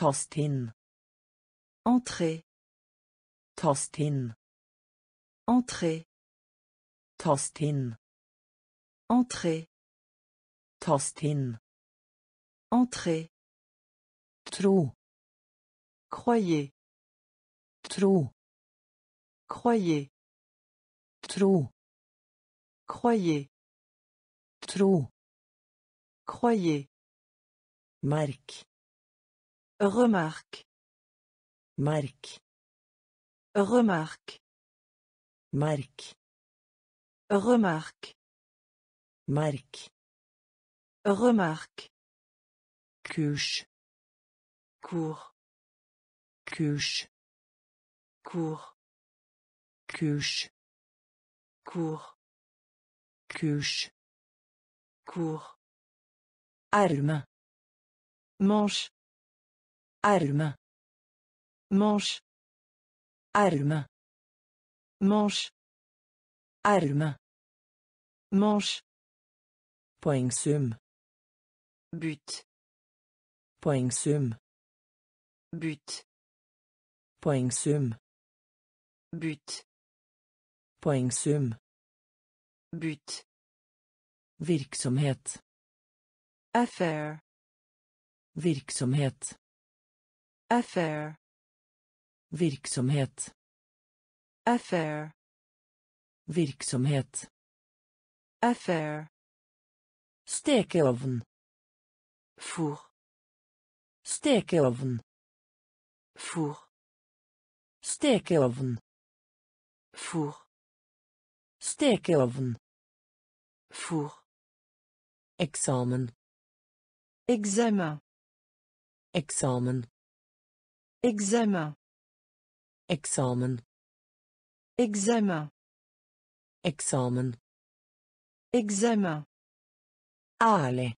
Tast inn. Entrée. Tast inn. Entrée. Tast inn. Entrée. Tast inn. Entrée. Tro. Croyez. Tro. Croyez. Tro. Croyez. Tro. Croyez. Merk. Remarque. Merk. Remarque. Merk. Remarque. Merk. Remarque. Kurs. Cours. Kurs. Cours. Kurs. Cours. Kurs. Cours. Arme. Manche. Arme. Manche. Arme. Manche. Arme. Manche. Poengsum. But. Poengsum. But. Poengsum. But. Poengsum. But. Virksomhet. Affair. Virksomhet. Affair. Virksomhet. Affair. Virksomhet. Affair. Stekeovn. Four Stekeovn. Four Stekeovn. Four Stekeovn. Four Eksamen. Eksamen. Eksamen. Examen. Eksamen. Examen. Eksamen. Examen. Ærlig.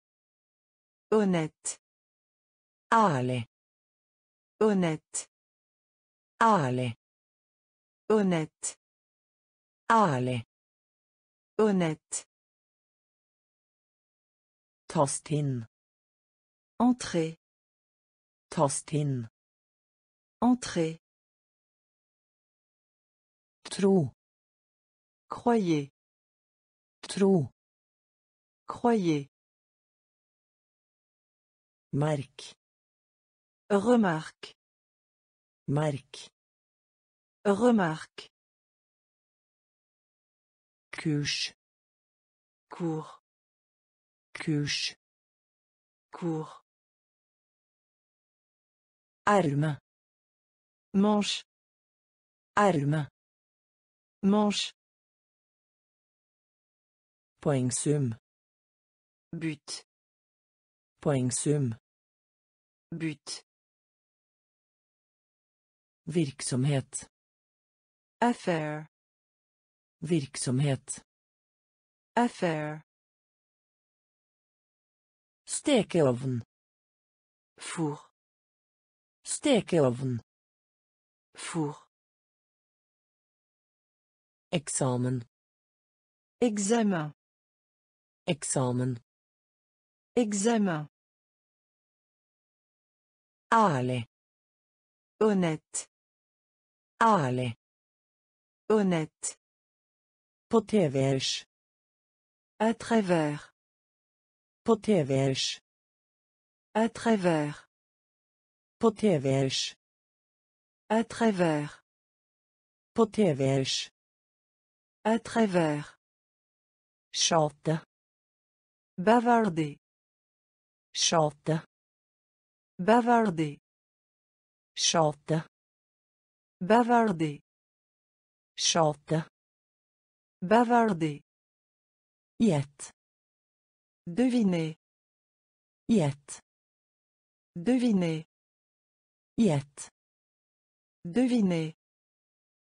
Honnête. Ærlig. Honnête. Ærlig. Honnête. Ærlig. Honnête. Tast inn. Entrée. Tast inn. Entrée. Tro. Croyez. Tro. Croyez. Merk. Remarque. Merk. Remarque. Kurs. Cours. Kurs. Cours. Erme. Manche. Arme. Manche. Poengsum. But. Poengsum. But. Virksomhet. Affair. Virksomhet. Affair. Stekeovn. Four. Stekeovn. Four. Eksamen. Examen. Eksamen. Examen. Ærlig. Honnête. Ærlig. Honnête. På tvers. À travers. På tvers. À travers. På tvers. À travers. På tvers. À travers. Tjate. Bavarder. Tjate. Bavarder. Tjate. Bavarder. Tjate. Bavarder. Gjett. Deviner. Gjett. Deviner. Gjett. Deviner.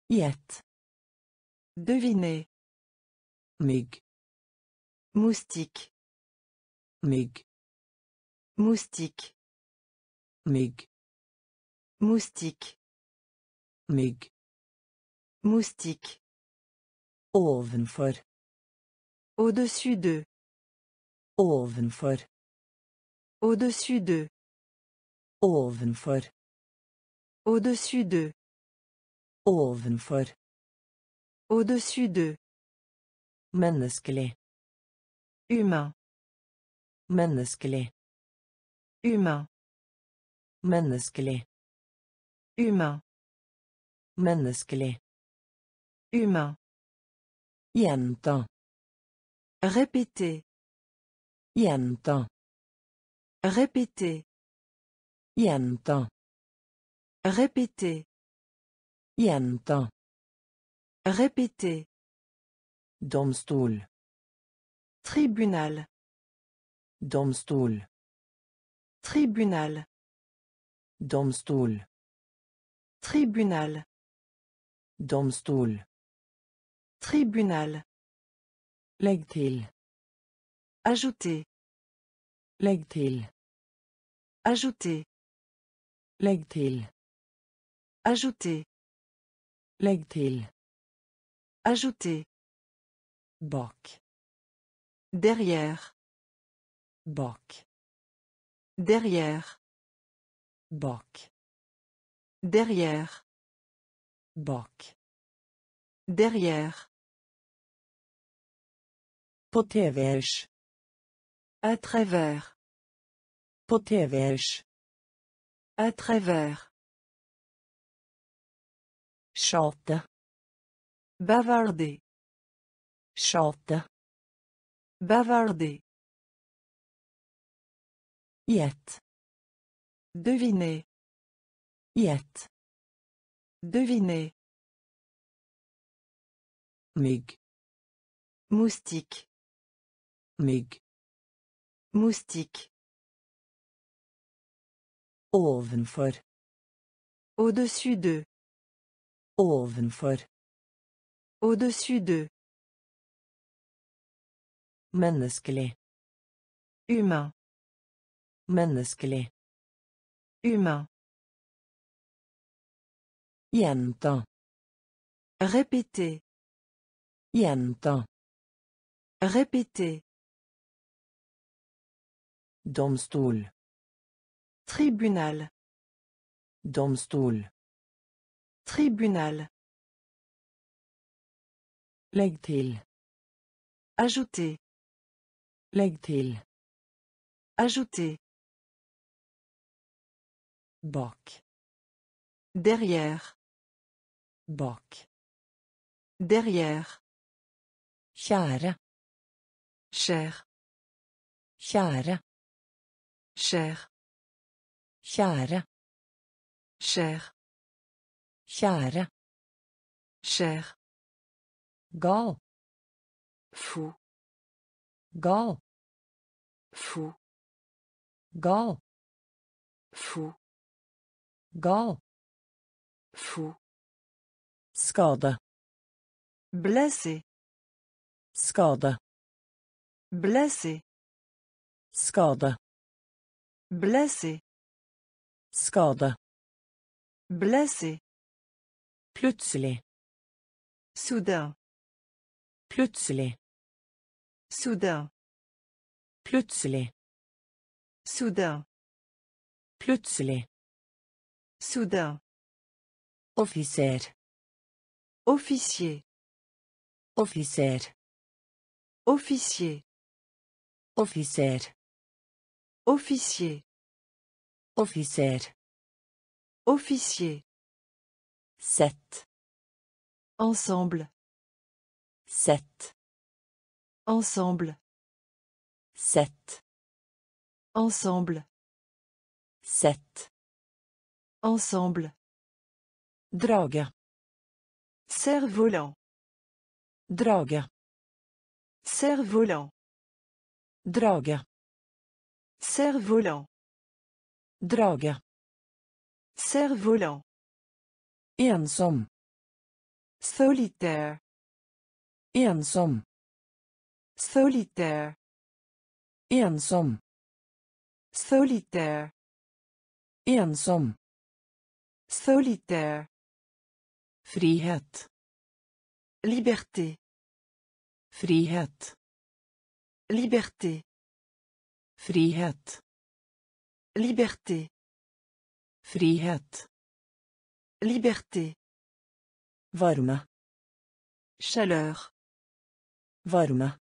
Gjett. Deviner. Mygg. Moustique. Mygg. Moustique. Mygg. Moustique. Mygg. Moustique. Ovenfor. Au-dessus de. Ovenfor. Au-dessus de. Ovenfor. Au-dessus de. Ovenfor. Au-dessus de. Menneskelig. Humain. Menneskelig. Humain. Menneskelig. Humain. Menneskelig. Humain. Gjenta. Répéter. Gjenta. Répéter. Gjenta. Répéter. Gjenta. Répéter. Domstol. Tribunal. Domstol. Tribunal. Domstol. Tribunal. Domstol. Tribunal. Legg til. Ajouter. Legg til. Ajouter. Legg til. Ajouter. Legg til. Ajouter. Bak. Derrière. Bak. Derrière. Bak. Derrière. Bak. Derrière. På tvers. À travers. På tvers. À travers. Tjate. Bavarder. Tjate. Bavarder. Gjett. Deviner. Gjett. Deviner. Mygg. Moustique. Mygg. Moustique. Au-dessus de. Ovenfor. Au-dessus de. Menneskelig. Humain. Menneskelig. Humain. Gjenta. Répéter. Gjenta. Répéter. Domstol. Tribunal. Domstol. Tribunal. Legg til. Ajouter. Legg til. Ajouter. Bak. Derrière. Bak. Derrière. Kjære. Cher. Kjære. Cher. Kjære. Cher. Kjære. Cher. Gal. Fou. Gal. Fou. Gal. Fou. Gal. Fou. Skade. Blessé. Skade. Blessé. Skade. Blessé. Skade. Blessé. Plutselig. Soudain. Plutselig. Soudain. Plutselig. Soudain. Plutselig. Soudain. Offiser. Officier. Offiser. Officier. Offiser. Officier. Offiser. Officier. Sett. Ensemble. Sett. Ensemble. Sett. Ensemble. Sett. Ensemble. Drage. Cerf-volant. Drage. Cerf-volant. Drage. Cerf-volant. Drage. Cerf-volant. Ensom. Solitaire. Ensom. Solitaire. Ensom. Solitaire. Ensom. Solitaire. Frihet. Liberté. Frihet. Liberté. Frihet. Liberté. Frihet. Liberté. Varme. Chaleur. Varme.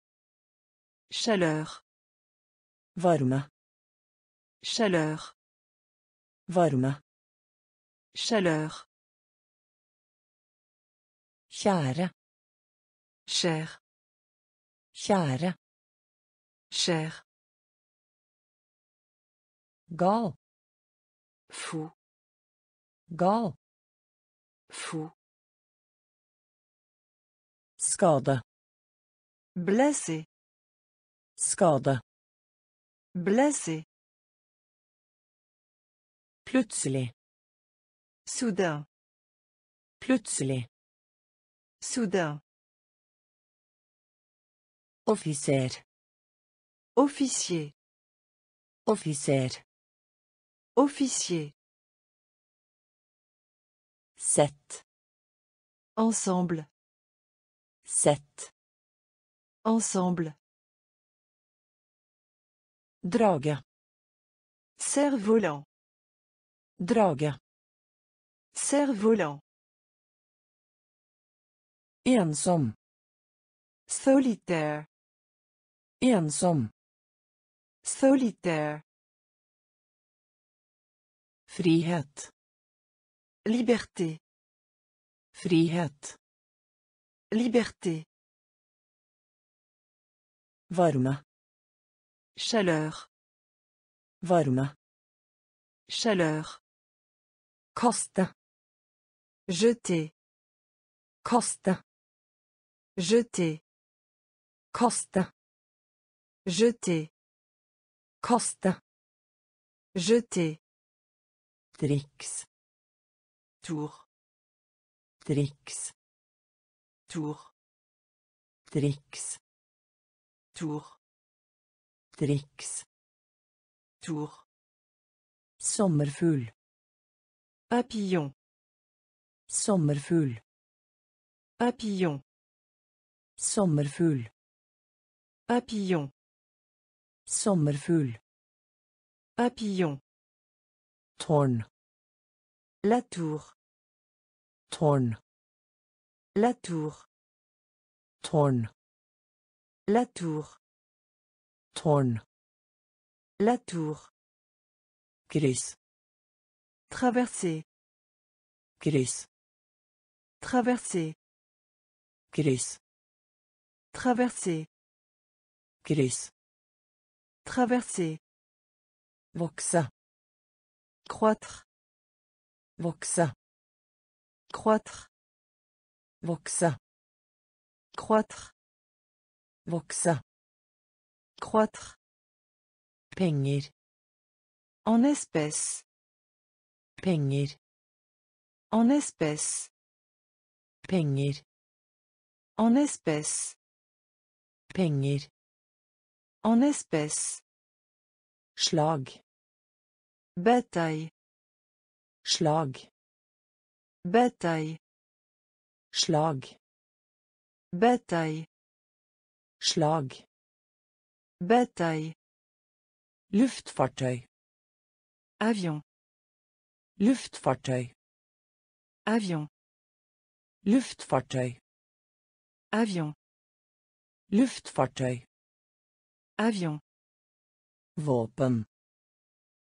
Chaleur. Varme. Chaleur. Varme. Chaleur. Kjære. Cher. Kjære. Cher. Gal. Fou. Gal. Fou. Skade. Blessé. Skade. Blessé. Plutselig. Soudain. Plutselig. Soudain. Offiser. Officier. Offiser. Officier. Sett. Ensemble. Sett. Ensemble. Drage. Cerf-volant. Drage. Cerf-volant. Ensom. Solitaire. Ensom. Solitaire. Frihet. Liberté. Frihet. Liberté. Varme. Chaleur. Varme. Chaleur. Kaste. Jeter. Kaste. Jeter. Kaste. Jeter. Kaste. Jeter. Tour. Triks. Tour. Triks. Tour. Triks. Tour. Sommerfugl. Papillon. Sommerfugl. Papillon. Sommerfugl. Papillon. Sommerfugl. Papillon. Tårn. La tour. Tårn. La tour. Tårn. La tour. Tårn. La tour. Kryss. Traverser. Kryss. Traverser. Kryss. Traverser. Kryss. Traverser. Vokse. Croître. Vokse. Croître. Vokse. Croître. Vokse. Croître. Penger. En espèces. Penger. En espèces. Penger. En espèces. Penger. En espèces. Slag. Bataille. Slag. Bataille. Slag. Bataille. Slag. Bataille. Luftfartøy. Avion. Luftfartøy. Avion. Luftfartøy. Avion. Luftfartøy. Avion. Våpen.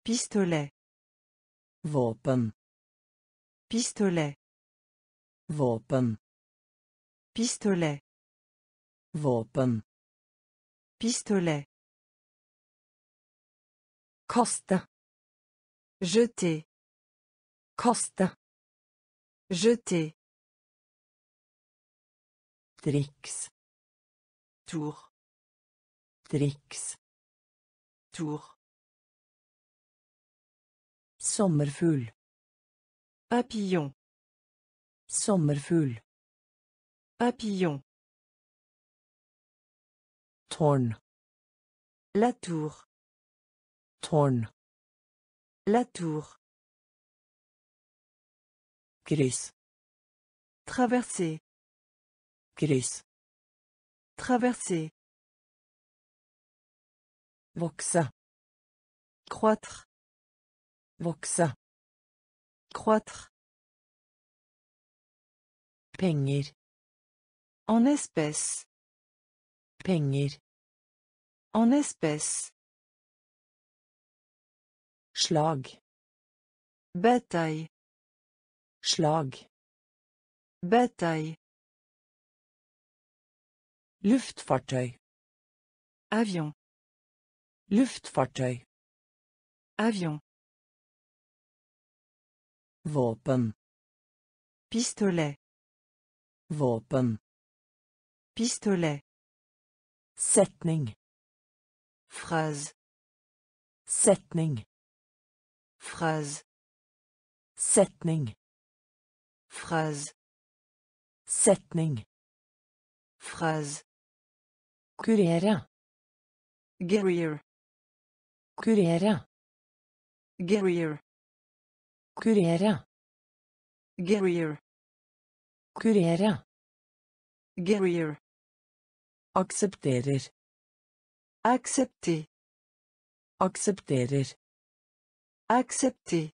Pistolet. Våpen. Pistolet. Våpen. Pistolet. Våpen. Pistolet. Kaste. Jeter. Kaste. Jeter. Triks. Tour. Triks. Tour. Sommerfugl. Papillon. Sommerfugl. Papillon. Tårn. La tour. Tårn. La tour. Traverser. Kryss. Traverser. Vokse. Croître. Vokse. Croître. penger En espèces. penger En espèces. slag Bataille. slag Bataille. luftfartøy Avion. luftfartøy Avion. Våpen Pistolet. våpen Pistolet. setning Phrase. setning Phrase. setning Phrase. setning Phrase. kurere Guerrier. kurere Guerrier. Kurere Guerrier. kurere Guerrier. aksepterer Accepter. aksepterer Accepter.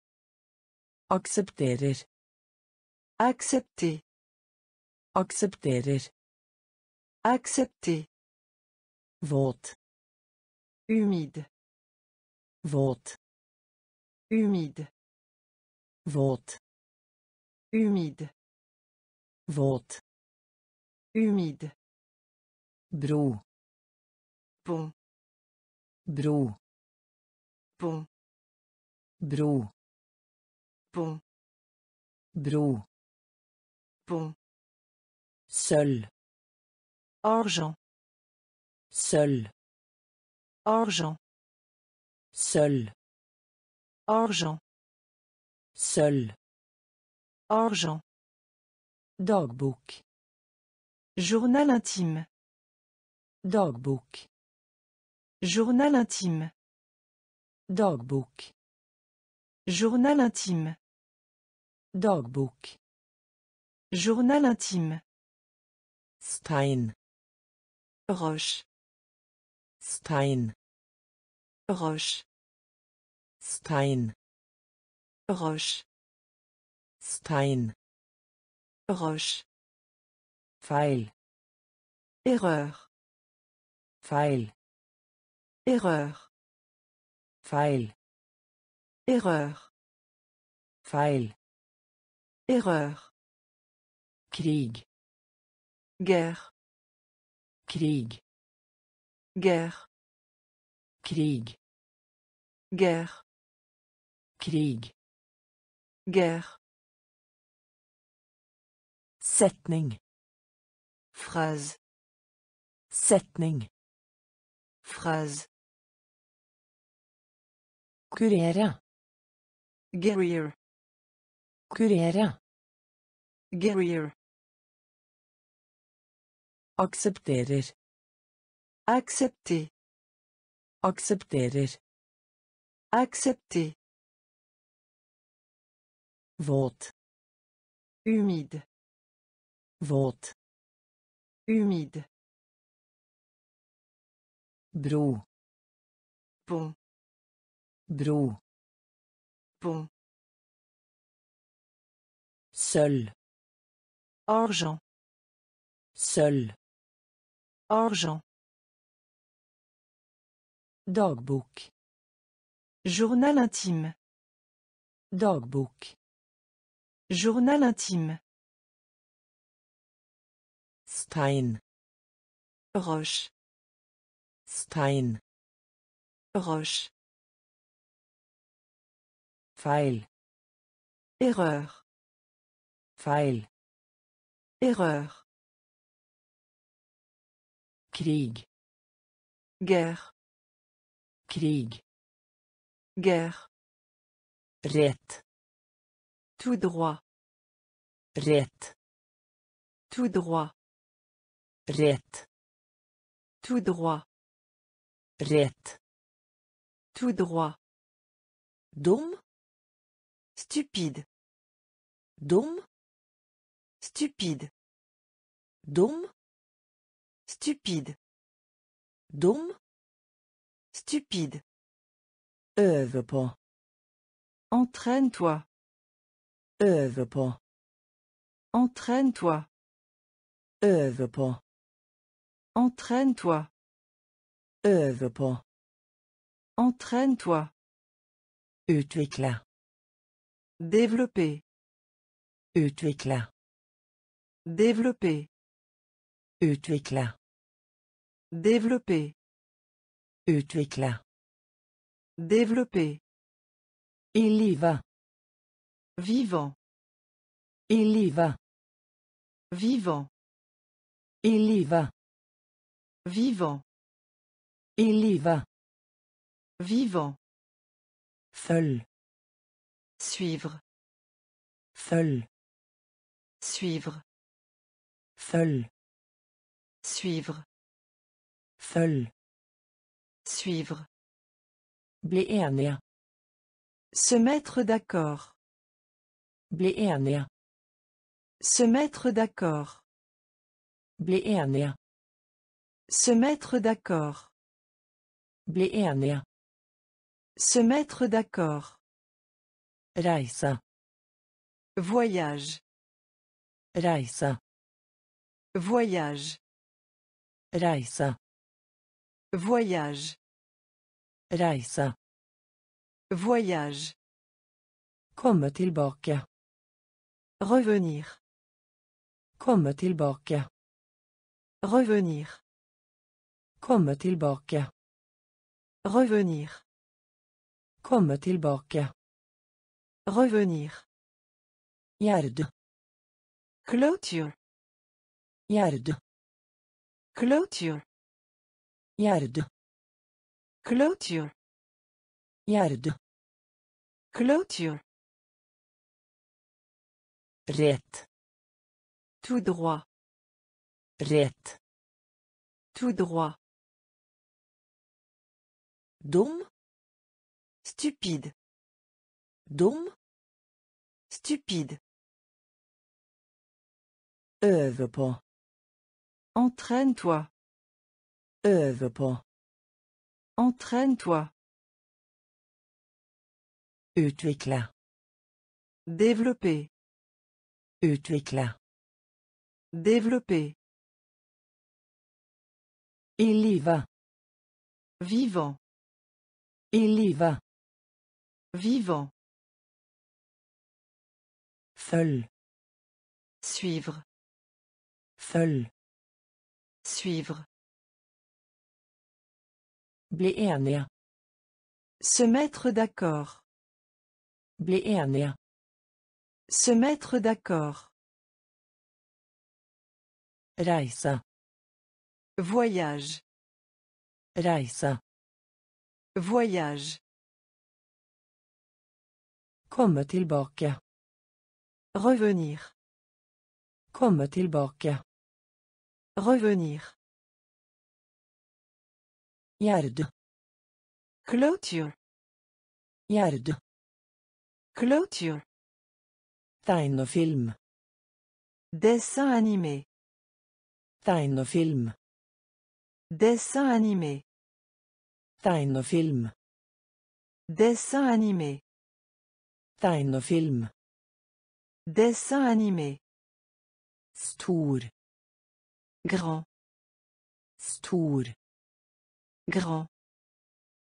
aksepterer Accepter. aksepterer Accepter. våt Humide. våt Humide. Våt Humide. våt Humide. bro Pont. bro Pont. bro Pont. bro Pont. sølv Argent. sølv Argent. sølv Argent. Sølv Argent. dagbok Journal intime. dagbok Journal intime. dagbok Journal intime. dagbok Journal intime. stein Roche. stein Roche. stein Roche. stein Roche. feil Erreur. feil Erreur. feil Erreur. feil Erreur. krig Guerre. krig Guerre. krig Guerre. krig Guerre. setning Phrase. setning Phrase. kurere Guerrier. kurere Guerrier. aksepterer Aksepter. aksepterer Accepter. Humide. våt Humide. bro Pont. bro Pont. sølv Argent. sølv Argent. dagbok Journal intime. dagbok Journal intime. stein Roche. stein Roche. feil Erreur. feil Erreur. krig Guerre. krig Guerre. rett Tout droit. rett Tout droit. rett Tout droit. rett Tout droit. dum Stupide. dum Stupide. dum Stupide. dum Stupide. øve på Entraîne-toi. Øve på. Entraîne-toi. Øve på. Entraîne-toi. Øve på. Entraîne-toi. Utvikle. Développer. Utvikle. Développer. Utvikle. Développer. Utvikle. Développer. I live. Vivant. I live. Vivant. I live. Vivant. I live. Vivant. Følg. Suivre. Følg. Suivre. Følg. Suivre. Følg. Suivre. Enige. Se mettre d'accord. Bli enige. Se mettre d'accord. Bli enige. Se mettre d'accord. Bli enige. Se mettre d'accord. Reise. Voyage. Reise. Voyage. Reise. Voyage. Reise. Voyage. Komme tilbake. Revenir. Komme tilbake. Revenir. Komme tilbake. Revenir. Komme tilbake. Revenir. Gjerd. Clôture. Gjerd. Clôture. Gjerd. Clôture. Gjerd. Clôture. Tout droit. Rett. Tout droit. Dum. Stupide. Dum. Stupide. På. Entraîne-toi. På. Entraîne-toi. Utvikle. Développer. Utvikle. Développer. I live. Vivant. I live. Vivant. Følg. Suivre. Følg. Suivre. Enige. Se mettre d'accord. Enige. Se mettre d'accord. Reise. Voyage. Reise. Voyage. Komme tilbake. Revenir. Komme tilbake. Revenir. Gjerd. Clôture. Gjerd. Clôture. Tegnefilm. Dessin animé. Tegnefilm. Dessin animé. Tegnefilm. Dessin animé. Tegnefilm. Dessin animé. Stor. Grand. Stor. Grand.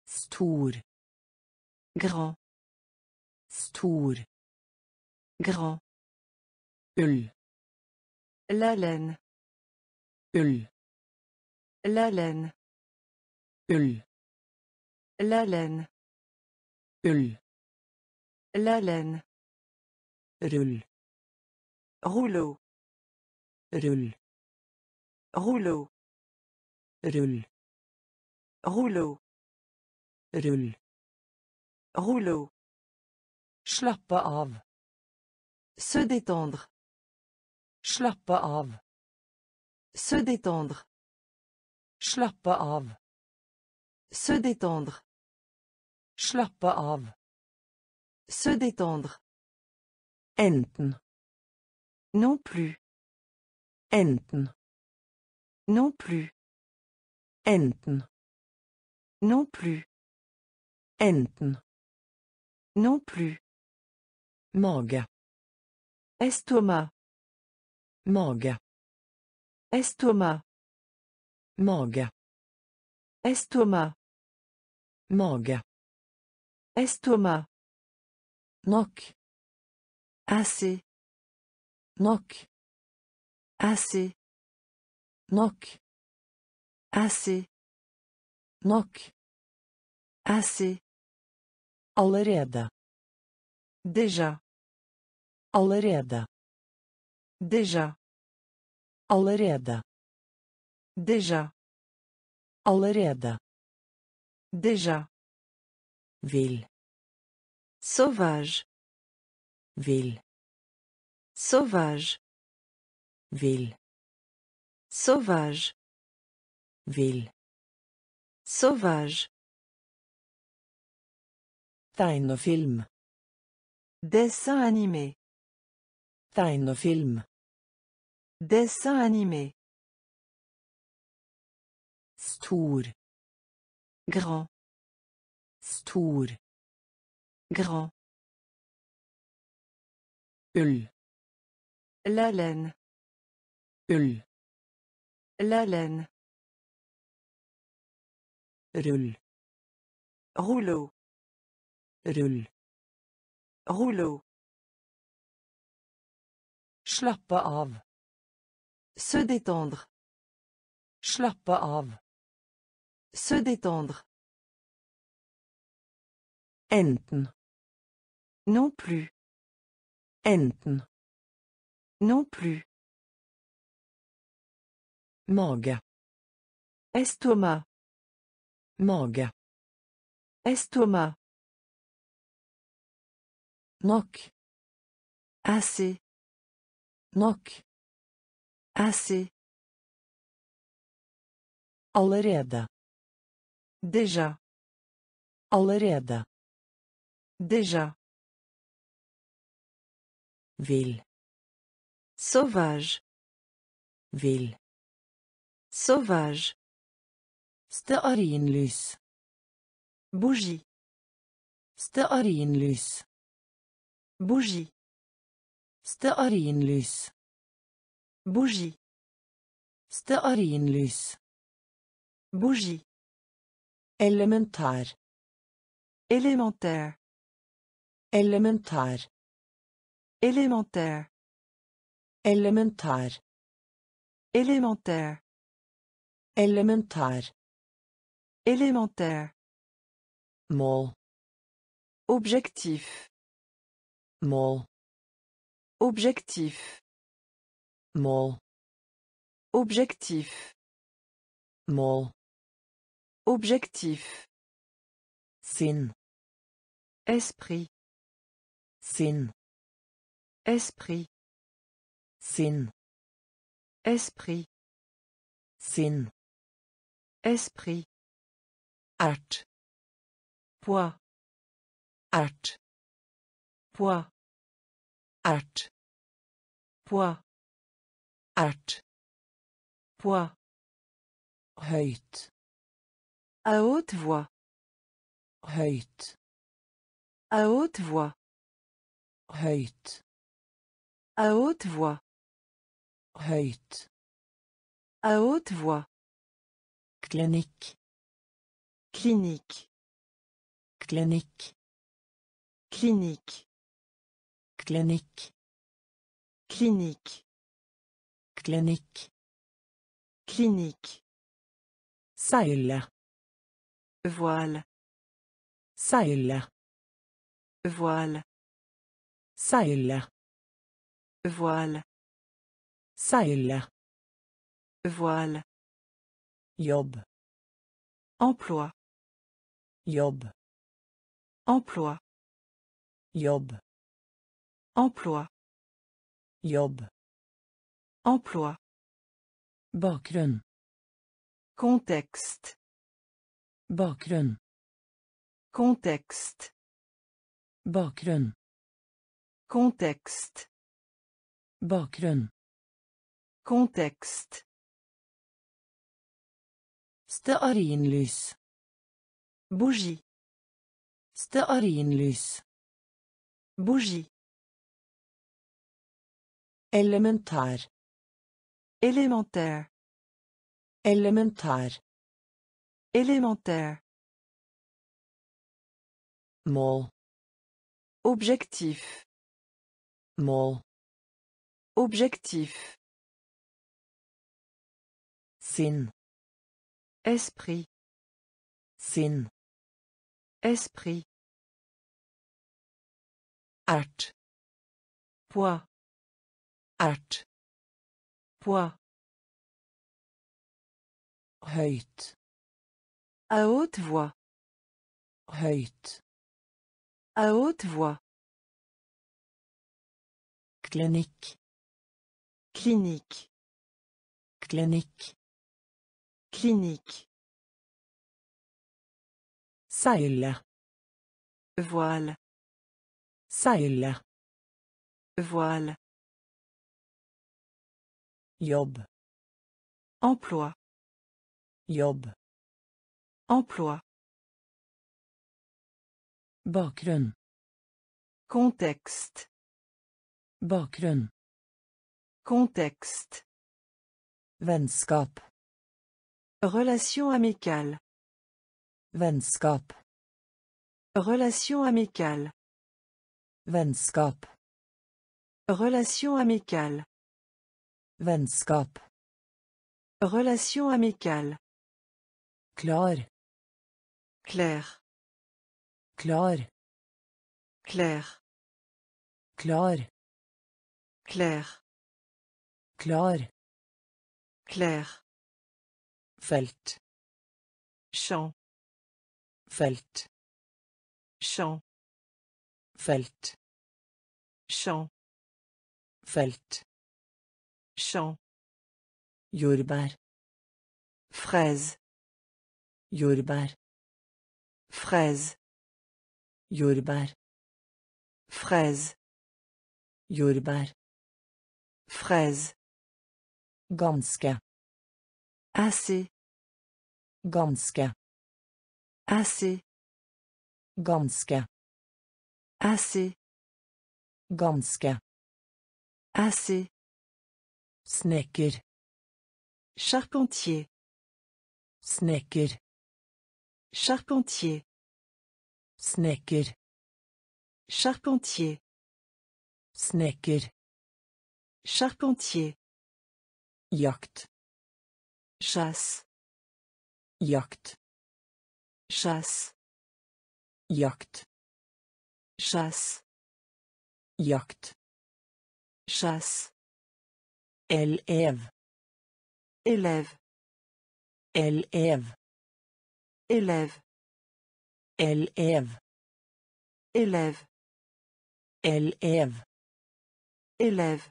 Stor. Grand. Stor. Grand. Ull. La laine. Ull. La laine. Ull. La laine. Ull. La laine. Rull. Rouleau. Rull. Rouleau. Rull. Rouleau. Rull. Rouleau. Slappe av. Se détendre. Slappe av. Se détendre. Slappe av. Se détendre. Slappe av. Se détendre. Enten. Non plus. Enten. Non plus. Enten. Non plus. Enten. Non plus. Mage. Estomac. mage Estomac. mage Estomac. mage Estomac. nok Assez. nok Assez. nok Assez. nok Assez. allerede Déjà. Allerede Déjà. allerede Déjà. allerede Déjà. vil Sauvage. vil Sauvage. vil Sauvage. vil Sauvage. tegnefilm Dessin animé. Tegnefilm Dessin animé. stor Grand. stor Grand. ull La laine. ull La laine. rull Rouleau. rull Rouleau. Slappe av Se détendre. slappe av Se détendre. enten Non plus. enten Non plus. mage Estomac. mage Estomac. nok Assez. Nok Assez. allerede Déjà. allerede Déjà. vil Sauvage. vil Sauvage. stearinlys Bougie. stearinlys Bougie. Stearinlys Bougie. stearinlys Bougie. elementær Élémentaire. elementær Élémentaire. elementær Élémentaire. elementær Élémentaire. mål Objectif. mål Objectif. mål Objectif. mål Objectif. sinn Esprit. sinn Esprit. sinn Esprit. sinn Esprit. ert Poids. ert Poids. Ert Poids. ert Poids. høyt À haute voix. høyt À haute voix. høyt À haute voix. høyt À haute voix. klinikk Clinique. klinikk Clinique. Klinikk Clinique. klinikk Clinique. seile Voile. seile Voile. seile Voile. seile Voile. jobb Emploi. jobb Emploi. jobb Emploi. jobb Emploi. bakgrunn Contexte. bakgrunn Contexte. bakgrunn Contexte. bakgrunn Contexte. stearinlys Bougie. stearinlys Bougie. Elementær. Élémentaire. Elementær. Élémentaire. Mål. Objectif. Mål. Objectif. Sinn. Esprit. Sinn. Esprit. Ert. Poids. Ert. Poids. À haute voix. Høyt. À haute voix. Klinikk. Clinique. Klinikk. Clinique. Seile. Voile. Seile. Voile. Jobb. Emploi. Jobb. Emploi. Bakgrunn. Contexte. Bakgrunn. Contexte. Vennskap. Relation amicale. Vennskap. Relation amicale. Vennskap. Relation amicale. Vennskap. Relation amicale. Klar. Clair. Klar. Clair. Klar. Clair. Klar. Clair. Felt. Champ. Felt. Champ. Felt. Champ. Felt. Champ. Jordbær. Fraise. Jordbær. Fraise. Jordbær. Fraise. Jordbær. Fraise. Ganske. Assez. Ganske. Assez. Ganske. Assez. Ganske. Assez. Snekker. Charpentier. Snekker. Charpentier. Snekker. Charpentier. Snekker. Charpentier. Jakt. Chasse. Jakt. Chasse. Jakt. Chasse. Jakt. Chasse. Elev. Élève. Elev. Élève. Elev. Élève. Elev. Élève.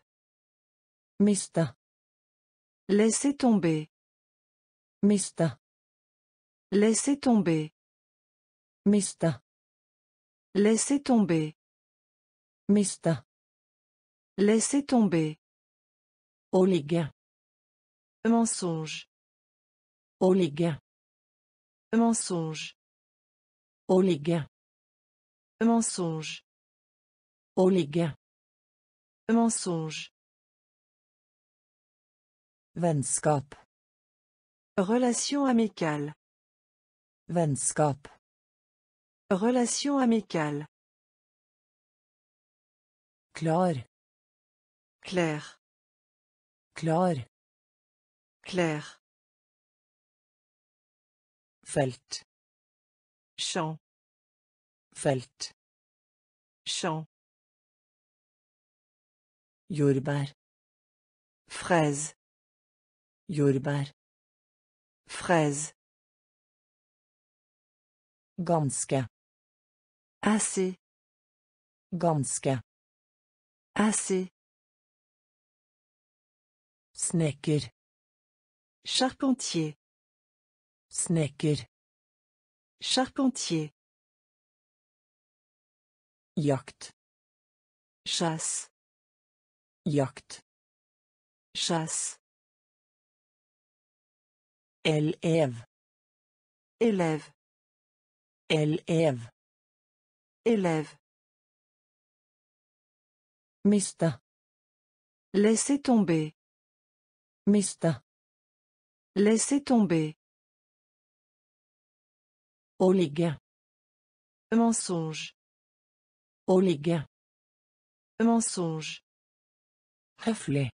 Mista. Laissez tomber. Mista. Laissez tomber. Mista. Laissez tomber. Mista. Laissez tomber. Ligge. Mensonge. Ligge. Mensonge. Ligge. Mensonge. Ligge. Mensonge. Vennskap. Relation amicale. Vennskap. Relation amicale. Klar. Clair. Klar. Clair. Felt. Champ. Felt. Champ. Jordbær. Fraise. Jordbær. Fraise. Ganske. Assez. Ganske. Assez. Snekker. Charpentier. Snekker. Charpentier. Jakt. Chasse. Jakt. Chasse. Elev. Élève. Elev. Élève. Mista. Laissez tomber. Miste. Laissez tomber. Å ligge. Mensonge. Å ligge. Mensonge. Høflig.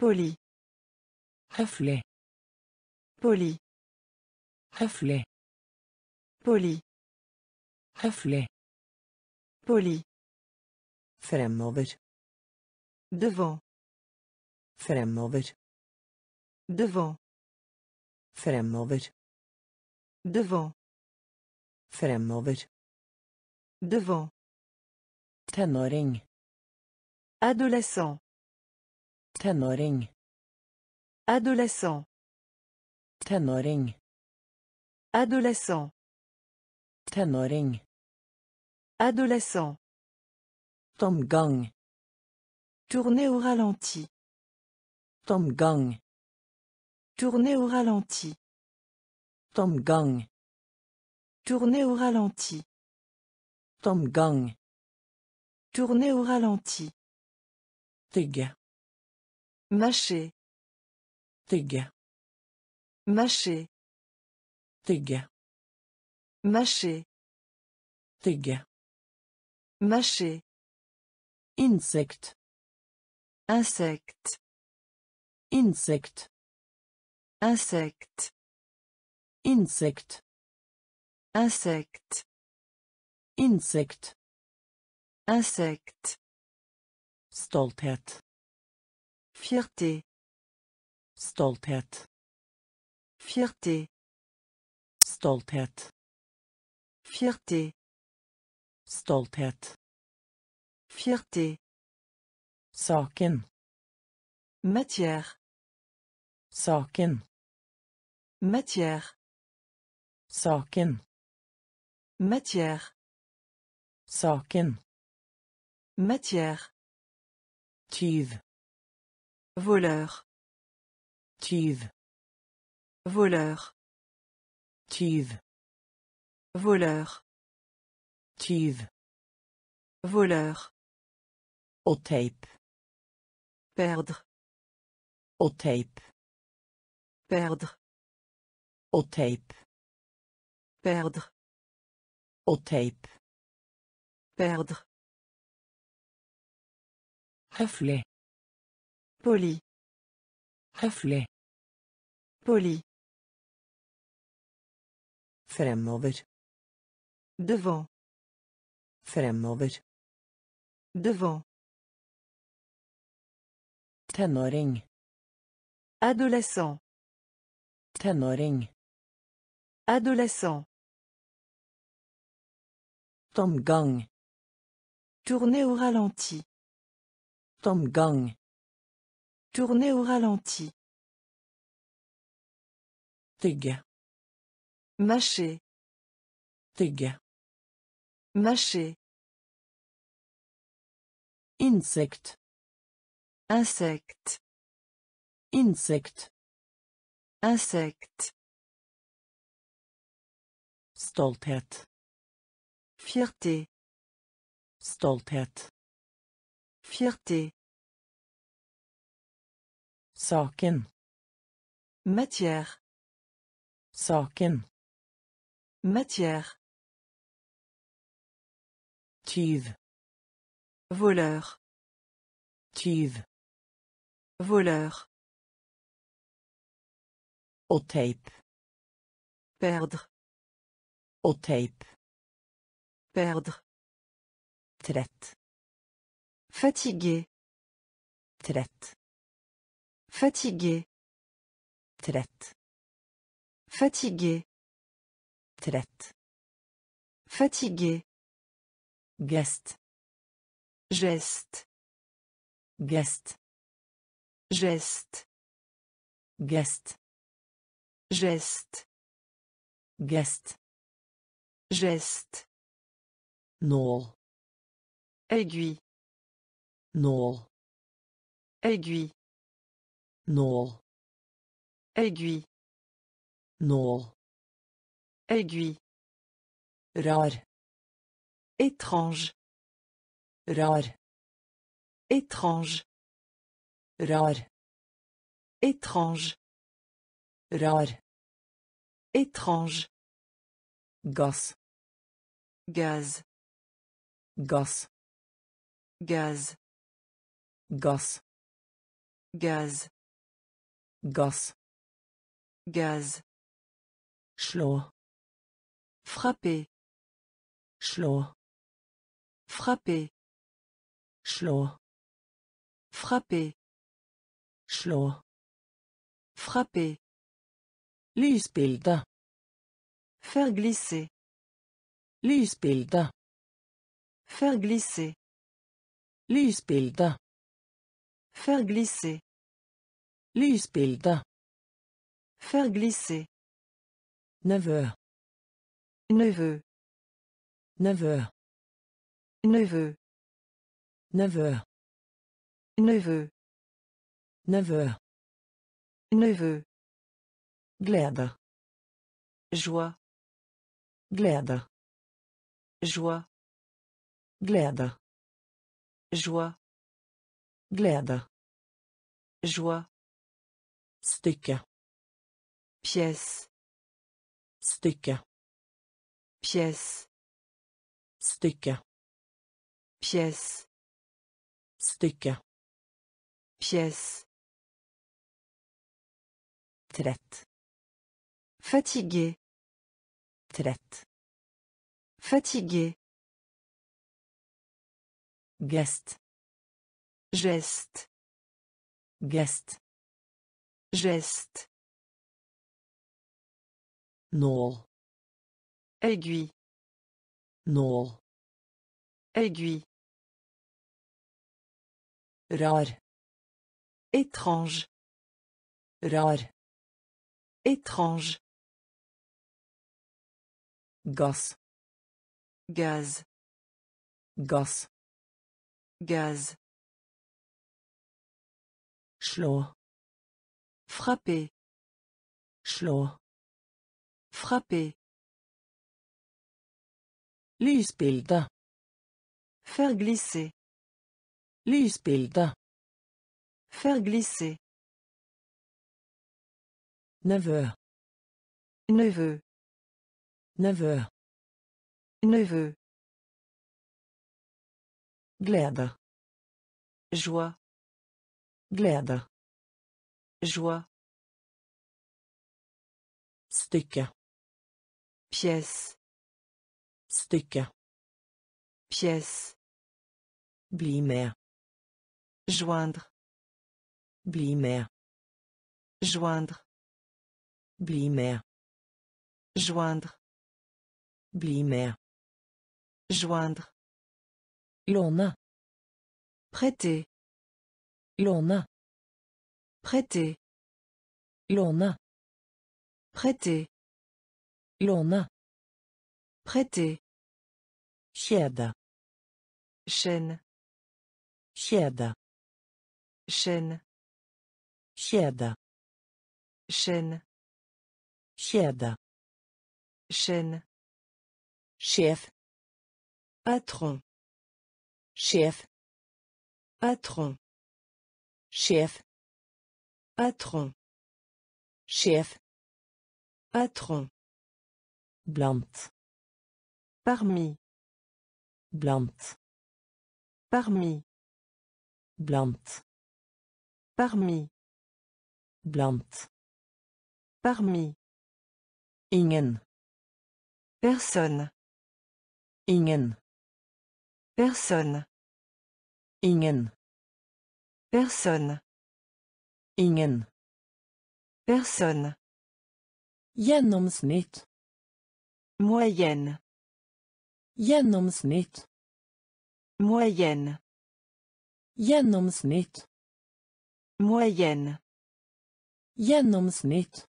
Poli. Høflig. Poli. Høflig. Poli. Høflig. Poli. Fremover. Devant. Fremover. Devant. Fremover. Devant. Fremover. Devant. Tenåring. Adolescent. Tenåring. Adolescent. Tenåring. Adolescent. Tenåring. Adolescent. Tomgang. Tournez au ralenti. Tomgang. Tournez au ralenti. Tomgang. Tournez au ralenti. Tomgang. Tournez au ralenti. Tygge. Mâcher. Tygge. Mâcher. Tygge. Mâcher. Tygge. Mâcher. Insekt. Insecte. Insekt. Insecte. Insekt. Insecte. Insekt. Insecte. Stolthet. Fierté. Stolthet. Fierté. Stolthet. Fierté. Stolthet. Fierté. Saken. Matière. Saken. Matière. Saken. Matière. Saken. Matière. Tyv. Voleur. Tyv. Voleur. Tyv. Voleur. Tyv. Voleur. Å tape. Perdre. Å tape. Perdre. Å tape. Perdre. Å tape. Perdre. Høflig. Poli. Høflig. Poli. Fremover. Devant. Fremover. Devant. Tenåring. Adolescent. Tenåring. Adolescent. Tomgang. Tournez au ralenti. Tomgang. Tournez au ralenti. Tygge. Mâcher. Tygge. Mâcher. Insekt. Insecte. Insekt. Insecte. Stolthet. Fierté. Stolthet. Fierté. Saken. Matière. Saken. Matière. Tyv. Voleur. Tyv. Voleur. Å tape. Perdre. Å tape. Perdre. Trett. Fatigué. Trett. Fatigué. Trett. Fatigué. Trett. Fatigué. Gest. Geste. Gest. Geste. Gest. Geste. Gest. Geste. Nål. Aiguille. Nål. Aiguille. Nål. Aiguille. Nål. Aiguille. Rar. Étrange. Rar. Étrange. rar Étrange. rar Étrange. gass Gaz. gass Gaz. gass Gaz. gass Gaz. slå Frapper. slå Frapper. slå Frapper. slå Frapper. Lysbilde Faire glisser. lysbilde Faire glisser. lysbilde Faire glisser. lysbilde Faire glisser. nevø Neveu. nevø Neveu. nevø Neveu. nevø Neveu. Glede Joie. glede Joie. glede Joie. glede Joie. stykke Pièce. stykke Pièce. stykke Pièce. stykke Pièce. trett Fatigué. trett Fatigué. gest Geste. gest Geste. nål Aiguille. nål Aiguille. rar Étrange. rar Étrange. Gass Gaz. gass Gaz. slå Frapper. slå Frapper. lysbilde Faire glisser. lysbilde Faire glisser. nevø Neveu. Neveu. glede Joie. glede Joie. stykke Pièce. stykke Pièce. bli med Joindre. bli med Joindre. bli med Joindre. Bli med Joindre. låne Prêter. låne Prêter. låne Prêter. låne Prêter. kjede Chaîne. kjede Chaîne. kjede Chaîne. kjede Chaîne. Sjef Patron. sjef Patron. sjef Patron. sjef Patron. blant Parmi. blant Parmi. blant Parmi. blant Parmi. ingen Personne. Ingen Personne. ingen Personne. ingen Personne. gjennomsnitt Moyenne. gjennomsnitt Moyenne. gjennomsnitt Moyenne. gjennomsnitt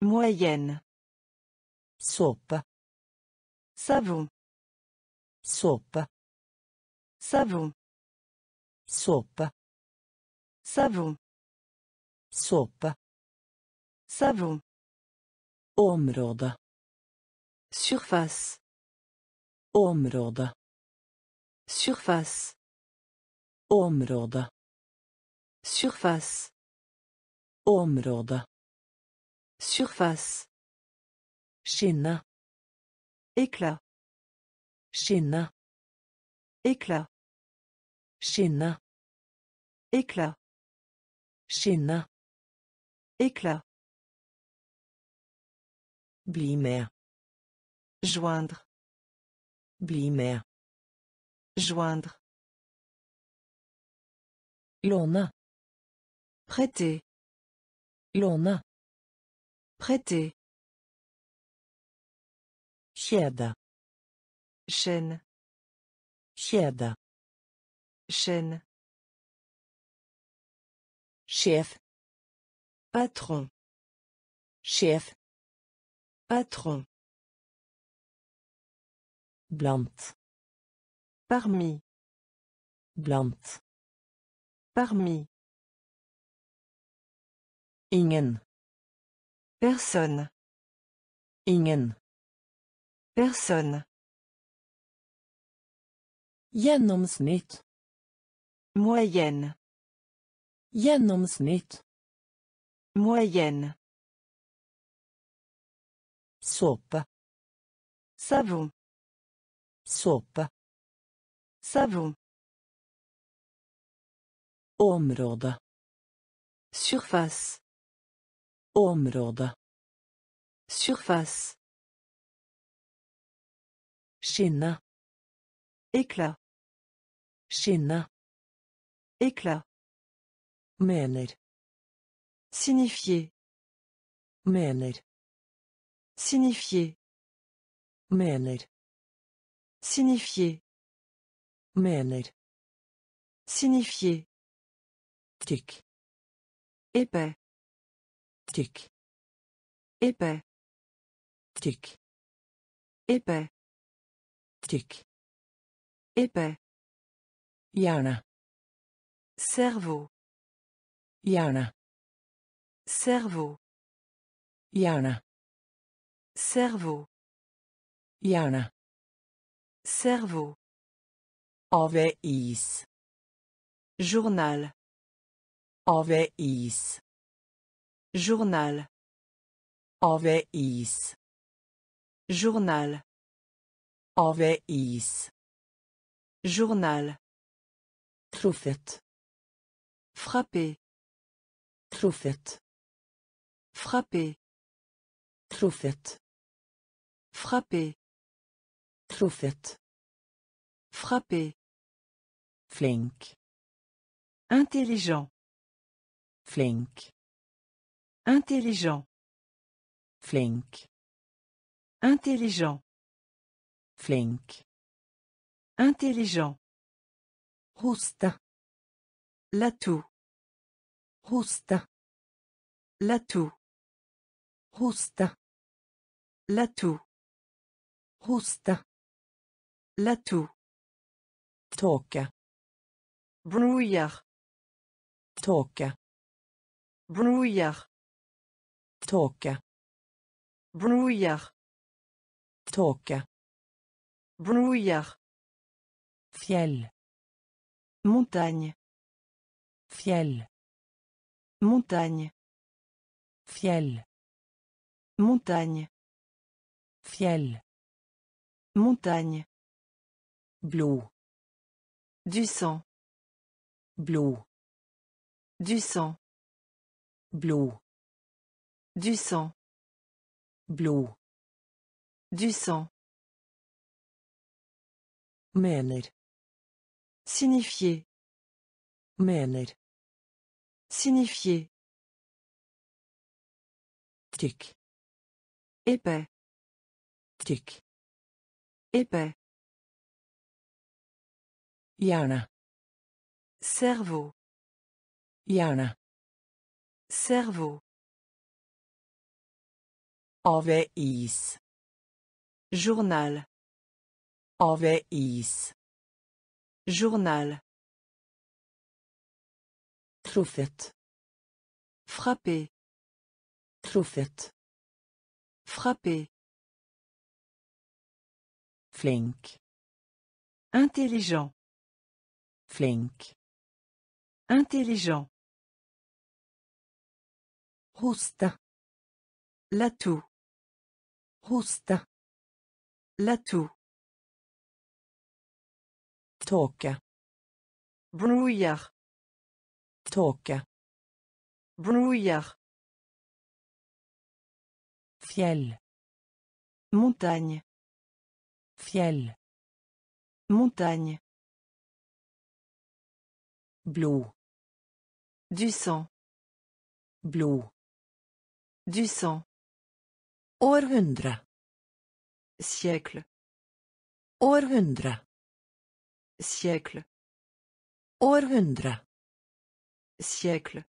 Moyenne. såpe Savon. Såpe Savon. såpe Savon. såpe Savon. område Surface. område Surface. område Surface. Område. Surface. Skinne. Éclat. Skinne. Éclat. Skinne. Éclat. Skinne. Éclat. Bli med. Joindre. Bli med. Joindre. Låne. Prêter. Låne. Prêter. Kjede. Chaîne. Chaîne. Sjef. Patron. Sjef. Patron. Blant. Parmi. Blant. Parmi. Ingen. Personne. Ingen. Personne. Gjennomsnitt. Moyenne. Gjennomsnitt. Moyenne. Såpe. Savon. Såpe. Savon. Område. Surface. Område. Surface. Skinne. Éclat. Skinne. Éclat. Mener. Signifier. Mener. Signifier. Mener. Signifier. Mener. Signifier. Tykk. Épais. Tykk. Épais. Tykk. Épais. Tykk. Épais. Hjerne. Cerveau. Hjerne. Cerveau. Hjerne. Cerveau. Hjerne. Cerveau. AVIs. Journal. AVIs. Journal. AVIs. Journal. AVIs. Journal. Truffet. Frapper. Truffet. Frapper. Truffet. Frapper. Frapper. Flink. Intelligent. Flink. Intelligent. Flink. Intelligent. Flink. Intelligent. Hoste. L'atout. Hoste. L'atout. Hoste. L'atout. Hoste. L'atout. Tåke. Brouillard. Tåke. Brouillard. Tåke. Brouillard. Tåke. Brouillard. Fjell. Montagne. Fjell. Montagne. Fjell. Montagne. Fjell. Montagne. Blod. Du sang. Blod. Du sang. Blod. Du sang. Blod. Du sang. Mener. Signifier. Mener. Signifier. Tykk. Épais. Tykk. Épais. Hjerne. Cerveau. Hjerne. Cerveau. AVIs. Journal. AVIs. Journal. Truffet. Frapper. Truffet. Frapper. Flink. Intelligent. Flink. Intelligent. Hoste. L'atout. Hoste. L'atout. Tåke. Brouillard. Tåke. Brouillard. Fjell. Montagne. Fjell. Montagne. Blod. Du sang. Blod. Du sang. Århundre. Siècle. Århundre. Siècle. Århundre. Siècle.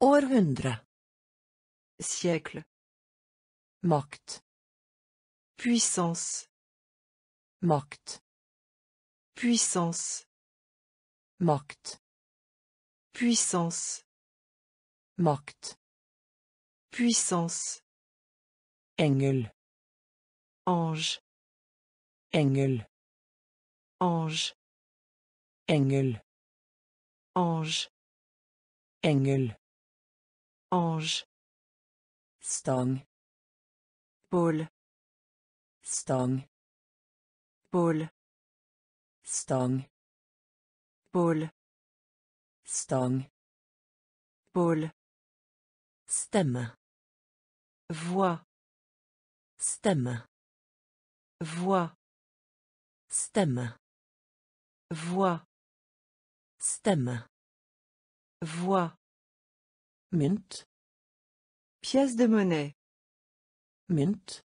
Århundre. Siècle. Makt. Puissance. Makt. Puissance. Makt. Puissance. Makt. Puissance. Engel. Ange. Engel. Ange. Engel. Ange. Engel. Ange. Stang. Pôle. Stang. Pôle. Stang. Pôle. Stang. Pôle. Stemme. Voix. Stemme. Voix. Stemme. Voix. Stemme. Voix. Mynt. Pièce de monnaie. Mynt.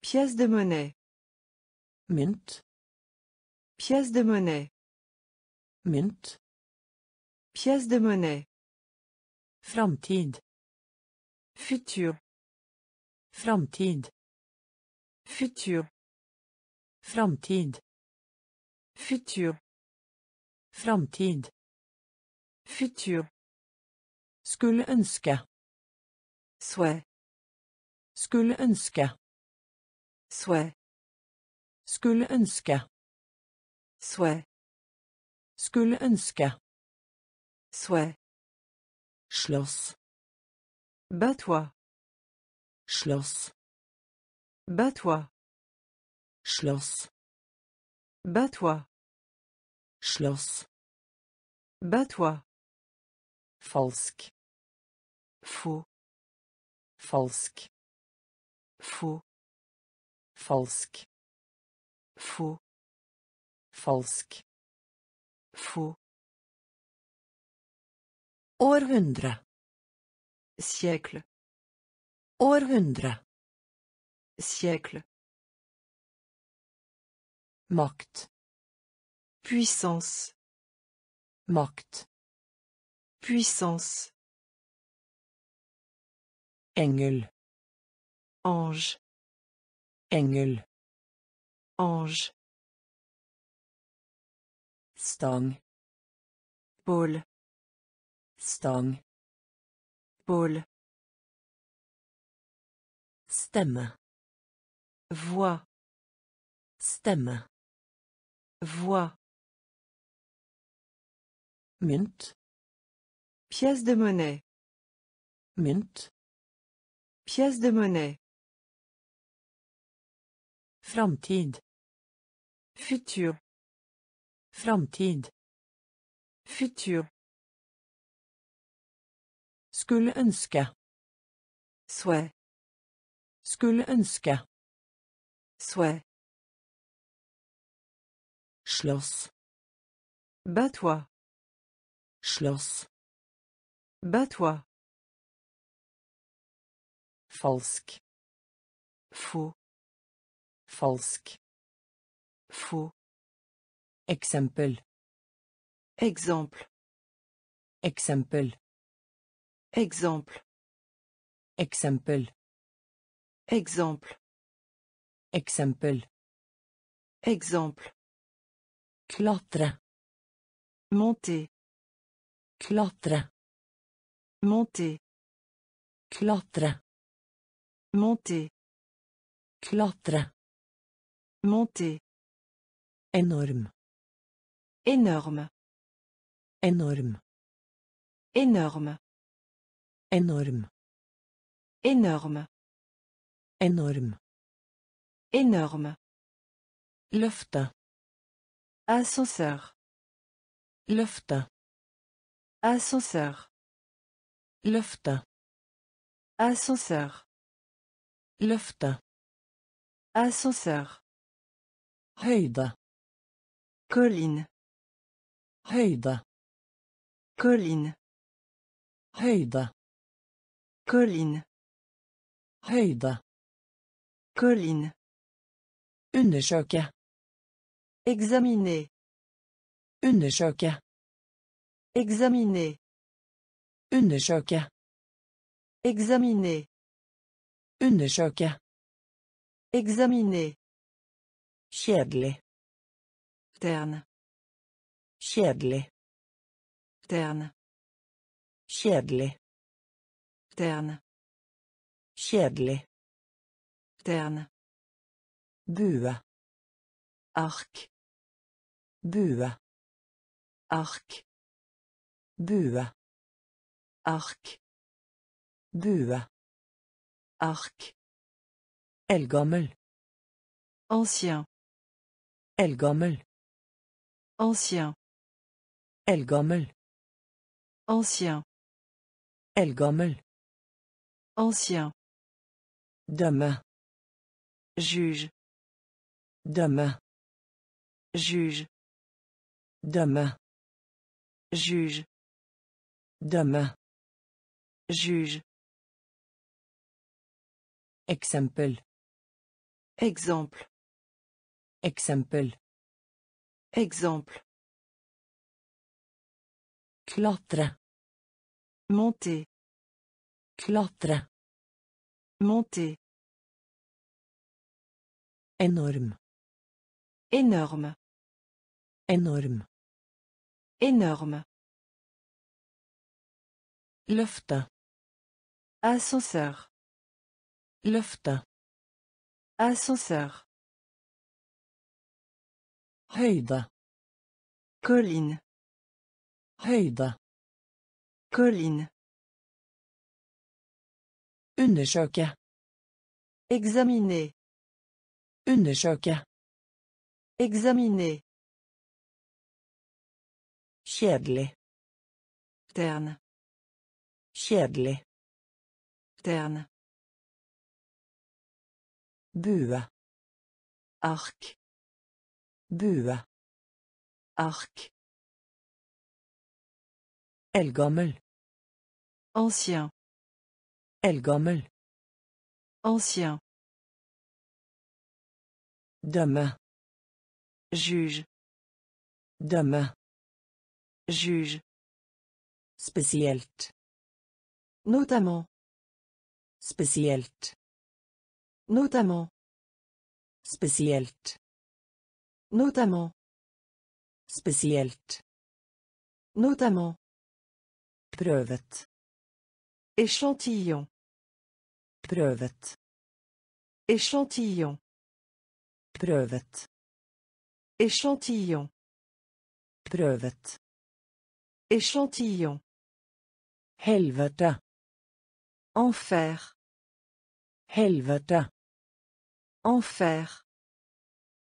Pièce de monnaie. Mynt. Pièce de monnaie. Mynt. Pièce de monnaie. Framtid. Futur. Framtid. Futur. Framtid. Futur. Framtid. Futur. Skulle ønske. Souhait. Skulle ønske. Souhait. Skulle ønske. Souhait. Skulle ønske. Souhait. Schloss. Bats-toi. Slåss. Bats-toi. Slåss. Bats-toi. Slåss. Bats-toi. Falsk. Faux. Falsk. Faux. Falsk. Faux. Falsk. Faux. Århundre. Siècle. Århundre. Siècle. Makt. Puissance. Makt. Puissance. Engel. Ange. Engel. Ange. Stang. Pôle. Stang. Pôle. Stemme. Voix. Stemme. Voix. Mynt. Pièce de monnaie. Mynt. Pièce de monnaie. Framtid. Futur. Framtid. Futur. Skulle ønske. Souhait. Skulle ønske. Souhait. Slåss. Bats-toi. Slåss. Bats-toi. Falsk. Faux. Falsk. Faux. Eksempel. Exemple. Eksempel. Exemple. Eksempel. Exemple. Eksempel. Exemple. Klatre. Monter. Klatre. Monter. Klatre. Monter. Klatre. Monter. Enorm. Énorme. Enorm. Énorme. Enorm. Énorme. Enorm. Énorme. Løfte. Ascenseur. Løfte. Ascenseur. Løfte. Ascenseur. Løfte. Ascenseur. Høyde. Colline. Høyde. Colline. Høyde. Colline. Høyde. Colline. Undersøke. Examiner. Undersøke. Examiner. Undersøke. Examiner. Undersøke. Examiner. Kjedelig. Terne. Kjedelig. Terne. Kjedelig. Terne. Kjedelig. Terne. Bue. Arc. Bue. Arc. Bue. Arc. Bue. Arc. Eldgammel. Ancien. Eldgammel. Ancien. Eldgammel. Ancien. Eldgammel. Ancien. Dømme. Juge. Dømme. Juge. Dømme. Juge. Dømme. Juge. Eksempel. Exemple. Eksempel. Exemple. Klatre. Monter. Klatre. Monter. Enorm. Énorme. Enorm. Énorme. Løfte. Ascenseur. Løfte. Ascenseur. Høyde. Colline. Høyde. Colline. Undersøke. Examiner. Undersøke. Examiner. Kjedelig. Terne. Kjedelig. Terne. Bue. Arc. Bue. Arc. Eldgammel. Ancien. Eldgammel. Ancien. Dømme. Juge. Dømme. Juge. Spesielt. Notamment. Spesielt. Notamment. Spesielt. Notamment. Spesielt. Notamment. Prøvet. Échantillon. Prøvet. Échantillon. Prøvet. Échantillon. Prøvet. Échantillon. Helvete. Enfer. Helvete. Enfer.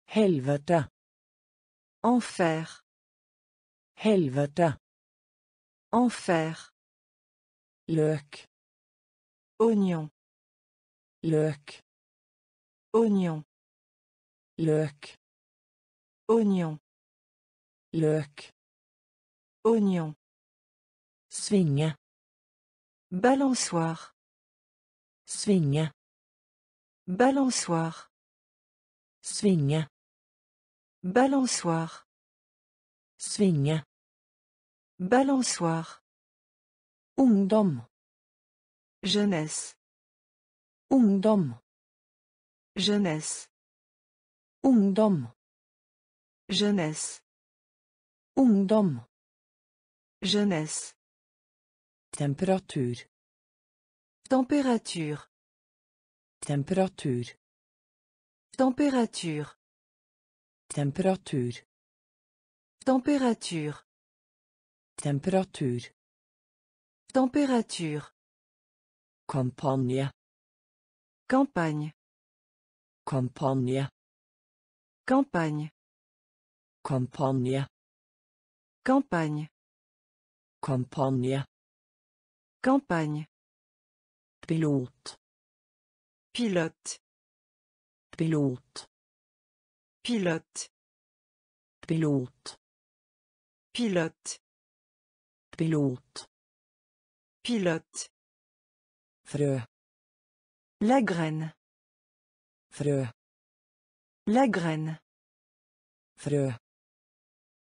Helvete. Enfer. Helvete. Enfer. Løk. Oignon. Løk. Oignon. Løk. Oignon. Løk. Oignon. Svinge. Balançoire. Svinge. Balançoire. Svinge. Balançoire. Svinge. Balançoire. Ungdom. Jeunesse. Ungdom. Jeunesse. Ungdom. Jeunesse. Ungdom. Jeunesse. Temperatur. Température. Temperatur. Température. Temperatur. Température. Temperatur. Température. Kampanje. Campagne. Kampanje. Campagne. Kampanje. Campagne. Kampanje. Campagne. Pilot. Pilote. Pilot. Pilote. Pilot. Pilote. Pilot. Pilote. Frø. La graine. Frø. La graine. Frø.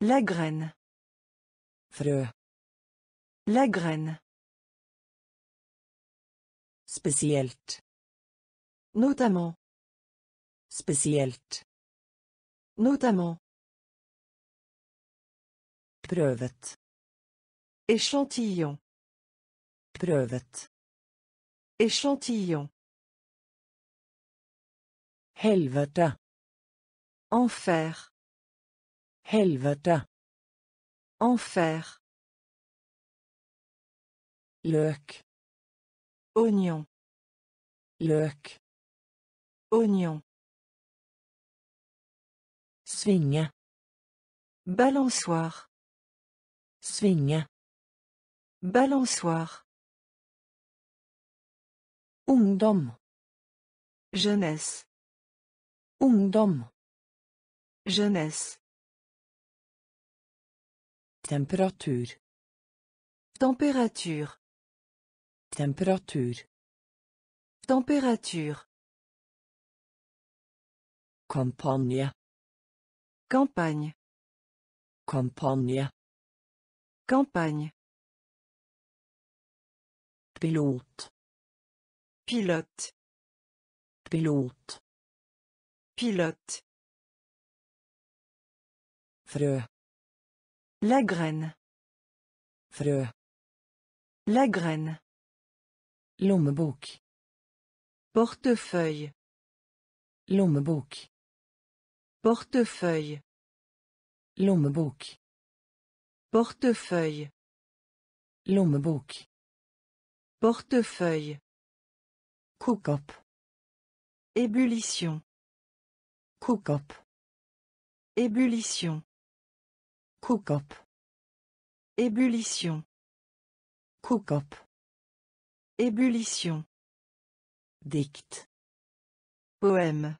La graine. Frø. La graine. Spesielt. Notamment. Spesielt. Notamment. Prøvet. Échantillon. Prøvet. Échantillon. Helvete. Enfer. Helvete. Enfer. Løk. Oignon. Løk. Oignon. Svinge. Balançoire. Svinge. Balançoire. Ungdom. Jeunesse. Ungdom. Jeunesse. Temperatur. Température. Temperatur. Température. Campagne. Kampanje. Campagne. Pilot. Pilote. Pilot. Pilote. Frø. La graine. Frø. La graine. Lommebok. Portefeuille. Lommebok. Portefeuille. Lommebok. Portefeuille. Lommebok. Portefeuille. Koke opp. Ébullition. Koke opp. Ébullition. Koke opp. Ébullition. Koke opp. Ébullition. Dikt. Poème.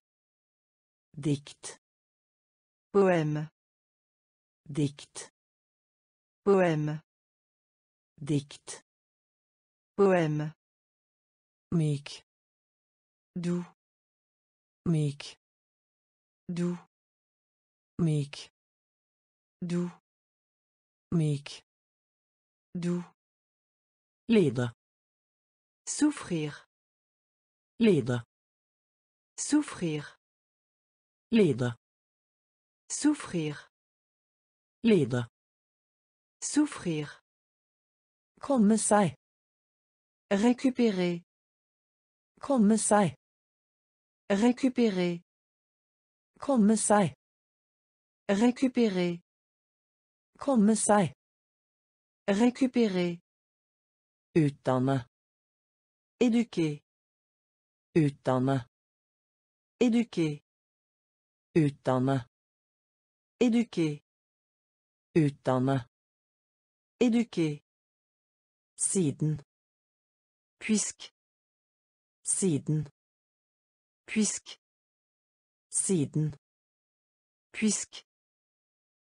Dikt. Poème. Dikt. Poème. Dikt. Poème. Myk. Doux. Myk. Doux. Myk. Doux. Myk. Doux. Lide. Souffrir. Lide. Souffrir. Lide. Souffrir. Lide. Souffrir. Komme seg. Récupérer. Komme seg. Récupérer. Komme seg. Récupérer. Komme seg. Récupérer. Utdanne. Éduquer. Utdanne. Éduquer. Utdanne. Éduquer. Utdanne. Éduquer. Siden. Puisque. Siden. Puisque. Siden. Puisque.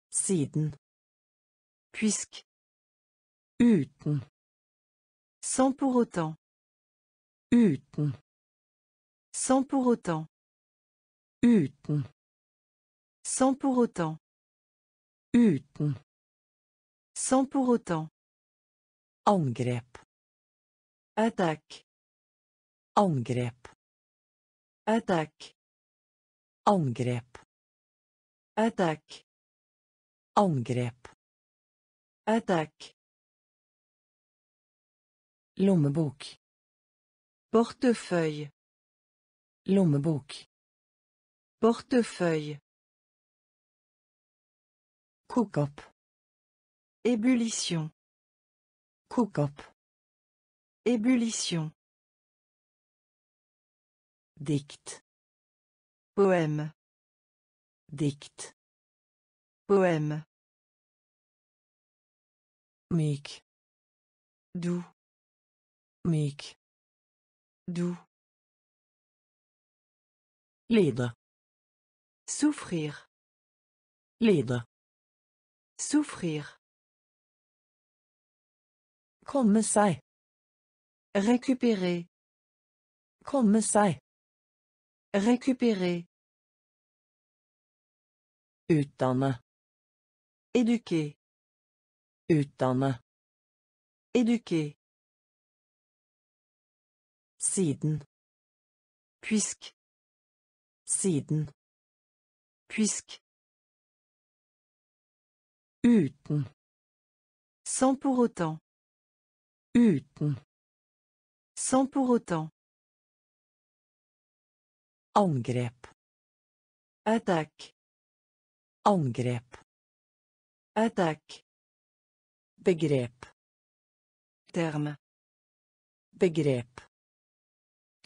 Siden. Puisque. Uten. Sans pour autant. Uten. Sans pour autant. Uten. Sans pour autant. Uten. Sans pour autant. Angrep. Attaque. Angrep. Attaque. Angrep. Attaque. Angrep. Attaque. Lommebok. Portefeuille. Lommebok. Portefeuille. Opp. Ébullition. Opp. Ébullition. Dikt. Poème. Dikt. Poème. Myk. Doux. Myk. Doux. Lide. Souffrir. Lide. Souffrir. Komme seg. Récupérer. Komme seg. Récupérer. Utdanne. Éduquer. Utdanne. Éduquer. Siden. Puisque. Siden. Puisque. Uten. Sans pour autant. Uten. Sans pour autant. Angrep. Attaque. Angrep. Attaque. Begrep. Terme. Begrep.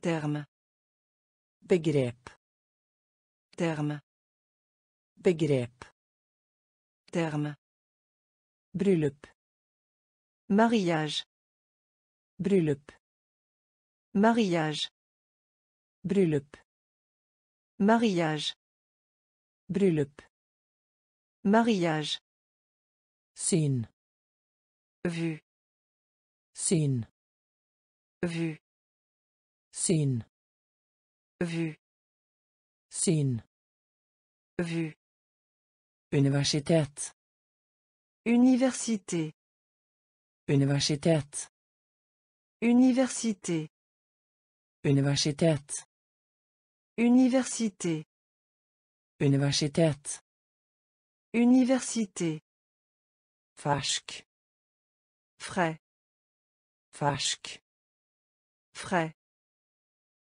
Terme. Begrep. Terme. Begrep. Terme. Bryllup. Mariage. Bryllup. Mariage. Bryllup. Mariage. Bryllup. Mariage. Syn. Vue. Syn. Vue. Syn. Vue. Syn. Vue. Universitet. Université. Universitet. Université. Universitet. Université. Universitet. Université. Fersk. Frais. Fersk. Frais.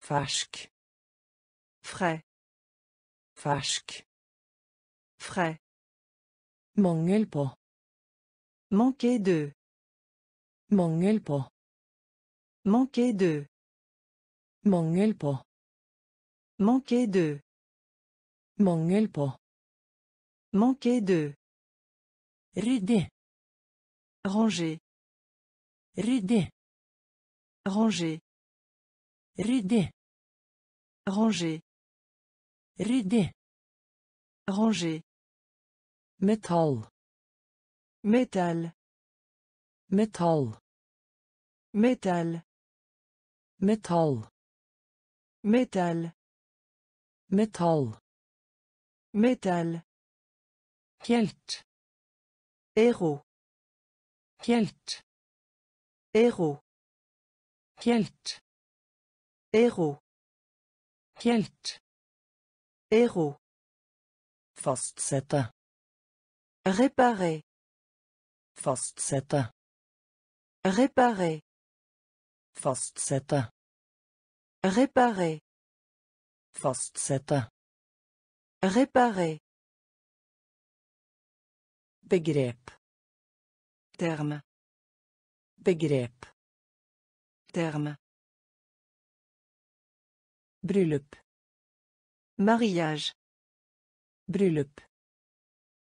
Fersk. Frais. Fersk. Frais. Mangel på. Manquer de. Mangel på. Manquer de. Mangel på. Manquer de. Mangel på. Manquer de. Ryddig. Ranger. Ryddig. Ranger. Ryddig. Ranger. Ryddig. Ranger. Metall. Métal. Metall. Métal. Metall. Métal. Metall. Métal. Helt. Héros. Helt. Héros. Helt. Héros. Helt. Héros. Fastsette. Réparer. Fastsette. Réparer. Fastsette. Réparer. Fastsette. Réparer. Begrep. Terme. Begrep. Terme. Bryllup. Mariage. Bryllup.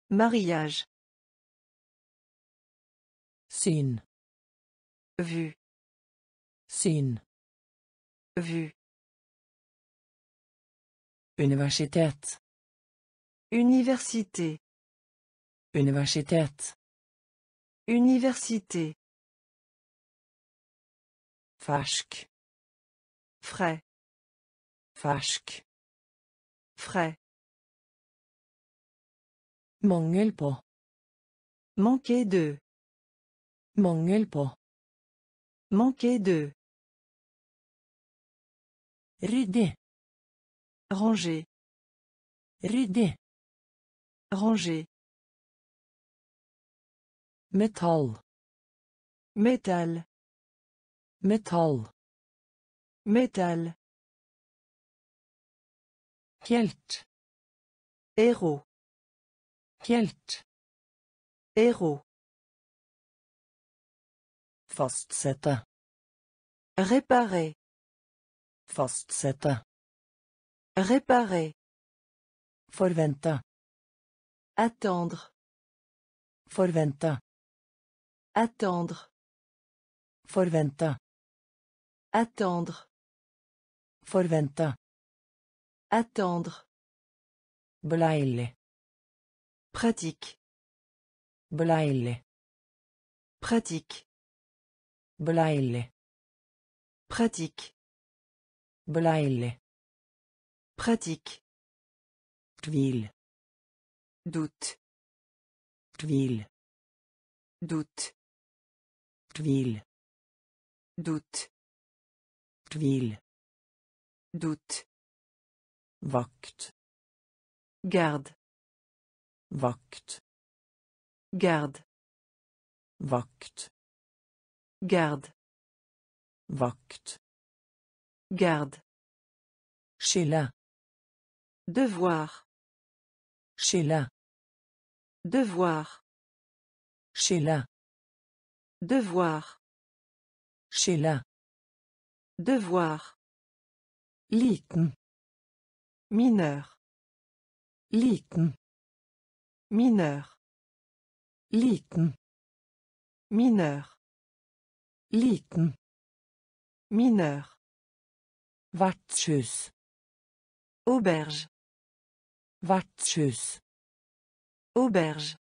Mariage. Syn. Vue. Syn. Vue. Universitet. Université. Universitet. Université. Fersk. Frais. Fersk. Frais. Mangel på. Manquer de. Mangel på. Manquer de. Ryddig. Ranger. Ryddig. Ranger. Metall. Métal. Metall. Métal. Helt. Héros. Helt. Héros. Fastsette. Réparer. Fastsette. Réparer. Forvente. Attendre. Forvente. Attendre. Forvente. Attendre. Forvente. Attendre. Beleilig. Pratique. Beleilig. Pratique. Beleilig. Pratique. Beleilig. Pratique. Tvil. Doute. Tvil. Doute. Tvil. Doute. Tvil. Doute. Vakt. Garde. Vakt. Garde. Vakt. Garde. Vakt. Garde. Skille. Devoir. Skille. Devoir. Skille. Devoir. Skille. Devoir. Liten. Mineur. Liten. Mineur. Liten. Mineur. Liten. Mineur. Vertshus. Auberge. Vertshus. Auberge.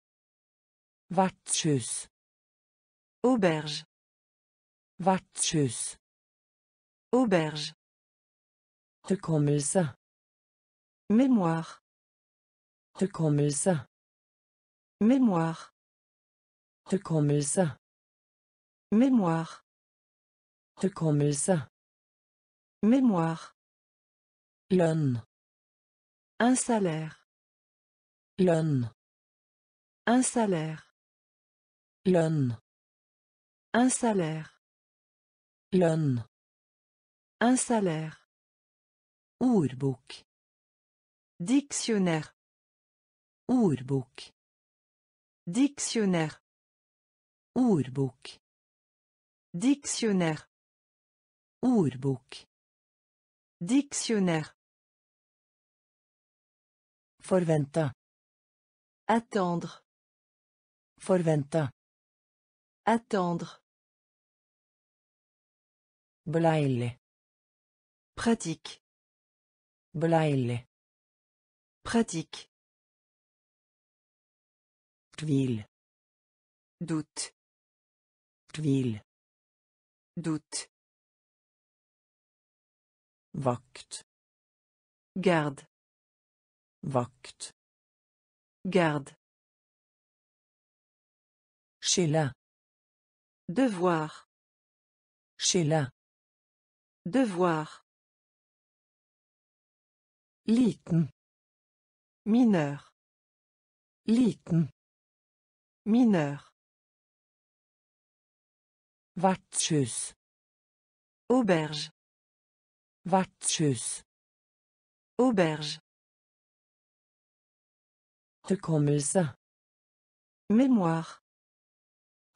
Vertshus. Auberge. Vertshus. Auberge. Hukommelse. Mémoire. Hukommelse. Mémoire. Hukommelse. Mémoire. Hukommelse. Mémoire. Lønn. Un salaire. Lønn. Un salaire. Lønn. Un salaire. Lønn. Un salaire. Ordbok. Dictionnaire. Ordbok. Dictionnaire. Ordbok. Dictionnaire. Ordbok. Dictionnaire. Forvente. Attendre. Forvente. Attendre. Beleilig. Pratique. Beleilig. Pratique. Doute. Tvil. Doute. Vakt. Garde. Vakt. Garde. Skille. Devoir. Skille. Devoir. Mineur. Liten. Mineur. Vertshus. Auberge. Vertshus. Auberge. Hukommelse. Mémoire.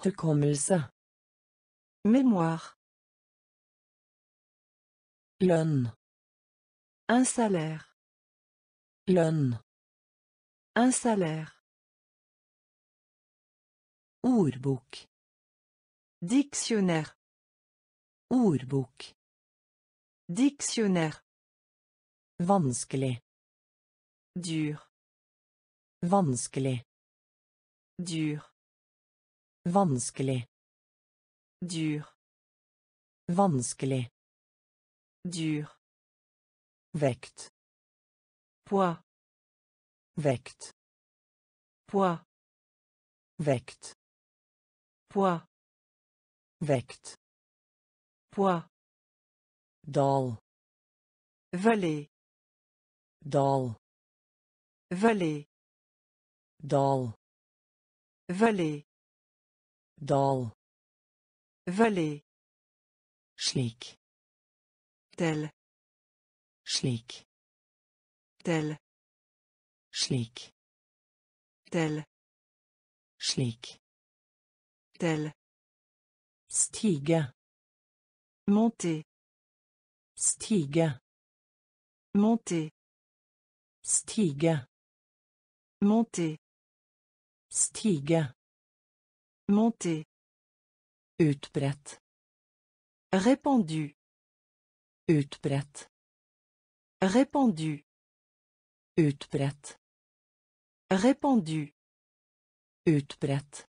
Hukommelse. Mémoire. Lønn. Un salaire. Lønn. Un salaire. Ordbok. Dictionnaire. Ordbok. Dictionnaire. Vanskelig. Dur. Vanskelig. Dur. Vanskelig. Dur. Vanskelig. Dur. Vekt. Poids. Vekt. Poids. Vekt. Poids. Vekt. Poids. Dal. Vallée. Dal. Vallée. Dal. Vallée. Dal. Vallée. Slik. Tel. Slik. Tel. Slik. Tel. Slik. Tel. Stige. Monter. Stige. Monter. Stige. Monter. Stige. Monter. Utbrett. Répandu. Utbrett. Répandu. Utbrett. Répandu. Utbrett.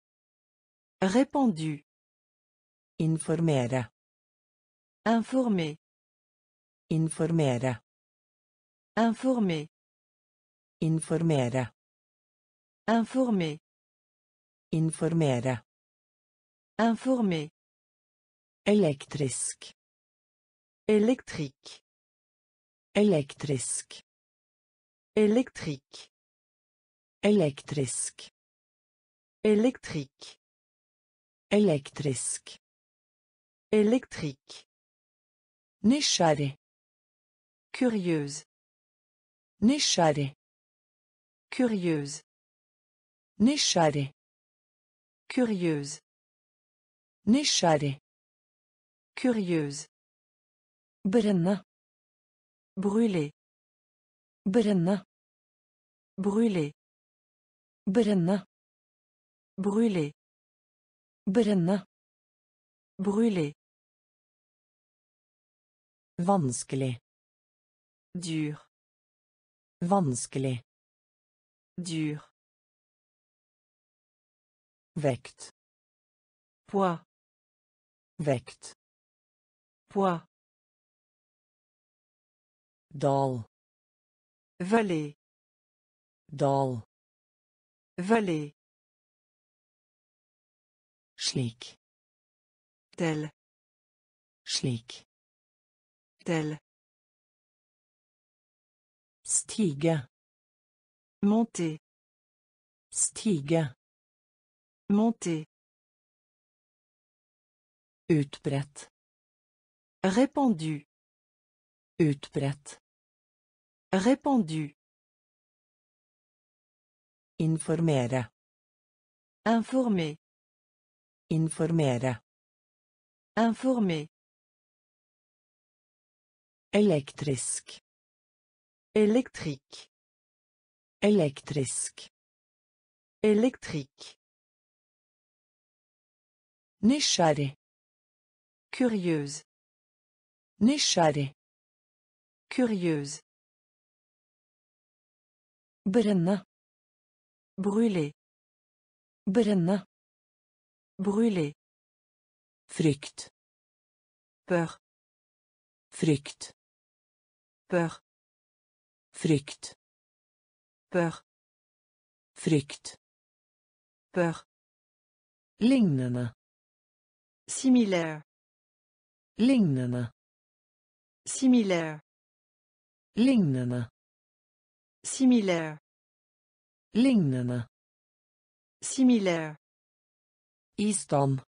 Répandu. Informere. Informer. Informere. Informer. Informere. Informer. Informere. Informer. Elektrisk. Électrique. Elektrisk. Électrique. Elektrisk. Électrique. Elektrisk. Électrique. Nysgjerrig. Curieuse. Nysgjerrig. Curieuse. Nysgjerrig. Curieuse. Nysgjerrig. Curieuse. Brenne. Brûler. Brenne. Brûler. Brenne. Brûler. Brenne. Brûler. Vanskelig. Dur. Vanskelig. Dur. Vekt. Poids. Vekt. Poids. Dal. Vallée. Dal. Vallée. Slik. Tel. Slik. Tel. Stige. Monter. Stige. Monter. Utbrett. Répandu. Utbrett. Répandu. Informere. Informer. Informere. Informer. Elektrisk. Électrique. Elektrisk. Électrique. Nysgjerrig. Curieuse. Nysgjerrig. Curieuse. Brenne. Brûler. Brenne. Brûler. Frykt. Peur. Frykt. Peur. Frykt. Peur. Frykt. Peur. Lignende. Similaire. Lignende. Similaire. Lignende. Similaire. Lignende. Similaire. I stand.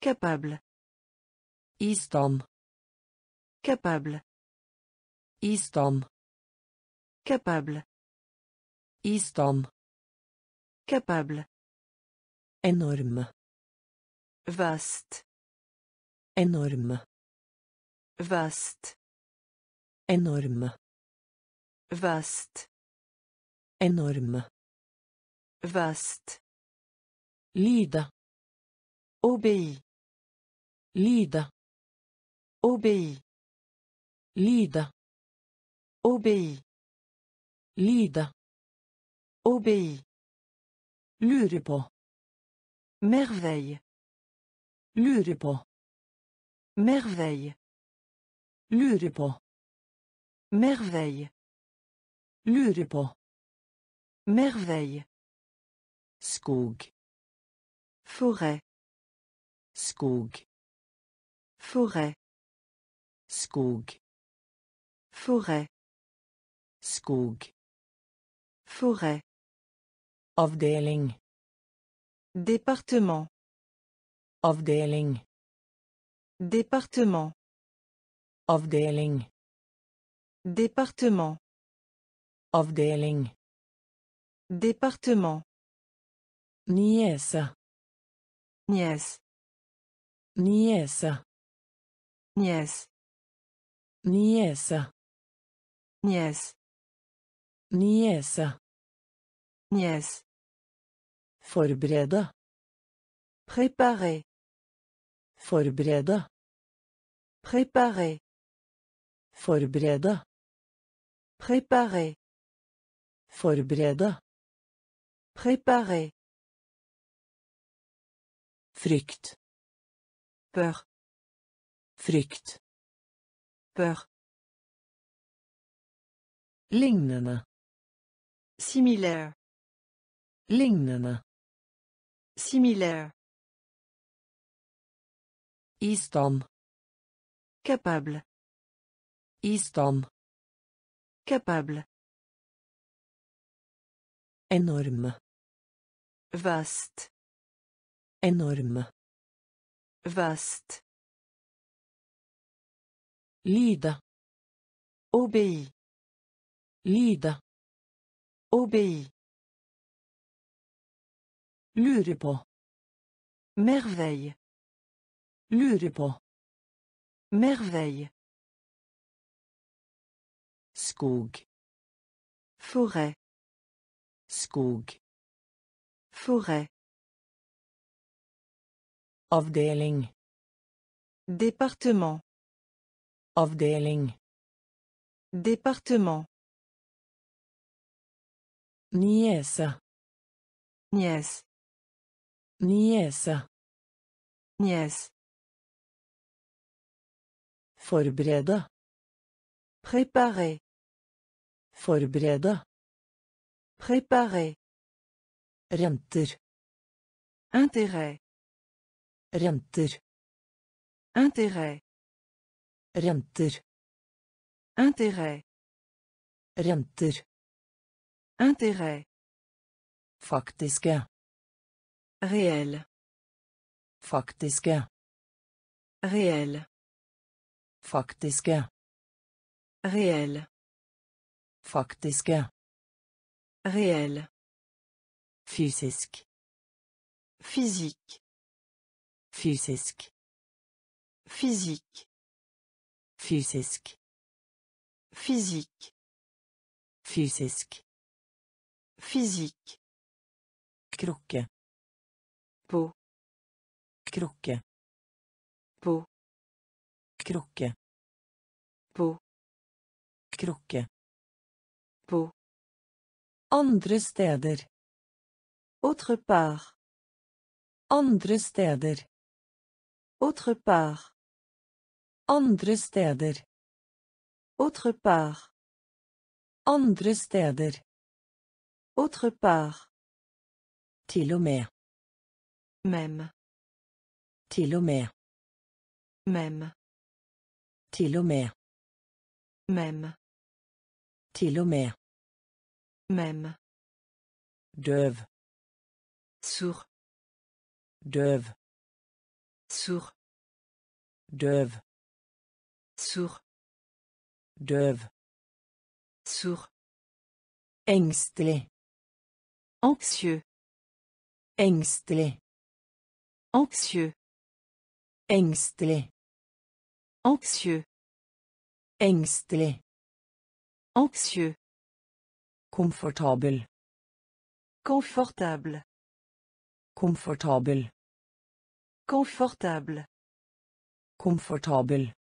Capable. I stand. Capable. I stand. Capable. I stand. Capable. Enorme. Vaste. Enorme. Vaste. Enorme. Vaste. Enorme. Vast. Lyde. Obéi. Lyde. Obéi. Lyde. Obéi. Lyde. Obéi. Lure på. Merveille. Lure på. Merveille. Lure på. Merveille. Lure på. Merveille. Skog. Forêt. Skog. Forêt. Skog. Forêt. Skog. Forêt. Avdeling. Département. Avdeling. Département. Avdeling. Département. Avdeling. Département. Niese. Nièce. Niese. Nièce. Niese. Nièce. Niese. nièce, Forberede. préparer, Forberede. préparer, Forberede. préparer, Forberede. Préparer, Frykt. peur, Frykt. peur, Lignende. similaire, Lignende. similaire, I stand. capable, I stand. capable, Enorme. Vaste, Enorme. vaste, Lyde. obéit, Lyde. obéit, Lure merveille, Lure merveille, Skog. forêt, Skog. Forêt, Avdeling. département, Avdeling. département, Niese. nièce, Niese. nièce, Forberede. préparer, Forberede. préparer, Renter. intérêt, Renter. intérêt, Renter. intérêt, Renter. intérêt, Faktiske. réel, Faktiske. réel, Faktiske. réel, Faktiske. réel, Fysisk. physique, Fysisk. physique, Fysisk. physique, Fysisk. physique, Krukke. peau, Krukke. peau, Krukke. peau, Krukke. peau, Andre steder. Autre part, Andre steder. autre part, Andre steder. autre part, Andre steder. autre part, med. même, med. même, med. même, med. même, Døv. Sourd, Døv. sourd, Døv. sourd, Døv. sourd, Engstelig. anxieux, Engstelig. anxieux, Engstelig. anxieux, Engstelig. anxieux, Komfortabel. confortable, Komfortabel. Komfortabel. Komfortabel.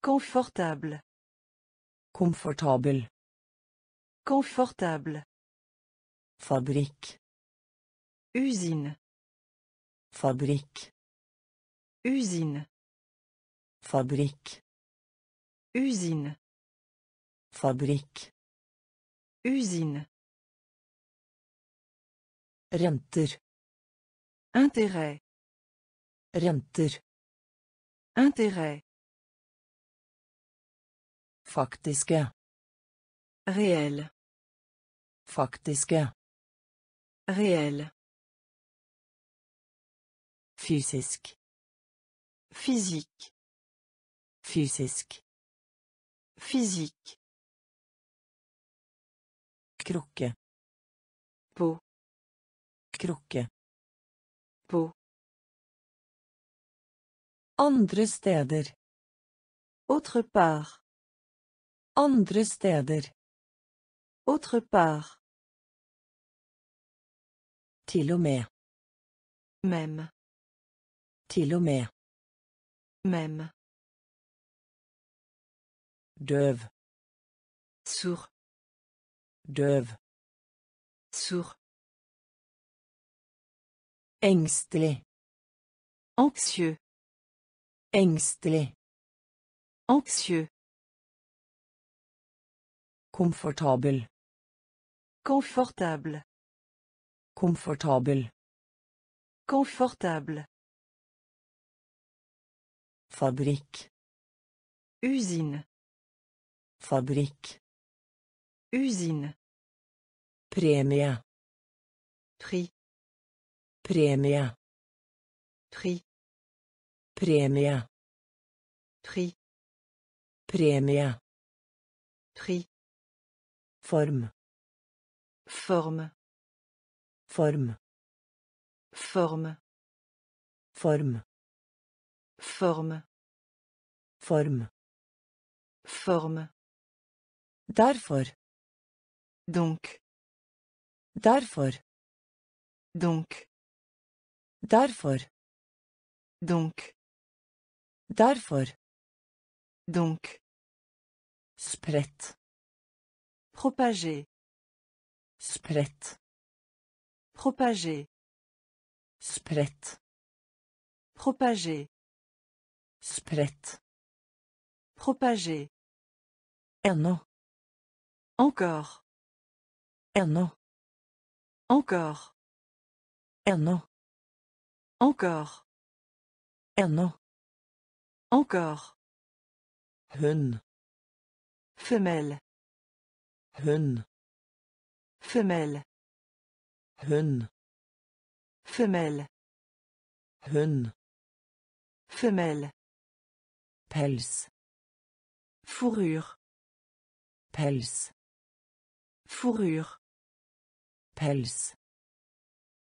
Komfortabel. Komfortabel. Komfortabel. Fabrikk. usine, Fabrikk. usine, Fabrikk. usine, Fabrikk. usine, Renter. Intérêt, Renter. intérêt, Faktiske. réel, Faktiske. réel, Fysisk. physique, Fysisk. physique, Krukke. På. Krukke. Peau, Andre steder. autre part, Andre steder. Autre part. Til og med. Même. Til og med. Même. Døv. Sourd. Døv. Sourd. Engstelig. Anxieux. Engstelig. Anxieux. Komfortabel. Confortable. Komfortabel. Confortable. Fabrikk. Usine. Fabrikk. Usine. Premie. Prix. Premie. Prix. Premie. Prix. Premie. Prix. Form. Forme. Form. Forme. Form. Forme. Form. Forme. Derfor. Donc. Derfor. Donc. Derfor. Donc. Derfor. Donc. Spredt. Propager. Spredt. Propager. Spredt. Propager. Spredt. Propager. Ennå. Encore. Encore. Encore. Ennå. Encore. Hund. Femelle. Hund. Femelle. Hund. Femelle. Hund. Femelle. Pels. Fourrure. Pels. Fourrure. Pels.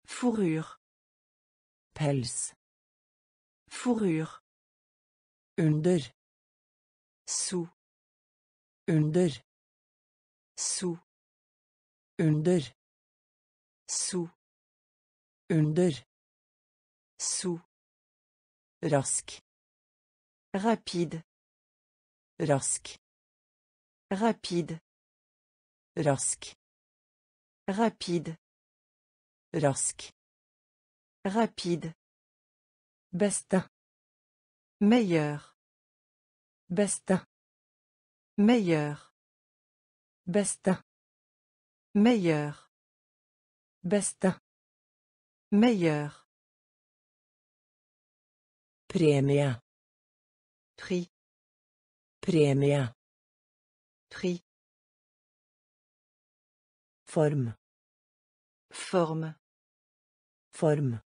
Fourrure. Pels. Fourrure. Under. Sous. Under. Sous. Under. Sous. Under. Sous. Rask. Rapide. Rask. Rapide. Rask. Rapide. Rask. Rapide. Beste. Meilleur. Beste. Meilleur. Beste. Meilleur. Beste. Meilleur. Premie. Prix. Premie. Prix. Form. Forme. Form.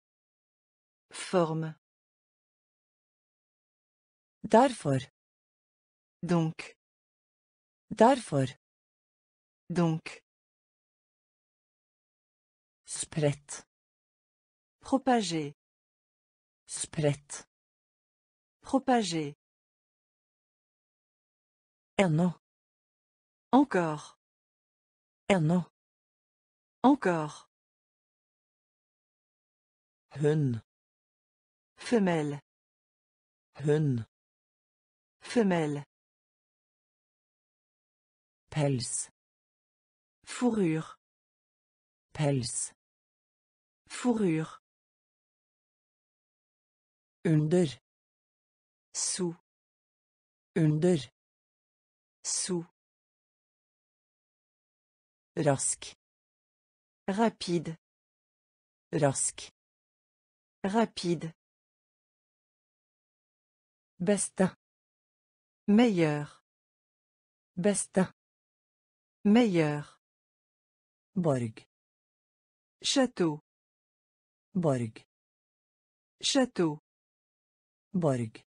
Forme. Derfor. Donc. Derfor. Donc. Spredt. Propager. Spredt. Propager. Ennå. Encore. Ennå. Encore. Femelle. Hund. Femelle. Pels. Fourrure. Pels. Fourrure. Under. Sous. Under. Sous. Rask. Rapide. Rask. Rapide. Beste. Meilleur. Beste. Meilleur. Borg. Château. Borg. Château. Borg.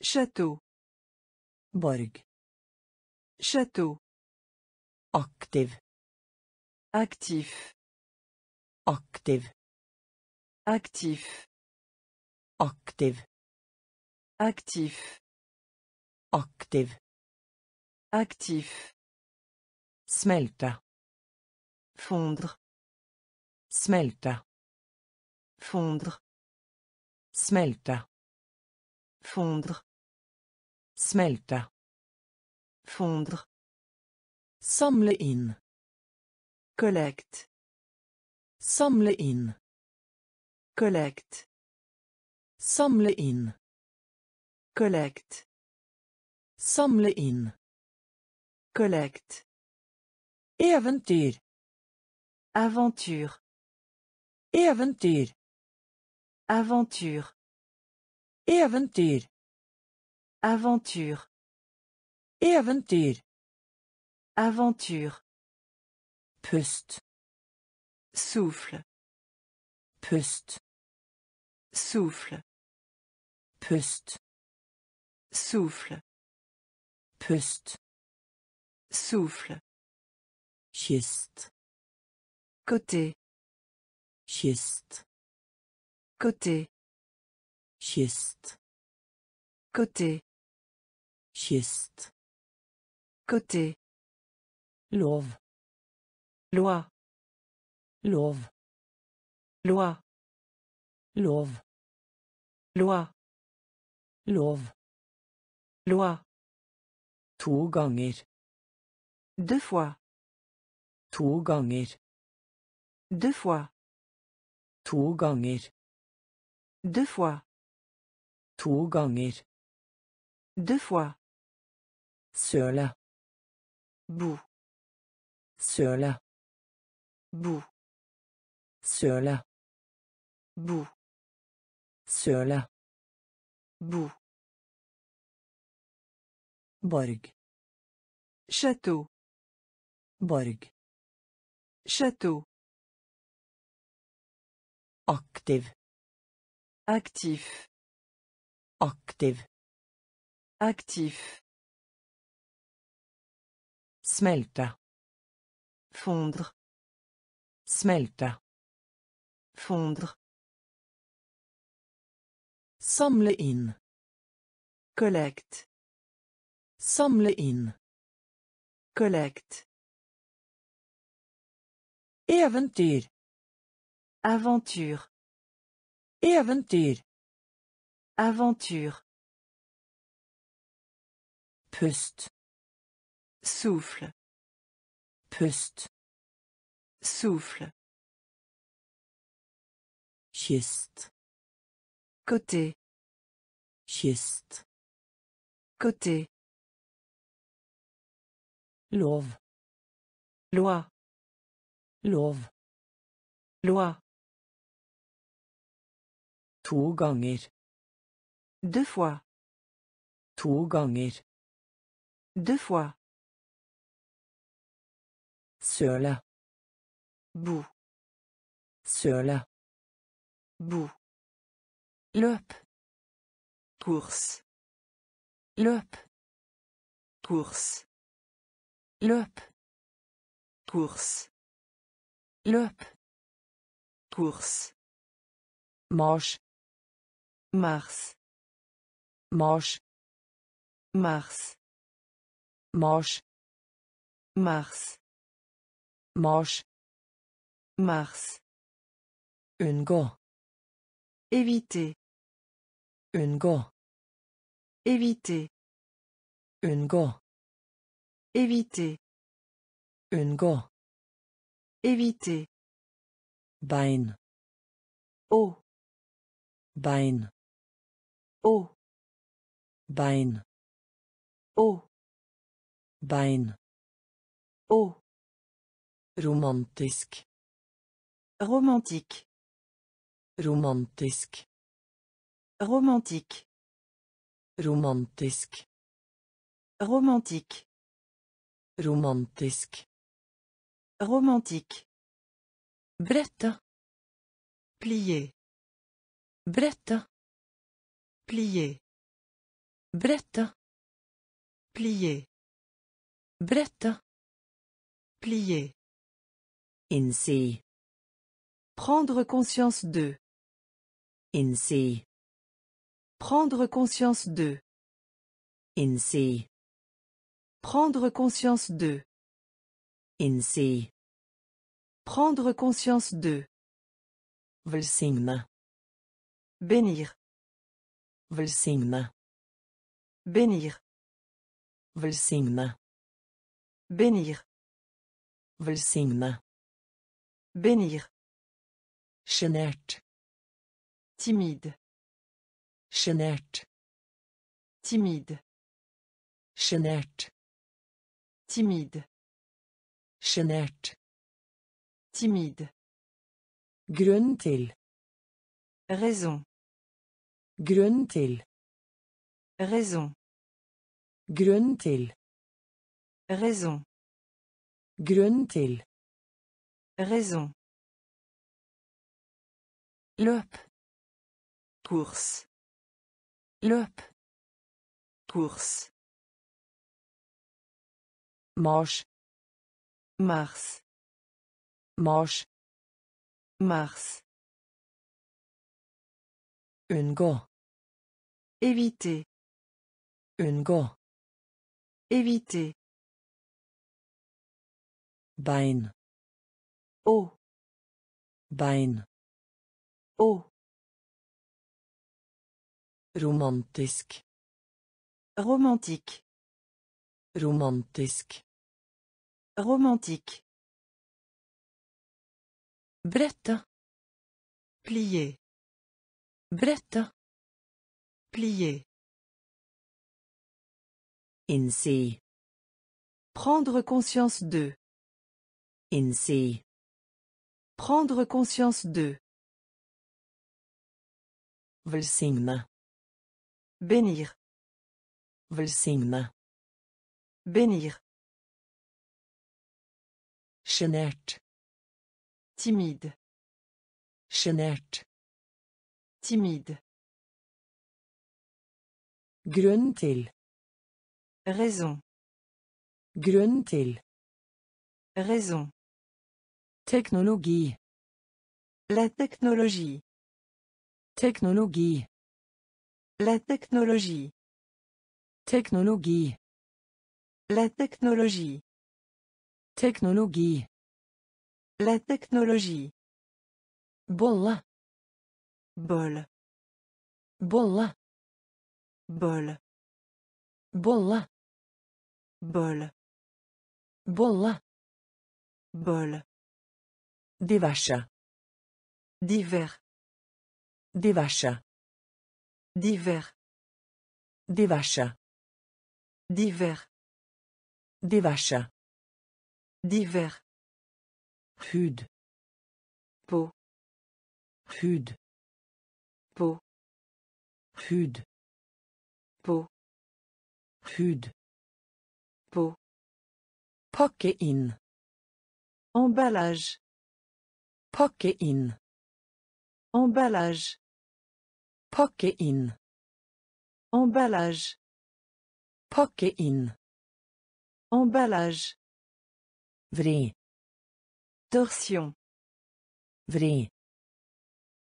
Château. Borg. Château. Aktiv. Actif. Aktiv. Actif. Aktiv. Actif. Aktiv. Actif. Smelte. Fondre. Smelte. Fondre. Smelte. Fondre. Smelte. Fondre. Samle inn. Collecte. Samle inn. Collecte. Samle inn. Collecte. Samle inn. Collecte. Eventyr. Aventure. Eventyr. Aventure. Eventyr. Aventure. Eventyr. Aventure. Pust. Souffle. Pust. Souffle. Pust. Souffle. Pust. Souffle. Schiste. Côté. Schiste. Côté. Schiste. Côté. Schiste. Côté. Love. Loi. Love. Loi. Love. Loi. Love. Loi. To ganger. Deux fois. To ganger. Deux fois. To ganger. Deux fois. To ganger. Deux fois. Søle. Bout. Søle. Bout. Søle. Bout. Søle. Bout. Borg. Château. Borg. Château. Aktiv. Actif. Aktiv. Actif. Smelte. Fondre. Smelte. Fondre. Samle inn. Collecte. Samle inn. Collecte. Eventyr. Aventure. Eventyr. Aventure. Pust. Souffle. Pust. Souffle. Kyst. Côté. Kyst. Côté. Lov. Loi. Lov. Loi. To ganger. Deux fois. To ganger. Deux fois. Søle. Bout. Søle. Bout. Løp. Course. Løp. Course. Löp. Course. Löp. Course. Marsch. Mars. Marsch. Mars. Marsch. Mars. Marsch. Mars. Unngå. Éviter. Unngå. Éviter. Unngå. Éviter. Unngå. Éviter. Bein. Eau. Bein. Eau. Bein. Eau. Bein. Eau. Romantisk. Romantique. Romantisk. Romantique. Romantisk. Romantique. Romantisk. Romantique. Brette. Plier. Brette. Plier. Brette. Plier. Brette. Plier. Innsi. Prendre conscience de. Innsi. Prendre conscience de. Innsi. Prendre conscience de. Innsi. Prendre conscience de. Velsigne. Bénir. Velsigne. Bénir. Velsigne. Bénir. Velsigne. Bénir. Sjenert. Timide. Sjenert. Timide. Sjenert. Timide. Sjenert. Timide. Grunn. Raison. Grunn. Raison. Grunn. Raison. Grunn. Raison. Løp. Course. Løp. Course. Mars. Mars. Mars. Mars. Unngå. Éviter. Unngå. Éviter. Bein. Eau. Bein. Eau. Romantisk. Romantique. Romantisk. Romantique. Brette. Plier. Brette. Plier. Prendre conscience de. Innsi. Prendre conscience de. Velsigne. Bénir. Velsigne. Bénir. Sjenert. Timide. Sjenert. Timide. Grunn til. Raison. Grunn til. Raison. Teknologi. La technologie. Teknologi. La technologie. Teknologi. La technologie. Teknologi. La technologie. Bolle. Bol. Bolle. Bol. Bolle. Bol. Bolle. Bol. Diverse. Divers. Diverse. Divers. Diverse. Divers. Diverse. Divers. Hud. Peau. Hud. Peau. Hud. Peau. Hud. Peau. Pakke inn. Emballage. Pakke inn. Emballage. Pakke inn. Emballage. Pakke inn. Emballage. Vri. Torsion. Vri.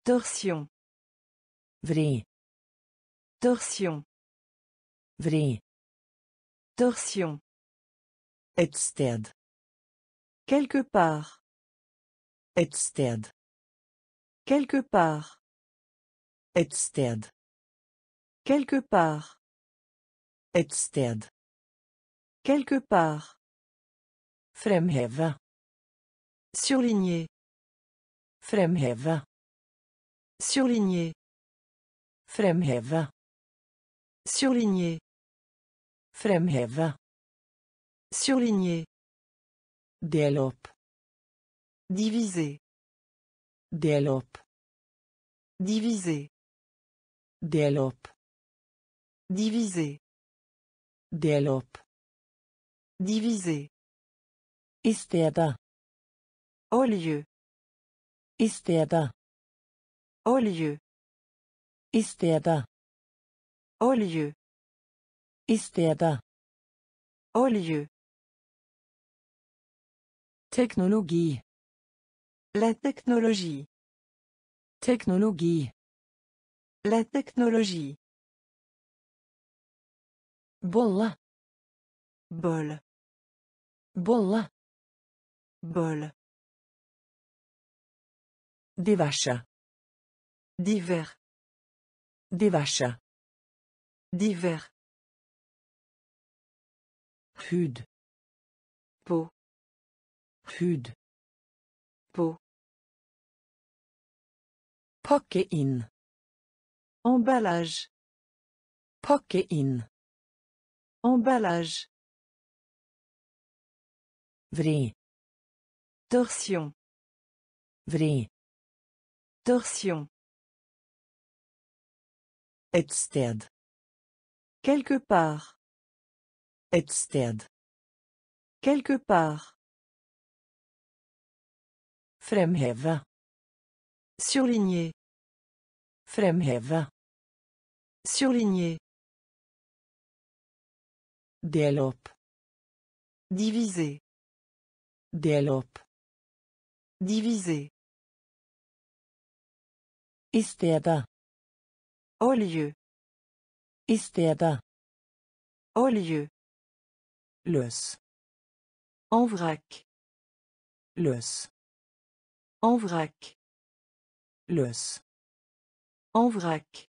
Torsion. Vri. Torsion. Vri. Torsion. Et sted. Quelque part. Et sted. Quelque part. Et sted. Quelque part. Et sted. Quelque part. Fremheve. Surligner. Fremheve. Surligner. Fremheve. Surligner. Fremheve. Surligner. Del opp. Diviser. Del opp. Diviser. Del opp. Diviser. Del opp. Diviser. I stedet. Au lieu. I stedet. Au lieu. I stedet. Au lieu. I stedet. Au lieu. Teknologi. La technologie. Teknologi. La technologie. Bolle. Bol. Bolle. Bol. Diverse. Divers. Diverse. Divers. Hud. Peau. Hud. Peau. Pakke inn. Emballage. Pakke inn. Emballage. Vri. Torsion. Vri. Torsion. Et sted. Quelque part. Et sted. Quelque part. Fremheve. Surligner. Fremheve. Surligner. Del. Diviser. Del. Diviser. I stedet. Au lieu. I stedet. Au lieu. Løs. En vrac. Løs. En vrac. Løs. En vrac.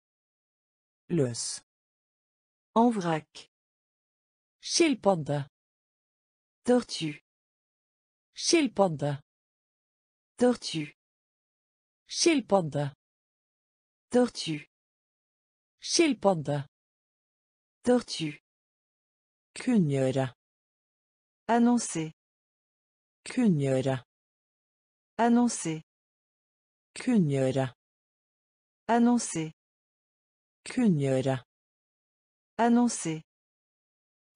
Løs. En vrac. Skilpadde. Tortue. Skilpadde. Tortue. Skilpadde. Tortue. Skilpadde. Tortue. Kunngjøre. Annoncer. Kunngjøre. Annoncer. Kunngjøre. Annoncer. Kunngjøre. Annoncer.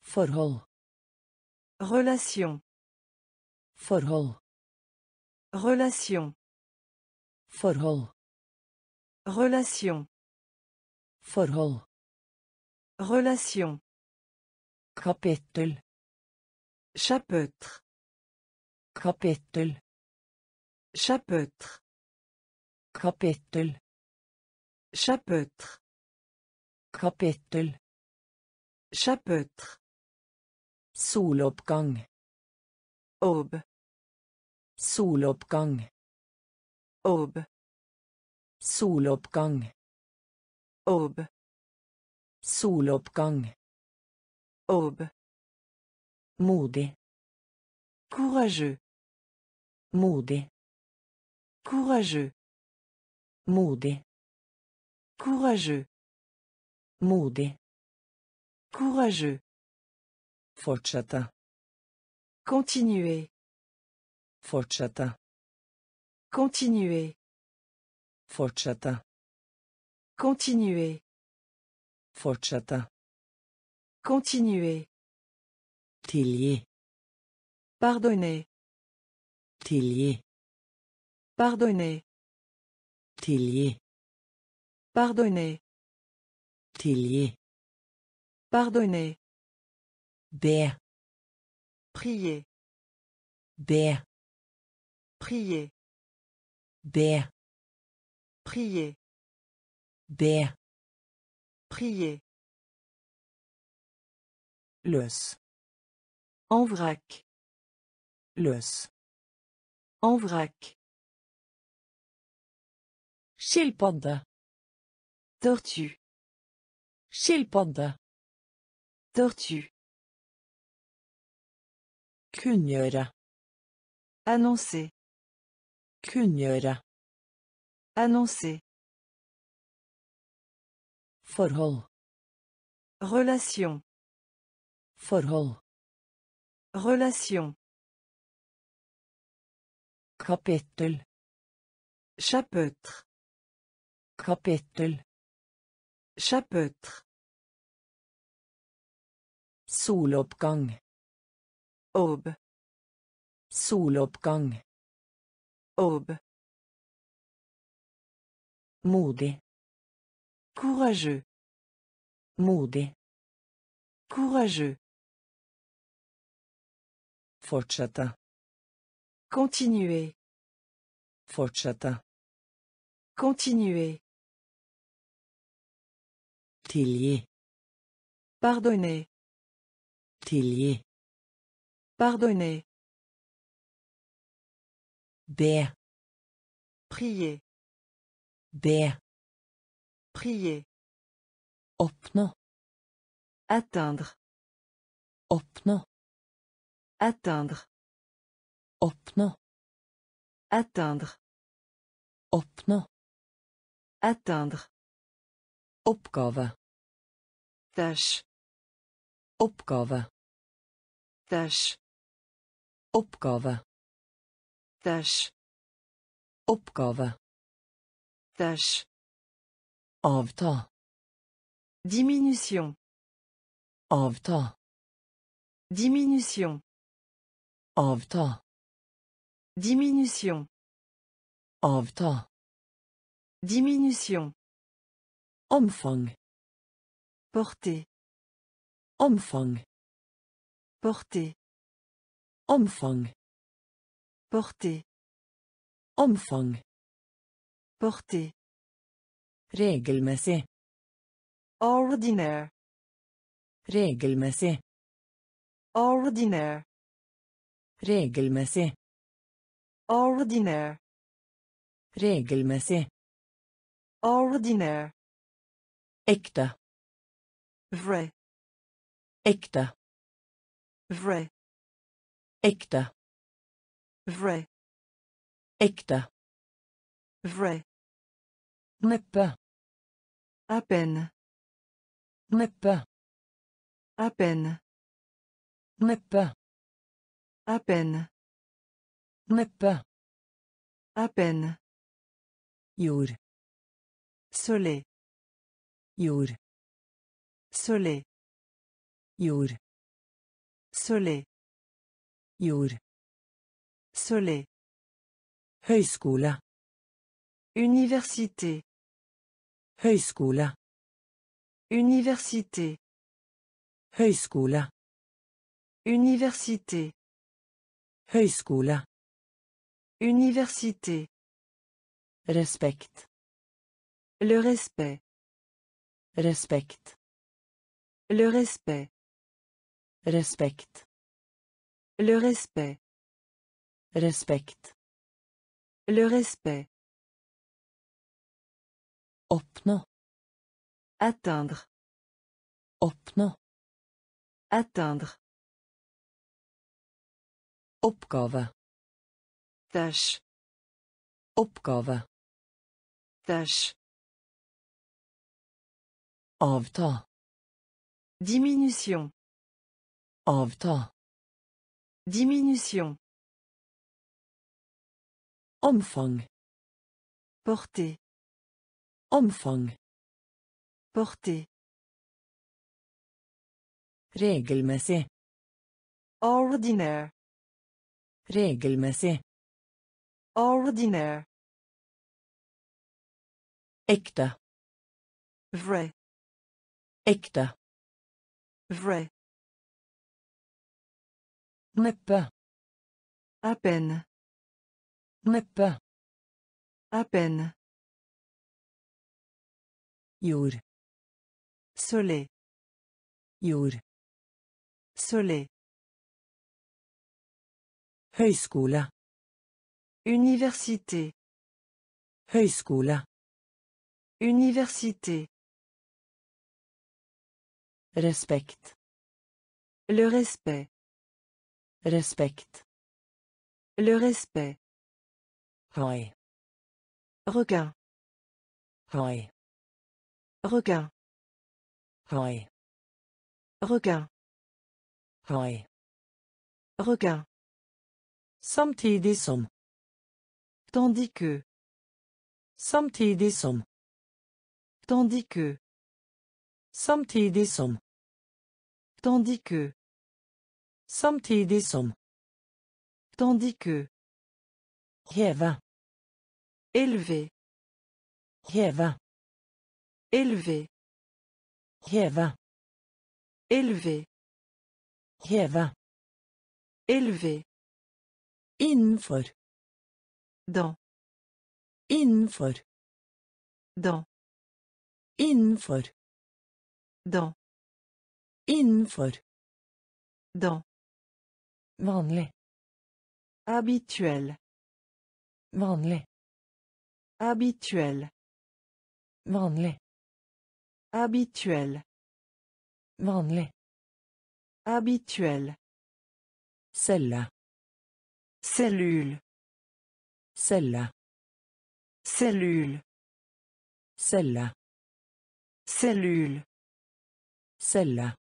Forhold. Relation. Forhold. Relation. Forhold. Relation. Forhold. Relation. Kapittel. Chapitre. Kapittel. Chapitre. Kapittel. Chapitre. Kapittel. Chapitre. Soloppgang. Aube. Soloppgang. Aube. Soloppgang. Aube. Soloppgang. Aube. Modig. Courageux. Modig. Courageux. Modig. Courageux. Modig. Courageux. Fortsette. Continuer. Fortsette. Continuer. Fortsette. Continuer. Fortsette. Continuer. Tilgi. Pardonner. Tilgi. Pardonner. Tilgi. Pardonner. Tilgi. Pardonner. Be. Prier. Be. Prier. Be. Prier. Be. Prier. Løs. En vrac. Løs. En vrac. Tortue. Skilpadde. Tortue. Kunngjøre. Annoncer. Kunngjøre. Annoncer. Forhold. Relation. Forhold. Relation. Kapittel. Chapitre. Kapittel. Chapitre. Soloppgang. Aube. Soloppgang. Aube. Modig. Courageux. Modig. Courageux. Fortsette. Continuer. Fortsette. Continuer. Tilgi. Pardonner. Tilgi. Pardonner. Be. Prier. Be. Prier. Oppnå. Atteindre. Oppnå. Atteindre. Oppnå. Atteindre. Oppnå. Atteindre. Oppgave. Tâche. Oppgave. Tâche. Oppgave. Tâche. Oppgave. Tâche. Avta. Diminution. Avta. Diminution. Avta. Diminution. Avta. Diminution. Omfang. Porter. Omfang. Porter. Omfang. Porter. Omfang. Porter. Regelmessig. Ordinaire. Regelmessig. Ordinaire. Regelmessig. Ordinaire. Regelmessig. Ordinaire. Ekte. Vrai. Ekte. Vrai. Ekte. Vrai. Ekte. Vrai. Neppe. À peine. Neppe. À peine. Neppe. À peine. Neppe. À peine. Jord. Soleil. Jord. Soleil. Jord. Soleil. Jord. Soleil. Høyskole. Université. Høyskole. Université. Høyskole. Université. Université. Respekt. Le respect. Respekt. Le respect. Respekt. Le respect. Respekt. Le respect. Oppnå. Atteindre. Oppnå. Atteindre. Oppgave. Tâche. Oppgave. Tâche. Avta. Diminution. Avta. Diminution. Omfang. Porter. Omfang. Porter. Regelmessig. Ordinaire. Regelmessig. Ordinaire. Ekte. Vrai. Ekte. Vrai. Neppe. À peine. Neppe. À peine. Jord. Soleil. Jord. Soleil. Høyskole. Université. Høyskole. Université. Respekt. Le respect. Respekt. Le respect. Hai. Requin. Hai. Requin. Hai. Requin. Hai. Requin. Samtidig som. Tandis que. Samtidig som. Tandis que. Samtidig som. Tandis que. Samtidig som. Tandis que. Heve. Élevé. Heve. Élevé. Heve. Élevé. Heve. Élevé. Innenfor. Dans. Innenfor. Dans. Innenfor. Dans. Innenfor. Dans. Vanlig. Habituel. Vanlig. Habituel. Vanlig. Habituel. Vanlig. Habituel. Celle. Cellule. Celle. Cellule. Celle. Cellule. Celle.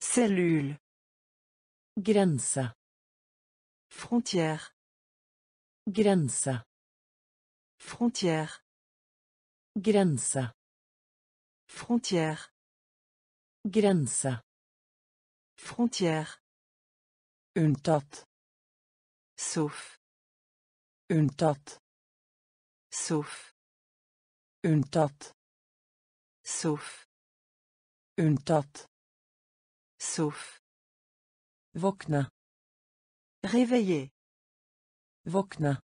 Cellule. Grense. Frontière. Grense. Frontière. Grense. Frontière. Grense. Frontière. Unntatt. Sauf. Unntatt. Sauf. Unntatt. Sauf. Unntatt. Sauf. Våkne. Réveiller. Våkne.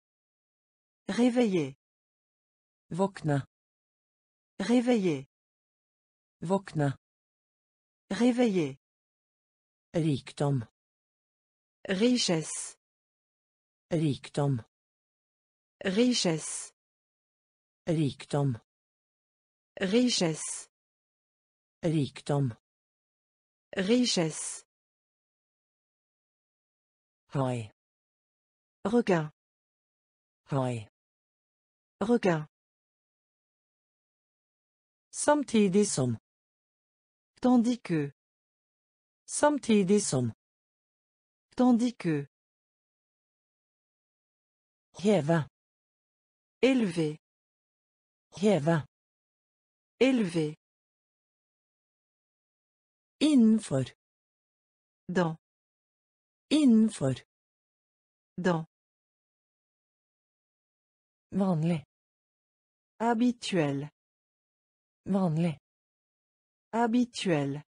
Réveiller. Våkne. Réveiller. Våkne. Réveiller. Rikdom. Richesse. Rikdom. Richesse. Rikdom. Richesse. Rikdom. Richesse. Regain. Hai. Regain. Samtidig som. Tandis que. Samtidig som. Tandis que. Heve. Élevé. Heve. Élevé. Innenfor. Dans. Innenfor. Dans. Vanlig. Habituel. Vanlig. Habituel.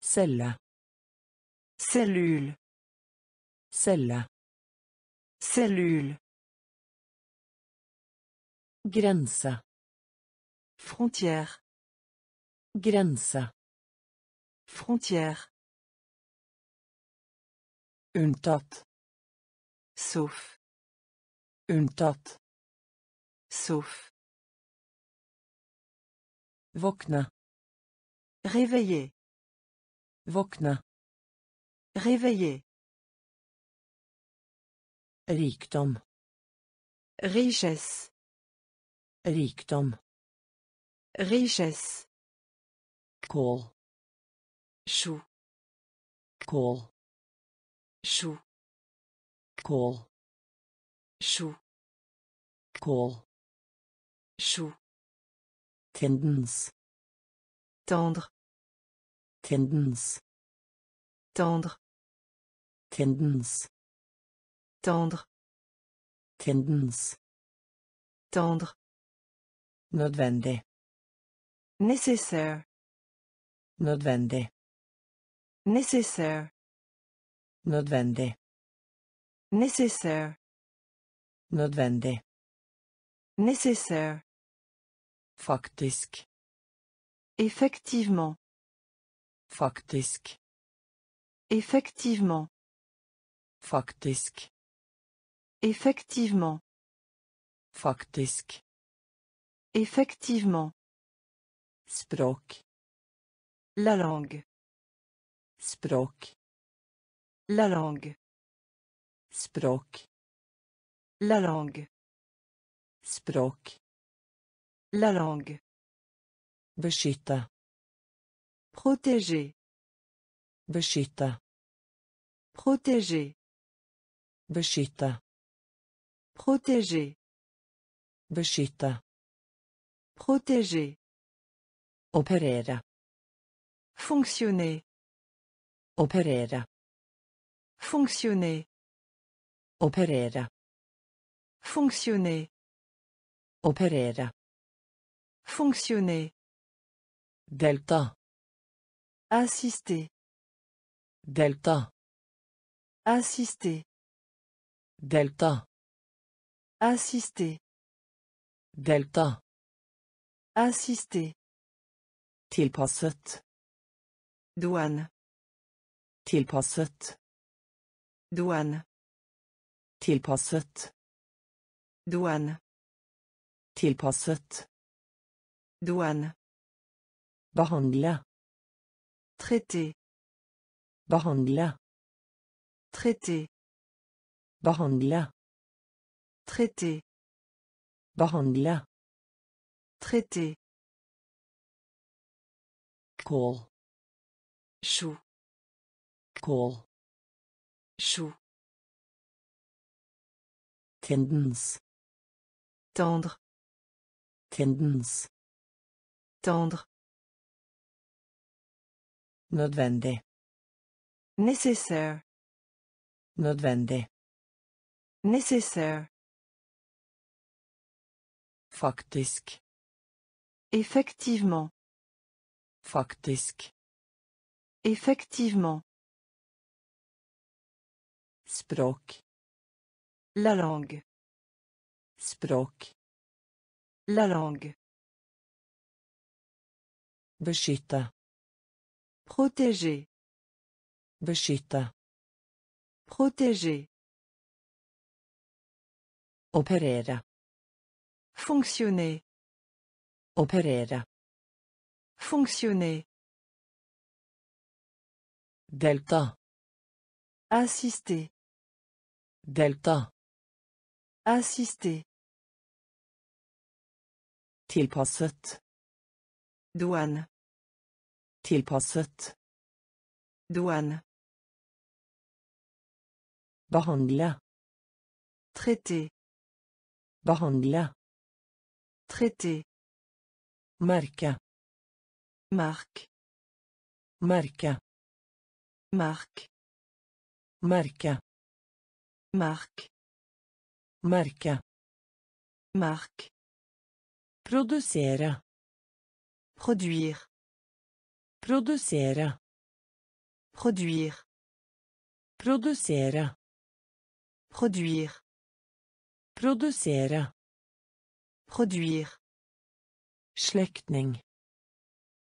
Celle. Cellule. Celle. Cellule. Grense. Frontière. Grense. Frontière. Unntatt. Sauf. Unntatt. Sauf. Våkne. Réveiller. Våkne. Réveiller. Rikdom. Richesse. Rikdom. Richesse. Kål. Chou. Kål. Chou. Kål. Chou. Kål. Chou. Tendens. Tendre. Tendens. Tendre. Tendens. Tendre. Tendens. Tendre. Nødvendig. Nécessaire. Nødvendig. Nécessaire. Nødvendig. Nécessaire. Nødvendig. Nécessaire. Faktisk. Effectivement. Faktisk. Effectivement. Faktisk. Effectivement. Faktisk. Effectivement. Språk. La langue. Språk. La langue. Språk. La langue. Språk. La langue. Beskytte. Protéger. Beskytte. Protéger. Beskytte. Protéger. Beskytte. Protéger. Operere. Fonctionner. Operere. Fonctionner. Operere. Fonctionner. Operere. Fonctionner. Delta. Assister. Delta. Assister. Delta. Assister. Delta. Assister. Tilpasset. Douane. Tilpasset. Douane. Tilpasset. Douane. Tilpasset. Douane. Behandle. Traité. Behandle. Traité. Behandle. Traité. Behandle. Traité. Kål. Chou. Kål. Chou. Tendens. Tendre. Tendens. Tendre. Nødvendig. Nécessaire. Nødvendig. Nécessaire. Faktisk. Effectivement. Faktisk. Effectivement. Språk. La langue. Språk. La langue. Beskytte. Protéger. Beskytte. Protéger. Operere. Fonctionner. Operere. Fonctionner. Delta. Assister. Delta. Assister. Tilpasset. Douane. Tilpasset. Douane. Behandle. Traité. Behandle. Traité. Merke. Marque. Merke. Marque. Merke. Marque. Merke. Marque. Produsere. Produire. Produsere. Produire. Produsere. Produire. Produsere. Produire. Slektning.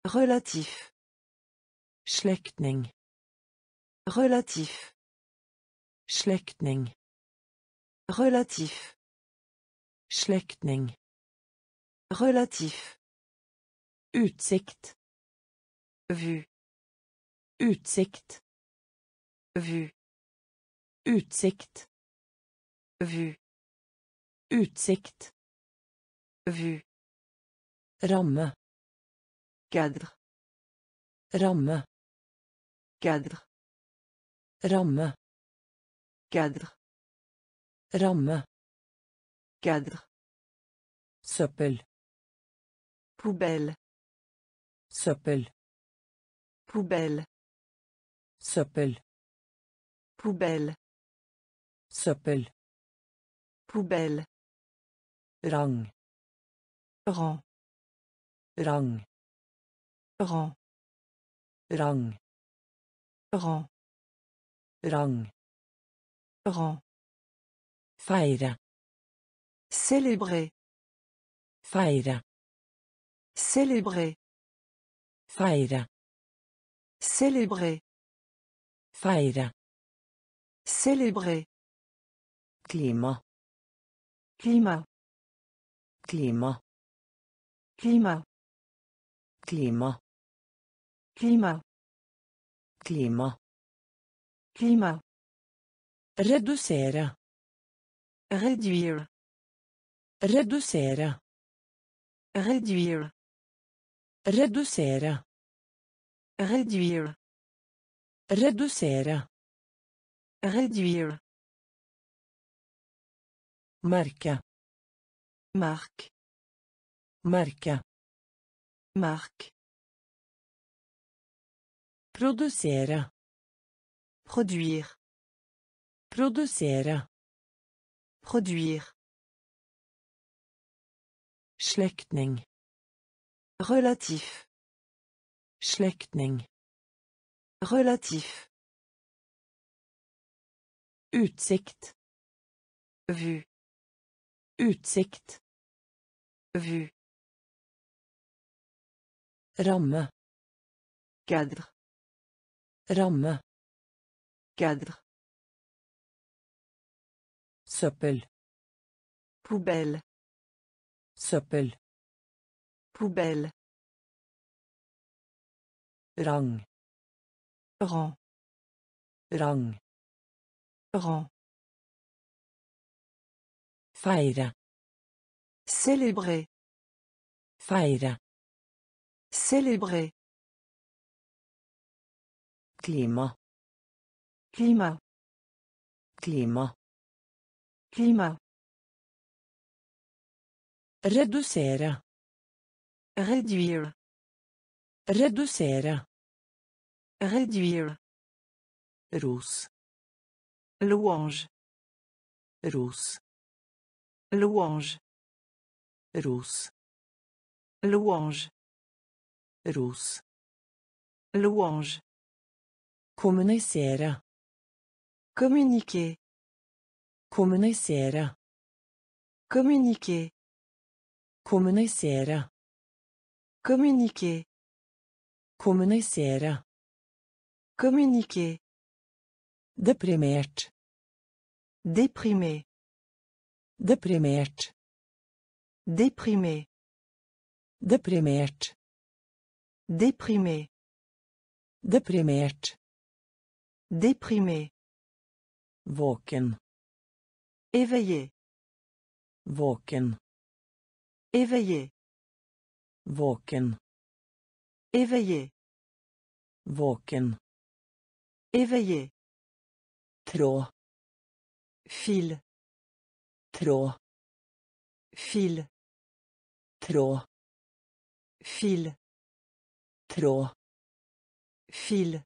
Relatif. Slektning. Relatif. Slektning. Relatif. Slektning. Relatif. Utsikt. Vue. Utsikt. Vue. Utsikt. Vue. Utsikt. Vue. Ramme. Cadre. Ramme. Cadre. Ramme. Cadre. Ramme. Cadre. Søppel. Poubelle. Søppel. Poubelle. Søppel. Poubelle. Søppel. Poubelle. Rang. Rang. Rang. Rang. Rang. Rang. Rang. Rang. Feire. Célébrer. Feire. Célébrer. Feire. Célébrer. Feire. Célébrer. Klima. Climat. Klima. Climat. Klima. Climat. Klima. Climat. Reducere. Réduire. Reducere. Réduire. Reducere. Réduire. Reducere. Réduire. Marca. Marque. Marca. Marque. Producere. Produire. Produire. Slektning. Relatif. Slektning. Relatif. Utsikt. Vue. Utsikt. Vue. Ramme. Cadre. Ramme. Cadre. Søppel. Poubelle. Søppel. Poubelle. Rang. Rang. Rang. Rang. Feire. Célébrer. Feire. Célébrer. Klima. Climat. Klima. Climat. Réduire. Réduire. Ros. Louange. Ros. Louange. Ros. Louange. Ros. Louange. Kommunisere. Communiquer. Kommunisere. Communiquer. Kommunisere. Communiquer. Kommunisere. Communiquer. Deprimert. Déprimé. Deprimert. Déprimé. Deprimert. Déprimé. Deprimert. Déprimé. Våken. Éveillé. Våken. Éveillé. Våken. Éveillé. Våken. Éveillé. Tråd. Fil. Tråd. Fil. Tråd. Fil. Tråd. Fil.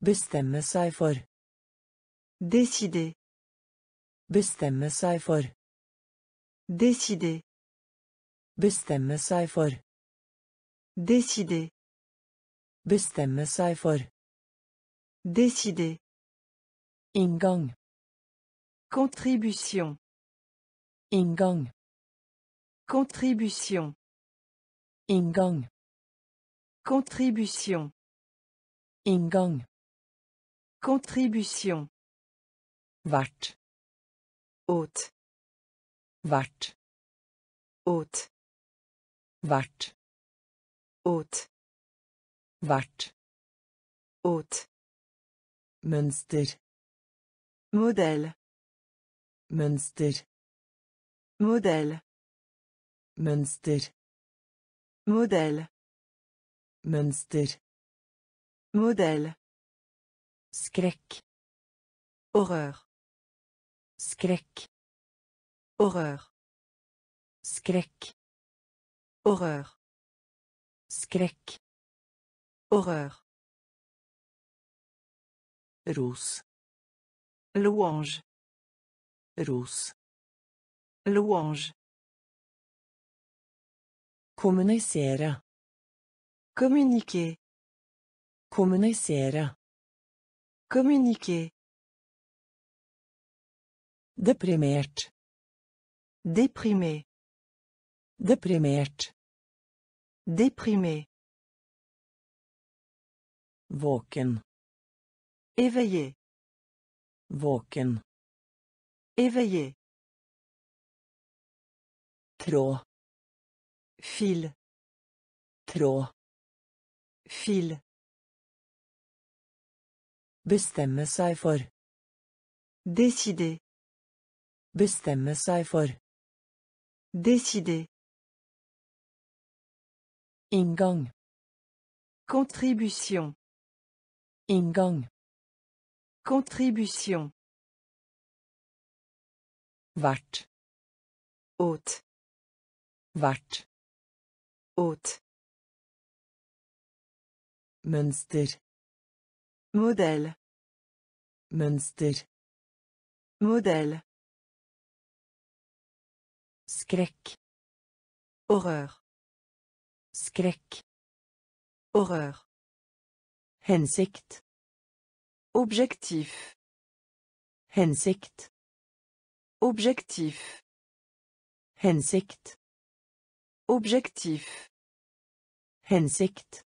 Bestemme seg for. Décider. Bestemme seg for. Décider. Bestemme seg for. Décider. Bestemme seg for. Décider. Inngang. Contribution. Inngang. Contribution. Inngang. Contribution. Inngang. Contribution. Vert. Åt. Vart. Åt. Vart. Åt. Vart. Åt. Mönster. Modell. Mönster. Modell. Mönster. Modell. Mönster. Modell. Skräck. Horreur. Skrekk. Horreur. Skrekk. Horreur. Skrekk. Horreur. Ros. Louange. Ros. Louange. Kommunisere. Communiquer. Kommunisere. Communiquer. Deprimert. Deprimé. Deprimert. Deprimé. Våken. Éveillé. Våken. Éveillé. Tråd. Fil. Tråd. Fil. Bestemme seg for. Décider. Bestemme seg for. Décider. Inngang. Contribution. Inngang. Contribution. Vert. Hôte. Vert. Hôte. Mønster. Modell. Mønster. Modèle. Skrekk. Horreur. Skrekk. Horreur. Hensikt. Objectif. Hensikt. Objectif. Hensikt. Objectif. Hensikt.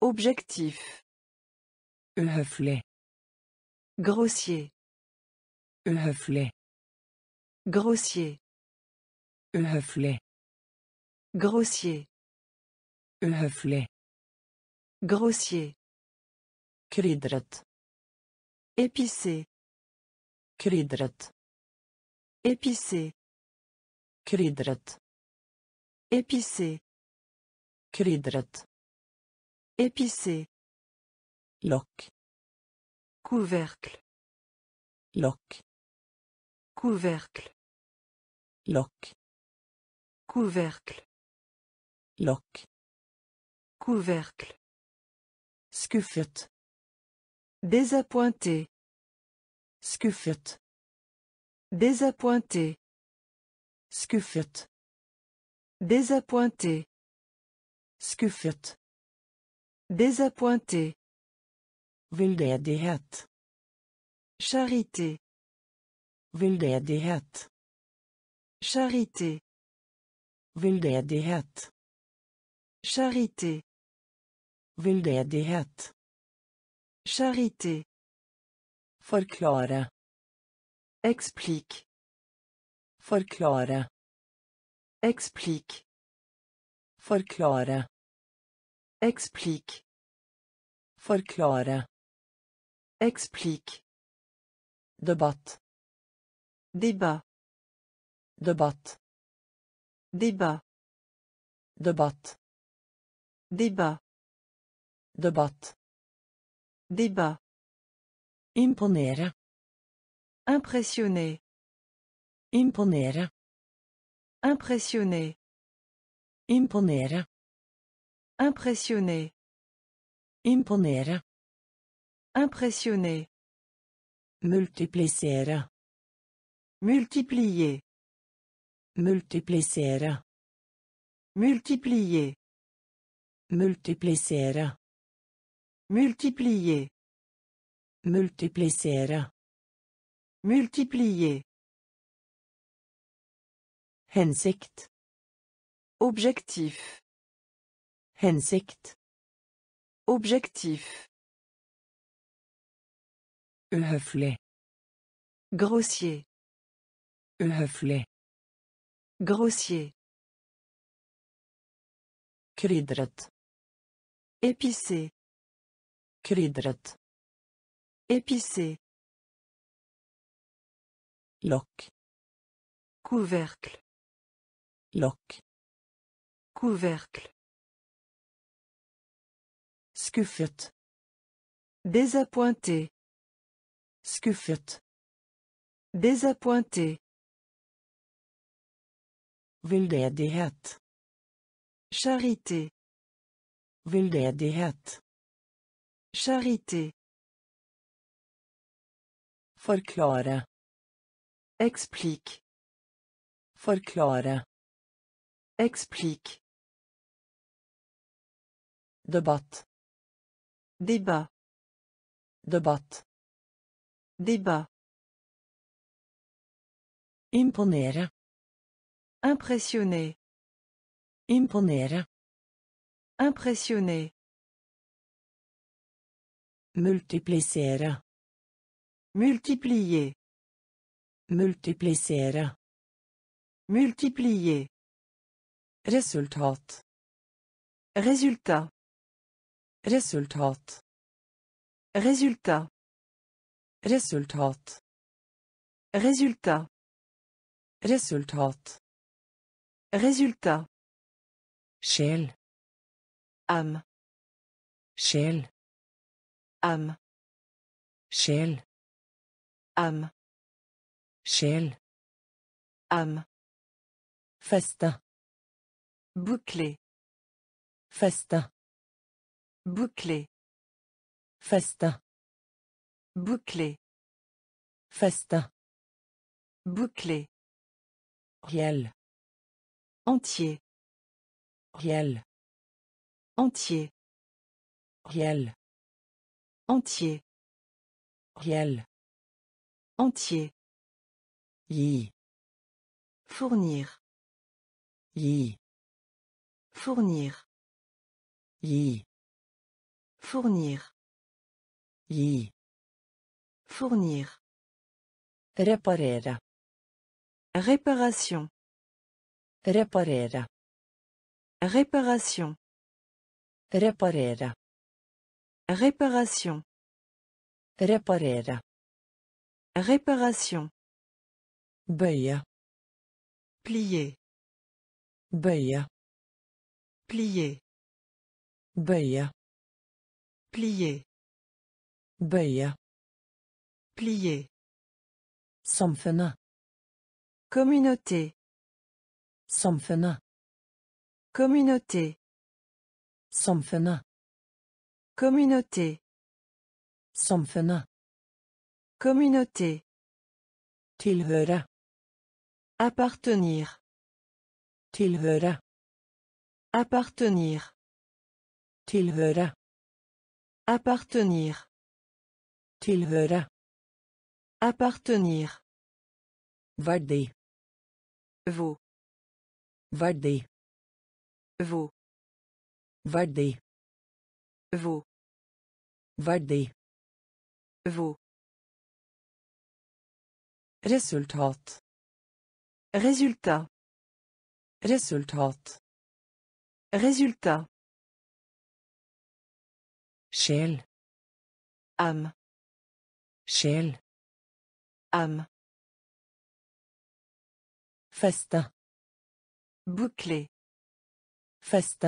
Objectif. Uhøflig. Grossier. Uhøflig. Grossier. Uhøflig. Grossier. Uhøflig. Grossier. Krydret. Épicé. Krydret. Épicé. Krydret. Épicé. Krydret. Épicé. Lokk. Couvercle. Lokk. Couvercle. Lokk. Couvercle. Lokk. Couvercle. Skuffet. Désappointé. Skuffet. Désappointé. Skuffet. Désappointé. Skuffet. Désappointé. Veldedighet. Charité. Veldedighet. Charité. Veldedighet. Charité. Veldedighet. Charité. Forklare. Explique. Forklare. Explique. Forklare. Explique. Forklare. Explique. Debatt. Débat. Debatt. Débat. Debatt. Débat. Debatt. Débat. Imponere. Impressionné. Imponere. Impressionné. Imponere. Impressionné. Imponere. Impressionné. Multiplisere. Multiplier. Multiplisere. Multiplier. Multiplisere. Multiplier. Multiplisere. Multiplier. Hensikt. Objectif. Hensikt. Objectif. Uhøflig. Grossier. Uhøflig. Grossier. Krydret. Épicé. Krydret. Épicé. Lokk. Couvercle. Lokk. Couvercle. Skuffet. Désappointé. Skuffet. Désappointé. Veldedighet. Charité. Veldedighet. Charité. Forklare. Explique. Forklare. Explique. Debatt. Débat. Debatt. Débat. Imponere. Impressionné. Imponere. Impressionné. Multiplisere. Multiplier. Multiplisere. Multiplier. Resultat. Résultat. Resultat. Résultat. Resultat. Résultat. Resultat. Résultat. Sjel. Âme. Sjel. Âme. Sjel. Âme. Sjel. Âme. Feste. Bouclé. Feste. Bouclé. Feste. Bouclé. Feste. Bouclé. Riel. Entier. Riel. Entier. Riel. Entier. Riel. Entier. Gi. Fournir. Gi. Fournir. Gi. Fournir. Gi. Fournir. Reparere. Réparation. Reparere. Réparation. Reparere. Réparation. Reparere. Réparation. Bøye. Plier. Bøye. Plier. Bøye. Plier. Bøye. Plier. Samfunnet. Communauté. Samfunnet. Communauté. Samfunnet. Communauté. Samfunnet. Communauté. Tilhøre. Appartenir. Tilhøre. Appartenir. Tilhøre. Appartenir. Tilhøre. Appartenir. Verdi. Vaut. Verdi. Vaut. Verdi. Vaut. Verdi. Vaut. Resultat. Résultat. Resultat. Résultat. Sjel. Âme. Sjel. Âme. Feste. Bouclé. Feste.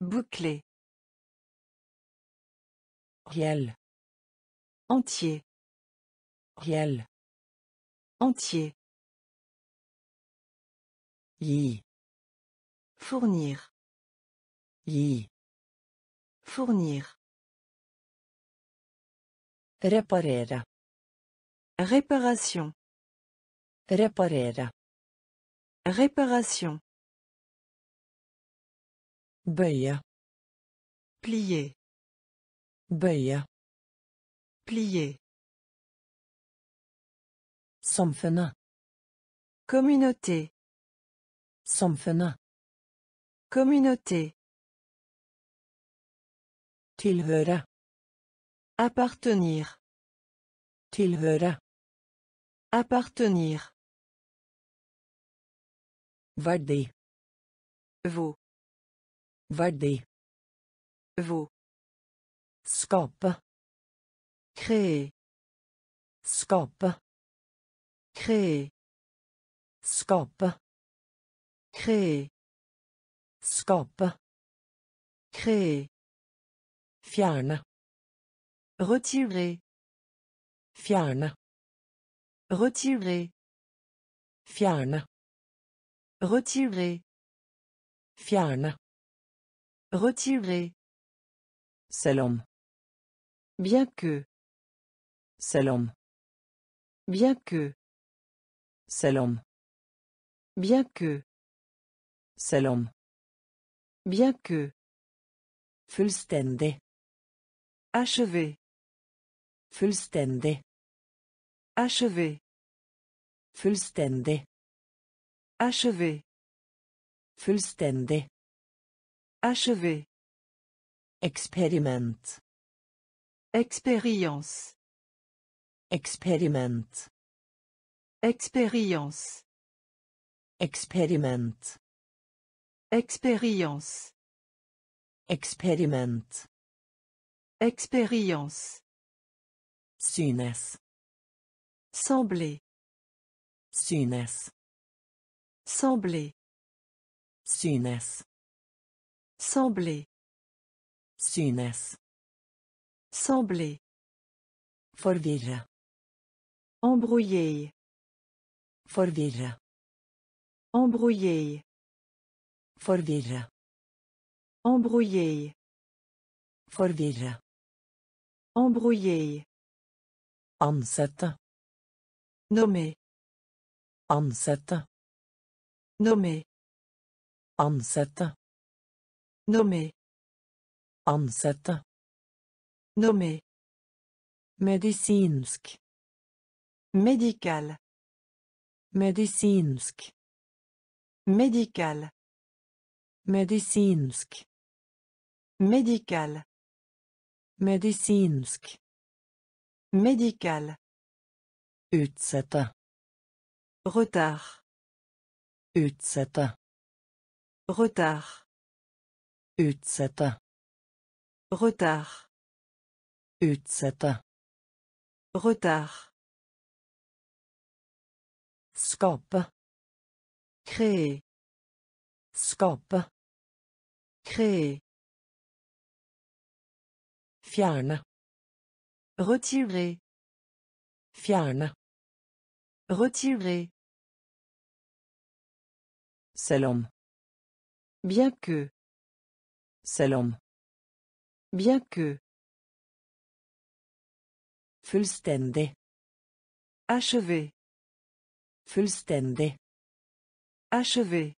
Bouclé. Hel. Entier. Hel. Entier. Gi. Fournir. Gi. Fournir. Reparere. Réparation. Reparere. Réparation. Bøye. Plier. Bøye. Plier. Samfunnet. Communauté. Samfunnet. Communauté. Tilhøre. Appartenir. Tilhøre. Appartenir. Verdi. Vaut. Verdi. Vaut. Skape. Créer. Skape. Créer. Skape. Créer. Skape. Créer. Fjerne. Retirer. Fjerne. Retirer. Fjerne. Retirer. Fjerne. Retirer. Selv om. Bien que. Selv om. Bien que. Selv om. Bien que. Selv om. Bien que. Fullstendig. Achevé. Fullstendig. Achevé. Fullstendig. Achevé. Fullstendig. Achevé. Eksperiment. Expérience. Eksperiment. Expérience. Eksperiment. Expérience. Eksperiment. Expérience. Synes. Sembler. Synes. Sembler. Synes. Sembler. Synes. Sembler. Forvirre. Embrouiller. Forvirre. Embrouiller. Forvirre. Embrouiller. Forvirre. Embrouiller. Ansette. Nommer. Ansette. Nommer. Ansette. Nommer. Ansette. Nommer. Medisinsk. Médical. Medisinsk. Médical. Medisinsk. Médical. Medisinsk. Médical. Utsette. Retard. Utsette. Retard. Utsette. Retard. Utsette. Retard. Skape. Créer. Skape. Créer. Fjerne. Retirer. Fjerne. Retirer. Selv om. Bien que. Selv om. Bien que. Fullstendig. Achever. Fullstendig. Achever.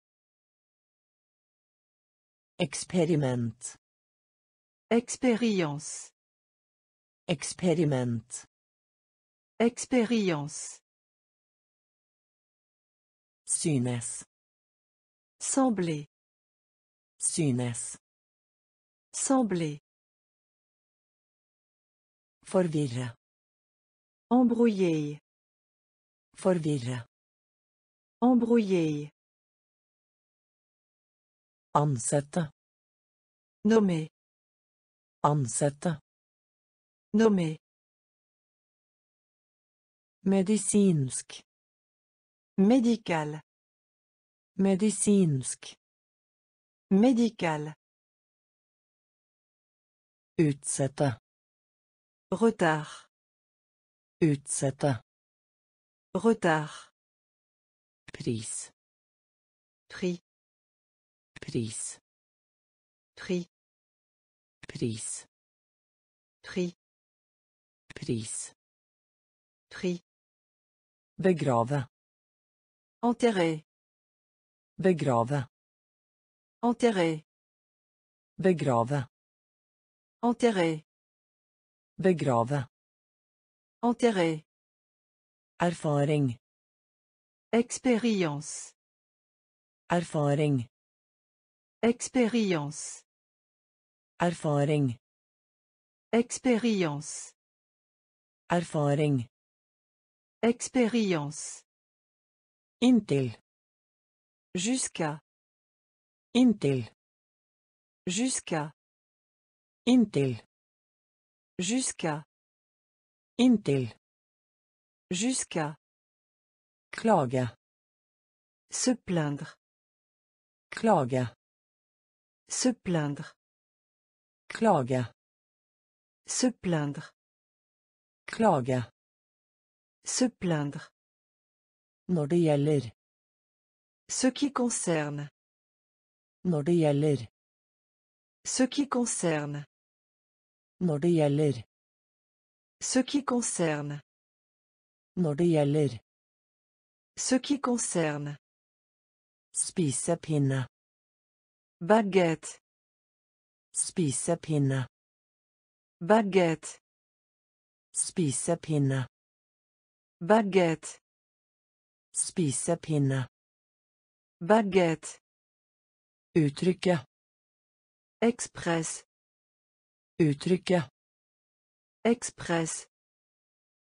Eksperiment. Expérience. Eksperiment. Expérience. Synes. Sembler. Synes. Sembler. Forvirre. Embrouiller. Forvirre. Embrouiller. Ansette. Nommer. Ansette. Nommer. Medisinsk. Médical. Medisinsk. Médical. Utsette. Retard. Utsette. Retard. Pris. Prix. Pris. Prix. Pris. Prix. Pris. Prix. Begrave. Enterrer. Begrave. Enterrer. Begrave. Enterrer. Begrave. Enterrer. Erfaring. Expérience. Erfaring. Expérience. Erfaring. Expérience. Erfaring. Expérience. Inntil. Jusqu'à. Inntil. Jusqu'à. Inntil. Jusqu'à. Inntil. Jusqu'à. Klage. Se plaindre. Klage. Se plaindre. Klage. Se plaindre. Klage. Se plaindre. Når det gjelder. Ce qui concerne. Når det gjelder. Ce qui concerne. Når det gjelder. Ce qui concerne. Når det gjelder. Ce qui concerne. Spisepinne. Baguette. Spisepinne. Baguette. Spisepinne. Baguette. Spisepinne. Baguette. Uttrykke. Express. Uttrykke. Express.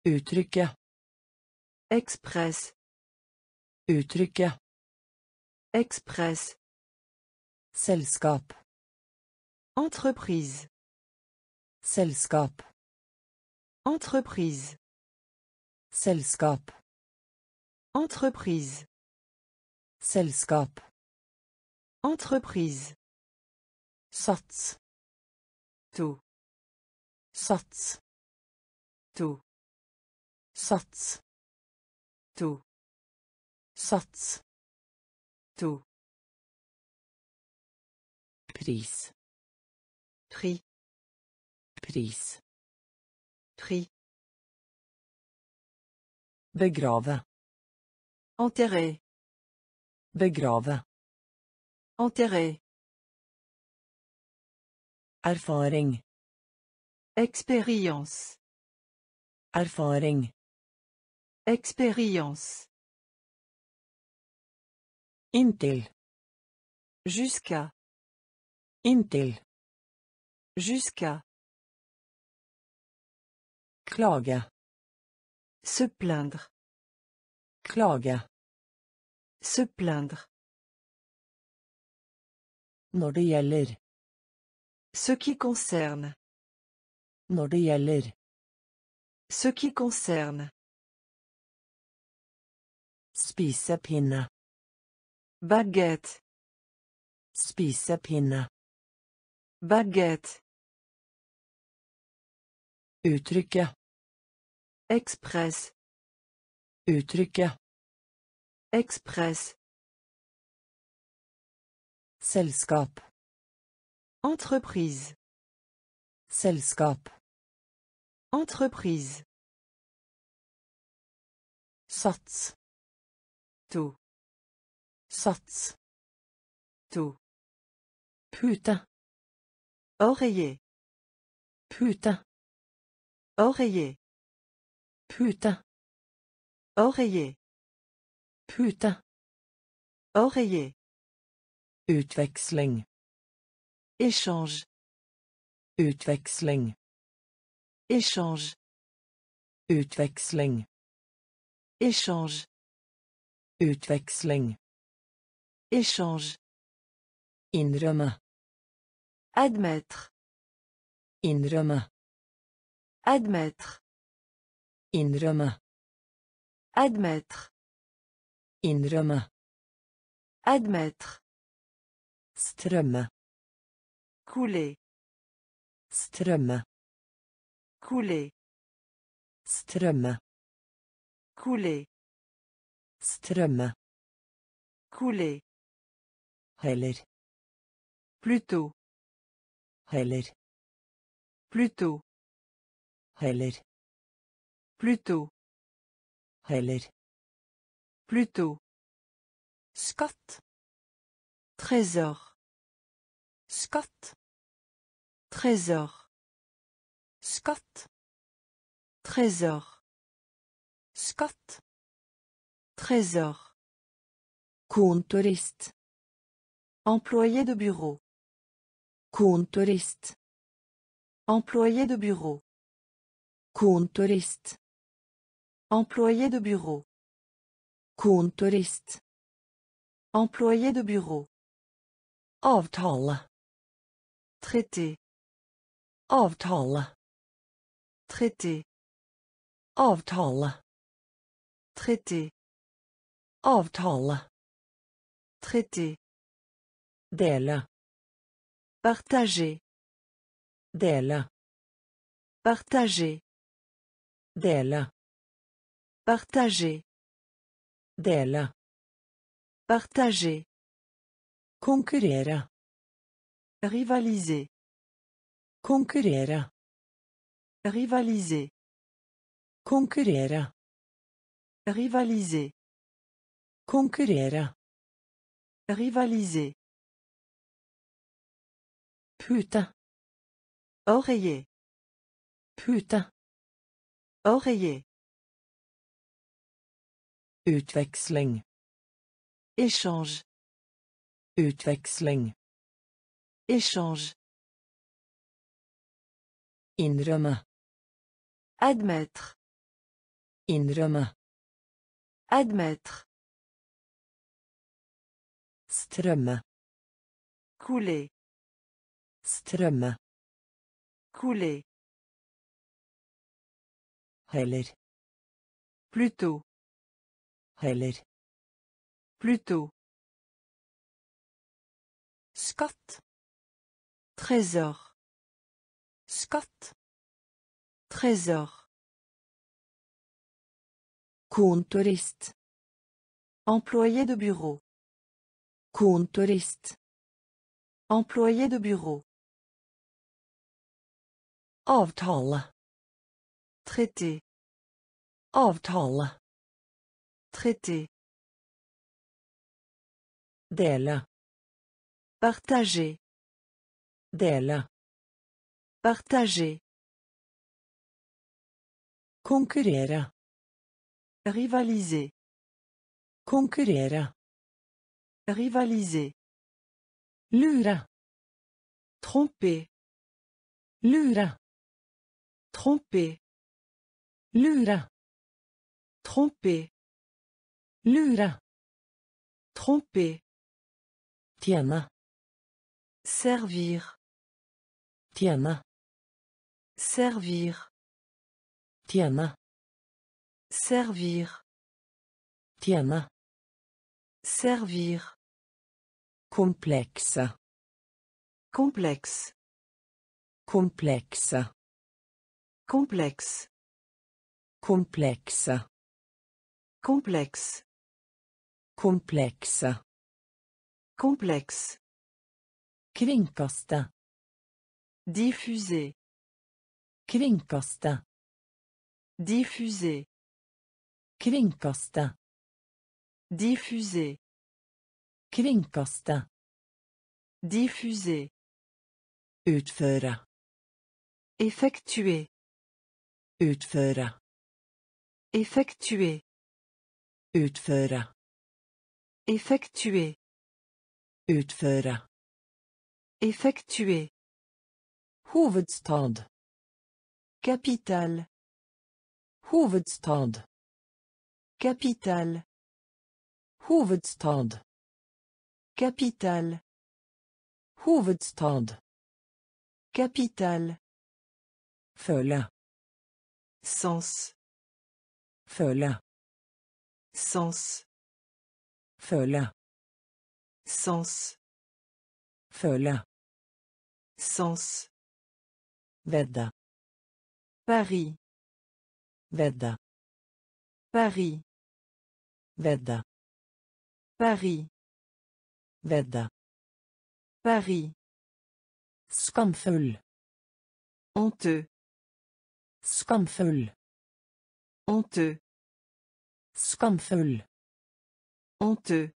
Uttrykke. Express. Uttrykke. Express. Selskap. Entreprise. Selskap. Entreprise. Selskap. Entreprise. Selskap. Entreprise. Sats. Taux. Sats. Taux. Sats. Taux. Sats. Taux. Pris. Prix. Pris. Prix. Begrave. Enterrer. Begrave. Enterrer. Erfaring. Expérience. Erfaring. Expérience. Inntil. Jusqu'à. Inntil. Jusqu'à. Klage. Se plaindre. Se plaindre. Når det gjelder. Ce qui concerne. Når det gjelder. Ce qui concerne. Spisepinne. Baguette. Spisepinne. Baguette. Uttrykke. Express. Uttrykke. Express. Selskap. Entreprise. Selskap. Entreprise. Sats. Taux. Sats. Taux. Pute. Oreiller. Pute. Oreiller. Pute. Oreiller. Pute. Oreiller. Utveksling. Échange. Utveksling. Échange. Utveksling. Échange. Utveksling. Échange. Innrømme. Admettre. Innrømme. Admettre. Innrømme. Admettre. Innrømme. Admettre. Strømme. Couler. Strømme. Couler. Strømme. Couler. Strømme. Couler. Heller. Plutôt. Heller. Plutôt. Heller. Plutôt. Heller. Plutôt. Skatt. Trésor. Skatt. Trésor. Skatt. Trésor. Skatt. Trésor. Kontorist. Employé de bureau. Kontorist. Employé de bureau. Kontorist. Employé de bureau. Kontorist. Employé de bureau. Avtale. Traité. Avtale. Traité. Avtale. Traité. Avtale. Traité. Dele. Partager. Dele. Partager. Partager. Konkurrere. Rivaliser. Konkurrere. Rivaliser. Konkurrere. Rivaliser. Konkurrere. Rivaliser. Pute. Oreiller. Pute. Oreiller. Utveksling. Échange. Échange. Innrømme. Admettre. Innrømme. Admettre. Strømme. Couler. Strømme. Couler. Heller. Plutôt. Heller. Plutôt. Skatt. Trésor. Skatt. Trésor. Kontorist. Employé de bureau. Kontorist. Employé de bureau. Avtale. Traité. Avtale. Traité. Dele. Partager. Dele. Partager. Konkurrere. Rivaliser. Konkurrere. Rivaliser. Lure. Tromper. Lure. Tromper. Lure. Tromper. Lura. Tromper. Tjene. Servir. Tjene. Servir. Tjene. Servir. Tjene. Servir. Komplekse. Complexe. Komplekse. Complexe. Komplekse. Complexe. Komplekse. Complexe. Kringkaste. Diffuser. Kringkaste. Diffuser. Kringkaste. Diffuser. Kringkaste. Diffuser. Utføre. Effectuer. Utføre. Effectuer. Utføre. Effectuer. Utføre. Effectuer. Hovedstad. Capitale. Hovedstad. Capitale. Hovedstad. Capitale. Hovedstad. Capitale. Føle. Sens. Føle. Sens. Føle. Sens. Føle. Sens. Vedde. Paris. Vedde. Paris. Vedde. Paris. Vedde. Paris. Skamfull. Honteux. Skamfull. Honteux. Skamfull. Honteux.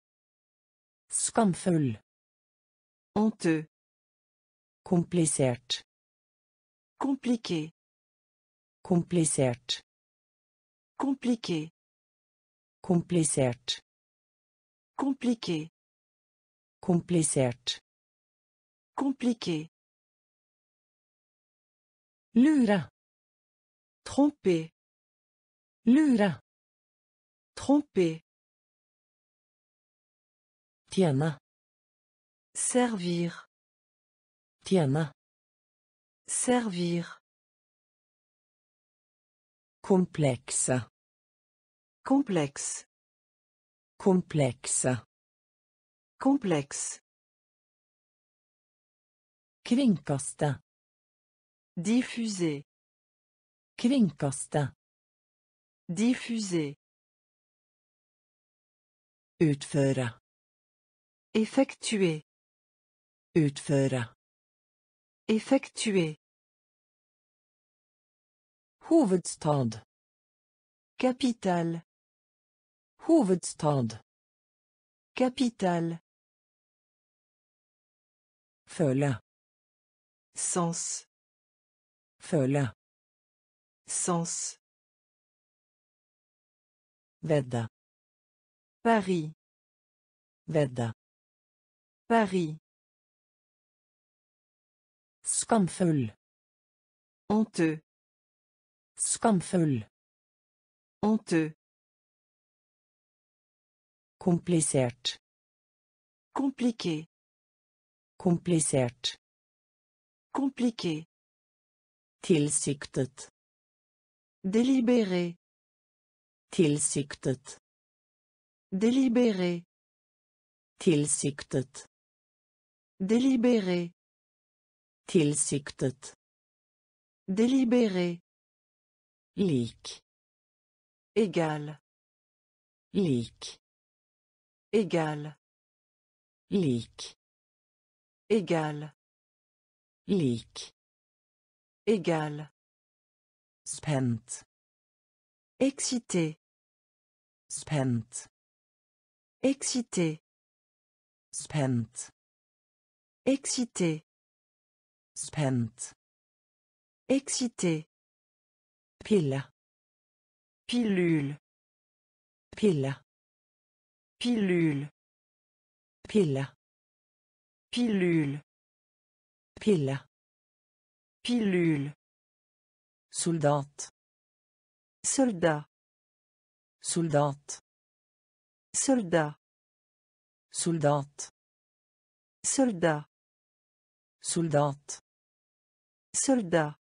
Skamfull. Honteux. Komplisert. Compliqué. Komplisert. Compliqué. Komplisert. Compliqué. Komplisert. Compliqué. Lure. Tromper. Lure. Tromper. Tjene. Servir. Tjene. Servir. Komplekse. Complexe. Komplekse. Complexe. Kringkaste. Diffuser. Kringkaste. Diffuser. Utføre. Effectuer. Utføre. Effectuer. Hovedstad. Capitale. Hovedstad. Capitale. Føle. Sens. Føle. Sens. Vedde. Paris. Vedde. Paris. Skamfull. Honteux. Skamfull. Honteux. Komplisert. Compliqué. Komplisert. Compliqué. Tilsiktet. Délibéré. Tilsiktet. Délibéré. Tilsiktet. Délibéré. Tilsiktet. Délibéré. Lik. Égal. Lik. Égal. Lik. Égal. Lik. Égal. Spent. Excité. Spent. Excité. Spent. Excité. Spent. Excité. Pille. Pilule. Pille. Pilule. Pille. Pilule. Pille. Pilule. Soldat. Soldat. Soldat. Soldat. Soldat. Soldat. Soldat. Soldat.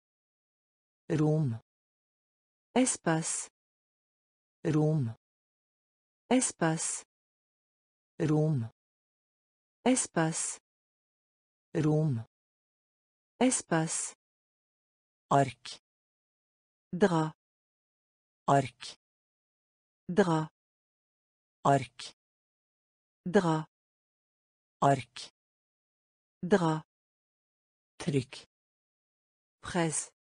Rom. Espace. Rom. Espace. Rom. Espace. Rom. Espace. Ark. Drap. Ark. Drap. Ark. Drap. Ark. Drap. Trykk. Press.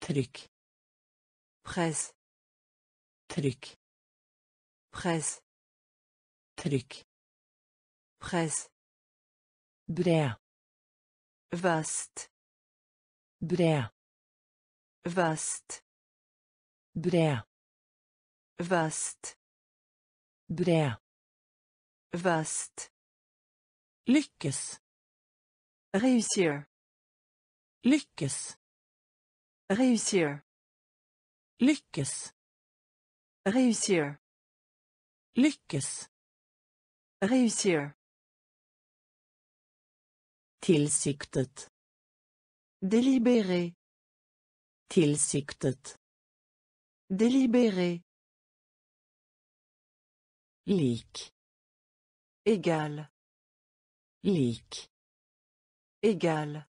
Trykk. Press. Trykk. Press. Trykk. Press. Bred. Vast. Bred. Vast. Bred. Vast. Bred. Vast. Lykkes. Réussir. Lykkes. Réussir. Lykkes. Réussir. Lykkes. Réussir. Tilsiktet. Délibéré. Tilsiktet. Délibéré. Lik. Égal. Lik. Égal.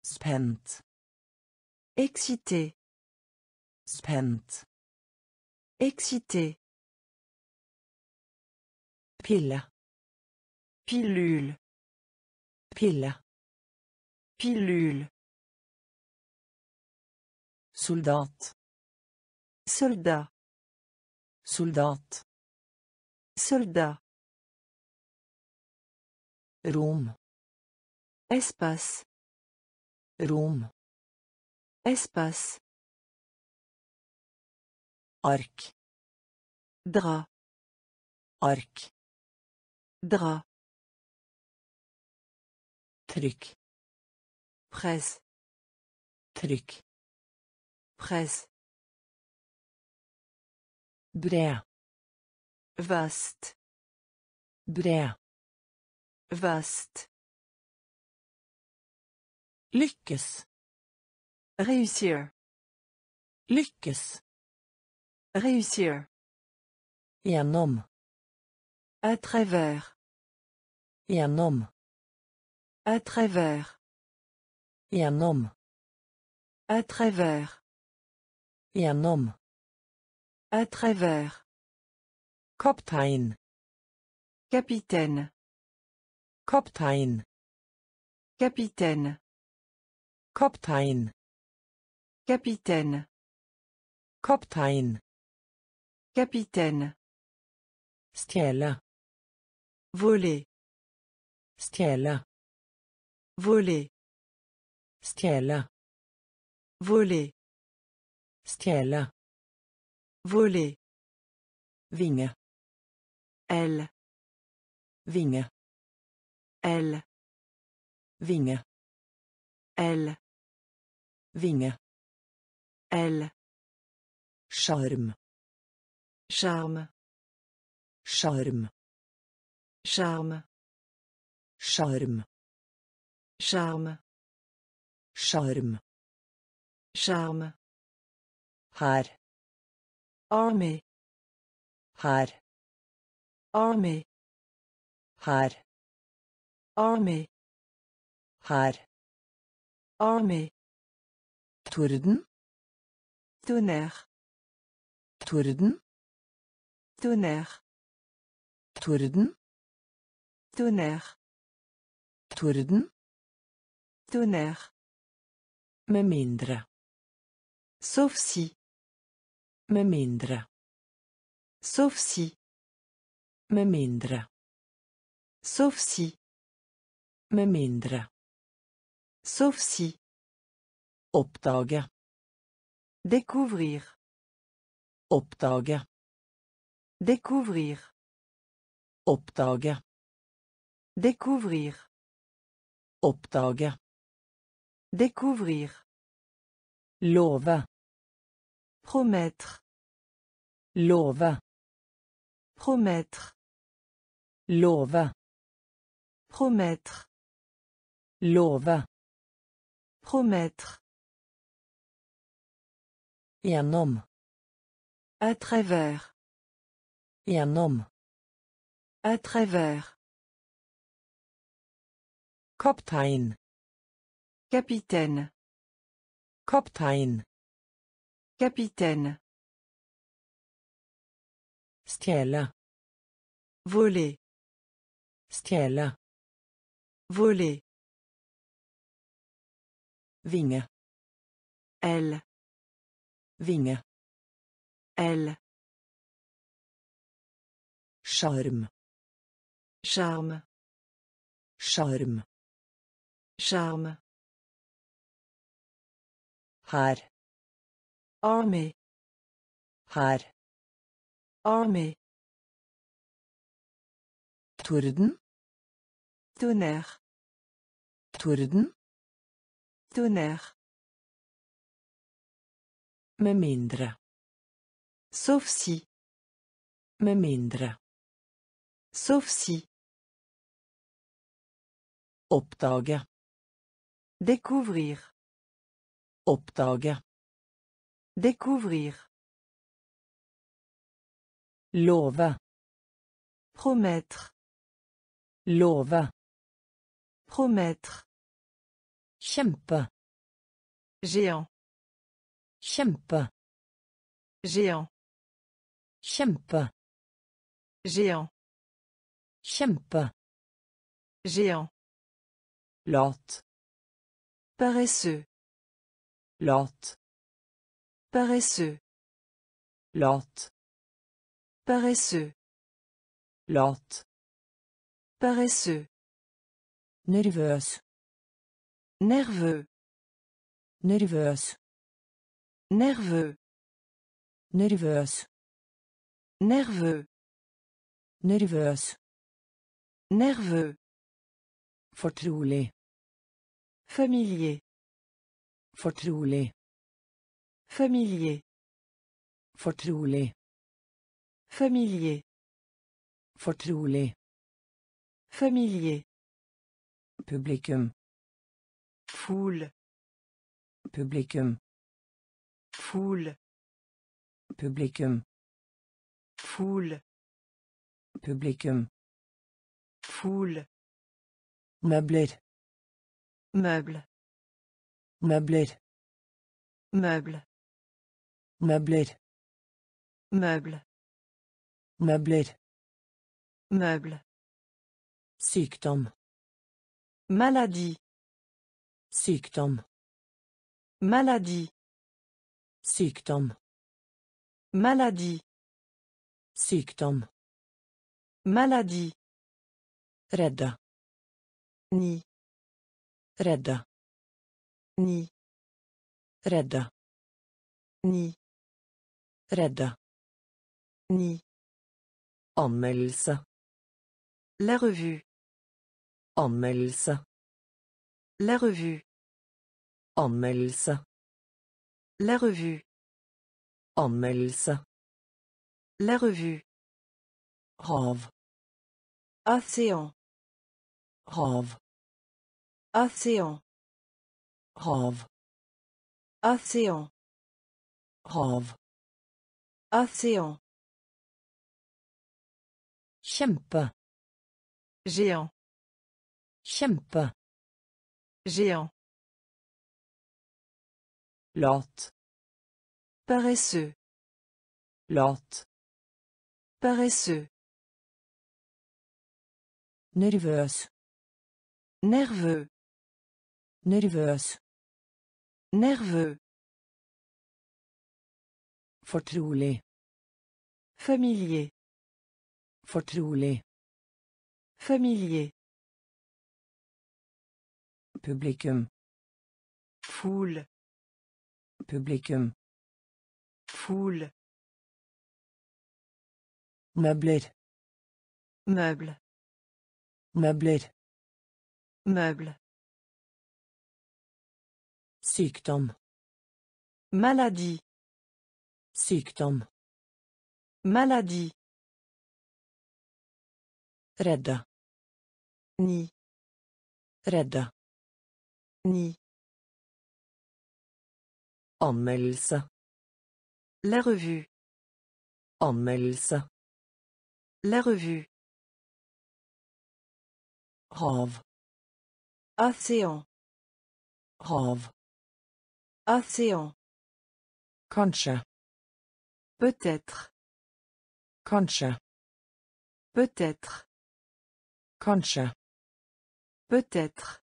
Spent. Excité. Spent. Excité. Pille. Pilule. Pille. Pilule. Soldat. Soldat. Soldat. Soldat. Rom. Espace. Rom. Espace. Ark. Drap. Ark. Drap. Trykk. Presse. Trykk. Presse. Bred. Bred. Vaste. Lykkes. Réussir. Lykkes. Réussir. Gjennom. À travers. Gjennom. À travers. Gjennom. À travers. Gjennom. À travers. Kaptein. Capitaine. Kaptein. Capitaine. Kaptein. Capitaine. Kaptein. Capitaine. Stjele. Voler. Stjele. Voler. Stjele. Voler. Stjele. Voler. Vinge. Elle. Vinge. L. Vinge. L. Vinge. L. Sjarm. Sjarm. Sjarm. Sjarm. Sjarm. Sjarm. Sjarm. Sjarm. Her. Army. Her. Army. Her. Armée. Her. Army. Torden. Tonnerre. Torden. Tonnerre. Torden. Tonnerre. Torden. Tonnerre. Med mindre. Sauf si. Med mindre. Sauf si. Med mindre. Sauf si. Med mindre. Sauf si. Oppdage. Découvrir. Oppdage. Découvrir. Oppdage. Découvrir. Oppdage. Découvrir. Love. Promettre. Love. Promettre. Love. Promettre. Love. Promettre. Gjennom. À travers. Gjennom. À travers. Kaptein. Capitaine. Kaptein. Capitaine. Stjele. Voler. Stjele. Voler. Vinge. L. Vinge. L. Sjarm. Charme. Sjarm. Charme. Her. Army. Her. Army. Torden. Tonnerre. Torden. Tonnerre. Med mindre. Sauf si. Med mindre. Sauf si. Oppdage. Découvrir. Oppdage. Découvrir. Love. Promettre. Love. Promettre. Kjempe. Géant. Kjempe. Géant. Kjempe. Géant. Kjempe. Géant. Lat. Paresseux. Lat. Paresseux. Lat. Paresseux. Lat. Paresseux. Nervøs. Nerveux. Nervøs. Nerveux. Nervøs. Nerveux. Nervøs. Nerveux. Fortrolig. Familier. Fortrolig. Familier. Fortrolig. Familier. Fortrolig. Familier. Publikum. Foule. Publikum. Foule. Publikum. Foule. Publikum. Foule. Møbler. Meuble. Møbler. Meuble. Møbler. Meuble. Møbler. Meuble. Sykdom. Maladie. Sykdom. Maladie. Sykdom. Maladie. Sykdom. Maladie. Redde. Ni. Redde. Ni. Redde. Ni. Redde. Ni. Anmeldelse. La revue. Anmeldelse. La revue. Anmeldelse. La revue. Anmeldelse. La revue. Hav. Océan. Hav. Océan. Hav. Océan. Hav. Océan. Kjempe. Géant. Kjempe. Géant. Lat. Paresseux. Lat. Paresseux. Nervøs. Nerveux. Nervøs. Nerveux. Fortrolig. Familier. Fortrolig. Familier. Publikum. Foule. Publikum. Foule. Møbler. Meuble. Møbler. Meuble. Sykdom. Maladie. Sykdom. Maladie. Redde. Ni. Redde. Ni. Anmeldelse. La revue. Anmeldelse. La revue. Hav. Océan. Hav. Océan. Kanskje. Peut-être. Kanskje. Peut-être. Kanskje. Peut-être.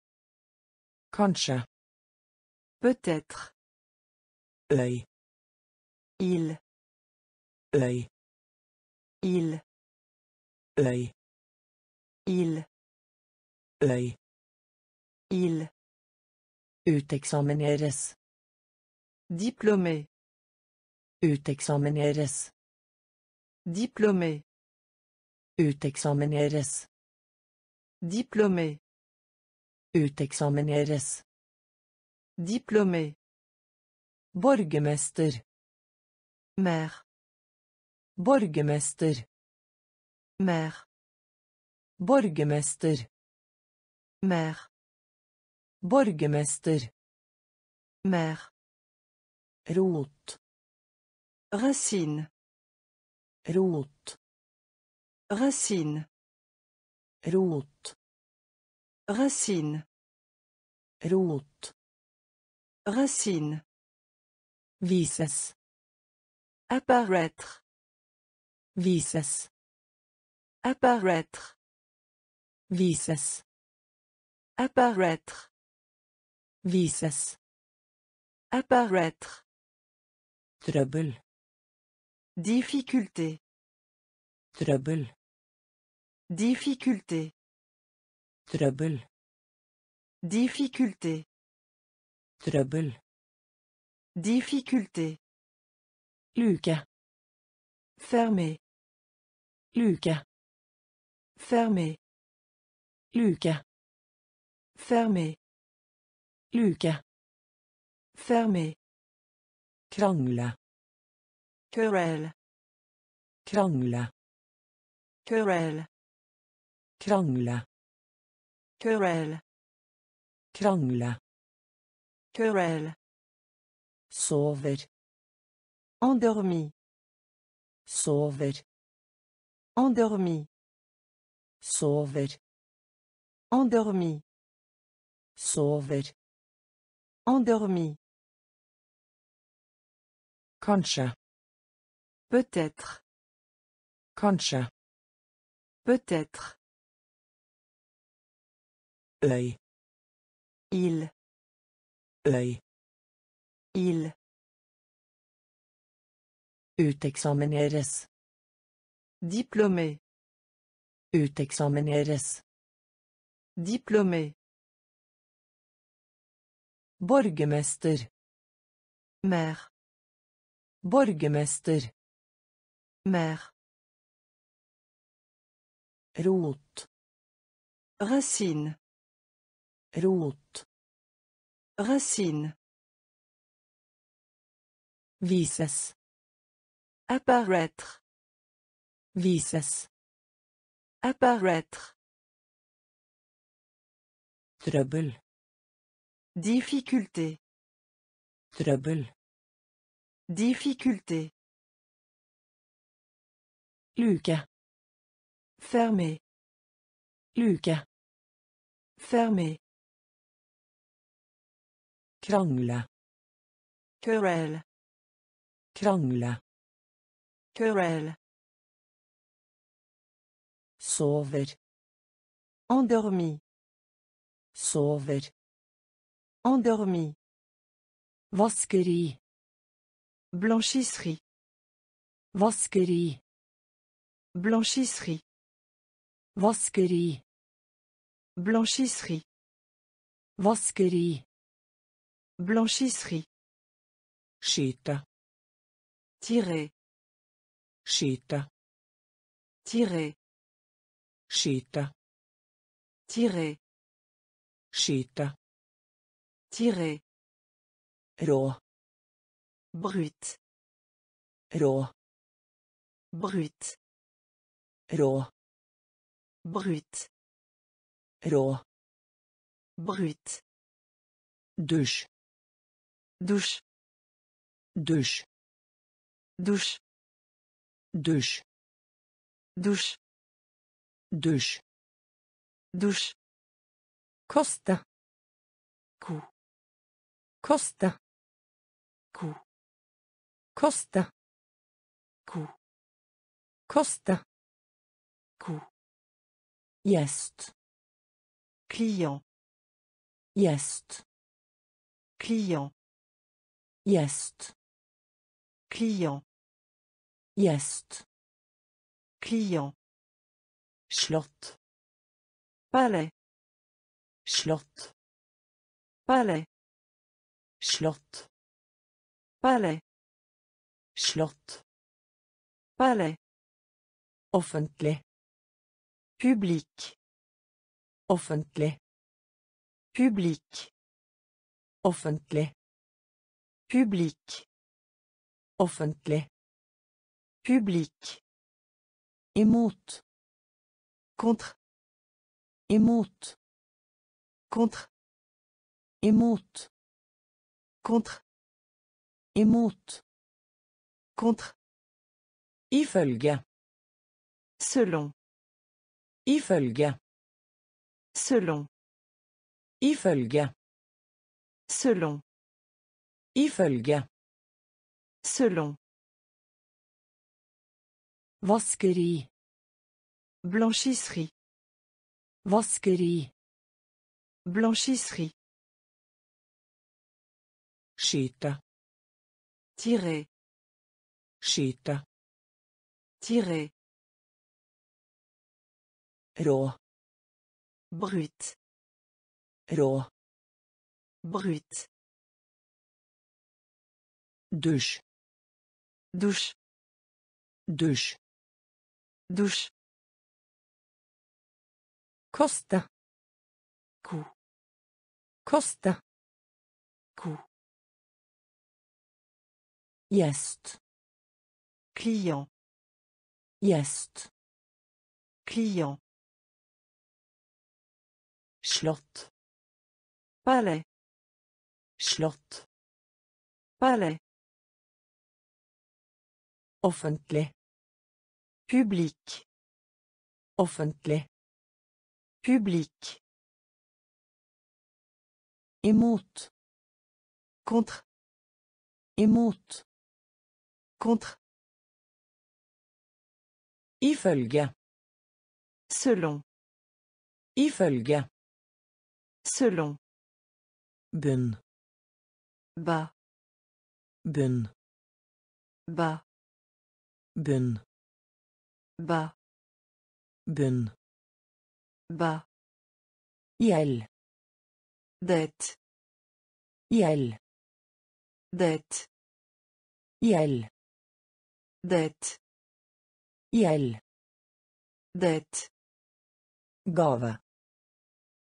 Kanskje. Peut-être. Øy. Il. Øy. Il. Øy. Il. Øy. Il. Uteksamineres. Diplômé. Uteksamineres. Diplômé. Uteksamineres. Diplômé. Uteksamineres. Diplômé. Borgermester. Maire. Borgermester. Maire. Borgermester. Maire. Borgermester. Maire. Rot. Racine. Rot. Racine. Rot. Racine. Rot. Racine. Vises. Apparaître. Vises. Apparaître. Vises. Apparaître. Vises. Apparaître. Trøbbel. Difficulté. Trøbbel. Difficulté. Trøbbel. Difficulté. Trøbbel. Difficulté. Luke. Fermé. Luke. Fermé. Luke. Fermé. Luke. Fermé. Krangle. Querelle. Krangle. Querelle. Krangle. Querelle. Krangle. Querelle. Sover. Endormi. Sover. Endormi. Sover. Endormi. Sover. Endormi. Kanskje. Peut-être. Kanskje. Peut-être. Øy. Il. Øy. Il. Uteksamineres. Diplomé. Uteksamineres. Diplomé. Borgermester. Mer. Borgermester. Mer. Rot. Racine. Rot. Racine. Vises. Apparaître. Vises. Apparaître. Trøbbel. Difficulté. Trøbbel. Difficulté. Luke. Fermé. Luke. Fermé. Krangle. Querelle. Krangle. Querelle. Sover. Endormi. Sover. Endormi. Vaskeri. Blanchisserie. Vaskeri. Blanchisserie. Vaskeri. Blanchisserie. Vaskeri. Blanchisserie. Skyte. Tirer. Skyte. Tirer. Skyte. Tirer. Skyte. Tirer. Rå. Brut. rå Brut. rå Brut. rå Brut. dusj Douche. dusj Douche. dusj Douche. dusj Douche. koste Coup. koste Coup. koste Coup. koste Coup. gjest Client. gjest Client. Client. gjest Client. slott Palais. slott Palais. slott Palais. slott Palais. offentlig Public. offentlig Public. offentlig Public. offentlig Public. imot Contre. imot Contre. imot Contre. imot Contre. ifølge Selon. ifølge Selon. ifølge Selon. Ifølge Selon. vaskeri Blanchisserie. vaskeri Blanchisserie. skyte Tirer. skyte Tirer. rå Brut. rå Brut. Dusj Douche. dusj Douche. koste Coup. koste Coup. gjest Client. gjest Client. slott Palais. slott Palais. Offentlig Public. offentlig Public. imot Contre. imot Contre. ifølge Selon. ifølge Selon. bunn Bas. bunn Bas. Bunn Bas. bunn Bas. gjeld Dette. gjeld Dette. gjeld Dette. gjeld Dette. gave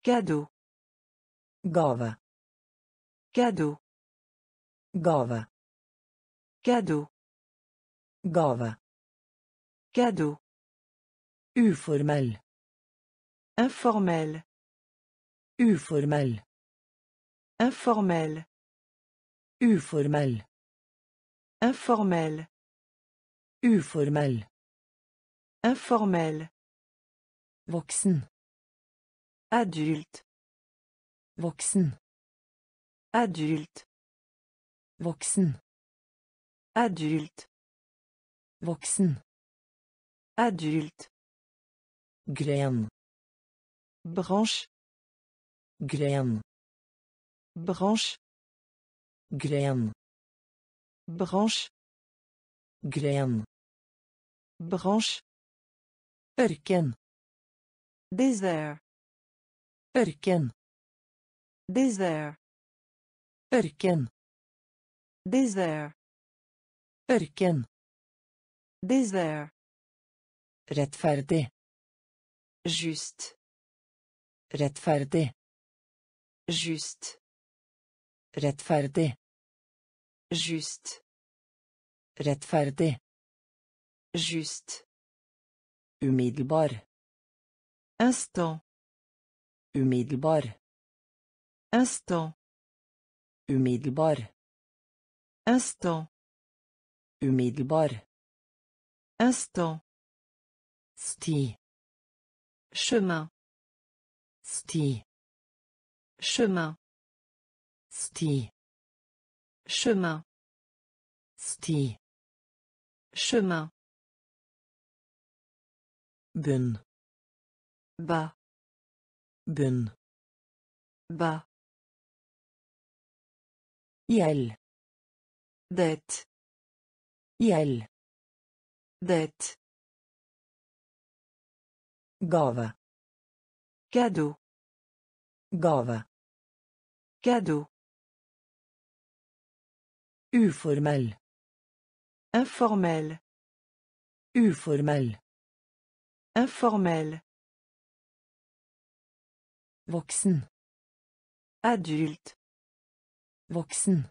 Cadeau. gave Cadeau. gave Cadeau. Gave Cadeau. uformell Informel. uformell Informel. uformell Informel. uformell Informel. voksen Adulte. voksen Adulte. voksen Adulte. Voksen Adulte. gren Branche. gren Branche. gren Branche. gren Branche. ørken Désert. ørken Désert. ørken Désert. ørken Désert. rettferdig Juste. rettferdig Juste. rettferdig Juste. Rettferdig. Juste. Umiddelbar. Instant. Umiddelbar. Instant. Umiddelbar. Instant. Umiddelbar. Instant. Sti. Chemin. Sti. Chemin. Sti. Chemin. Sti. Chemin. Bunn. Bas. Bunn. Bas. Gjeld. Dette. Gjeld. Dette. Gave. Cadeau. Gave. Cadeau. Uformell. Informel. Uformell. Informel. Voksen. Adulte. Voksen.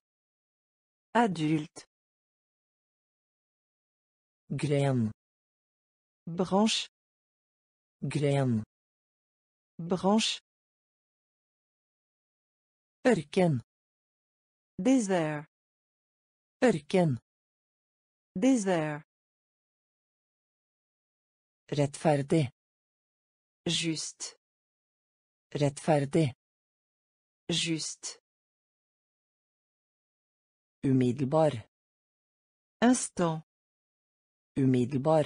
Adulte. Gren. Branche. Gren. Branche. Ørken. Désert. Ørken. Désert. Rettferdig. Just. Rettferdig. Just. Umiddelbar. Instant. Umiddelbar.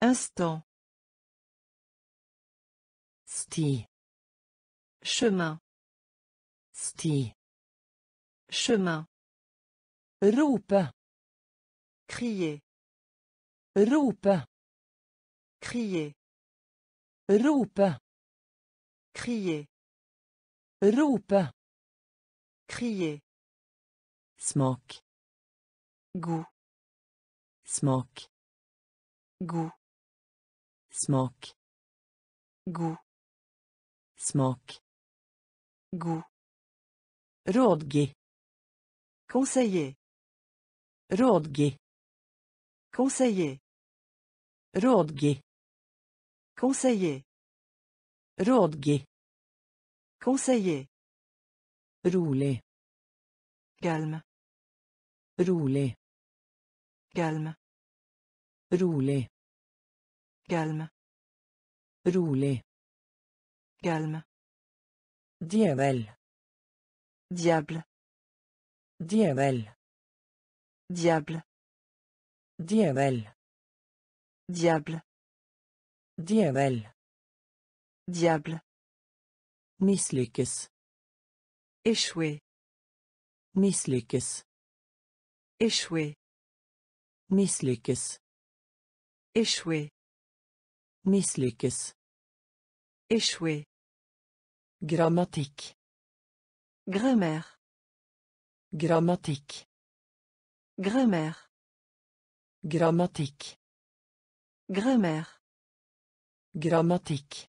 Instant. Sti. Chemin. Sti. Chemin. Rope. Crier. Rope. Crier. Rope. Crier. Rope. Crier. Smak. Goût. Smak. Goût. Smak. Goût. Smak. Goût. Rådgi. Conseiller. Rådgi. Conseiller. Rådgi. Conseiller. Rådgi. Conseiller. Rolig. Calme. Rolig. Calme. Rolig. Calme. Rolig. Calme. Djevel. Diable. Djevel. Diable. Djevel. Diable. Djevel. Diable. Mislykkes. Échouer. Mislykkes. Échouer. Mislykkes. Échouer. Mislykkes. Échouer. Grammatikk. Grammaire. Grammatikk. Grammaire. Grammatikk. Grammaire. Grammatikk.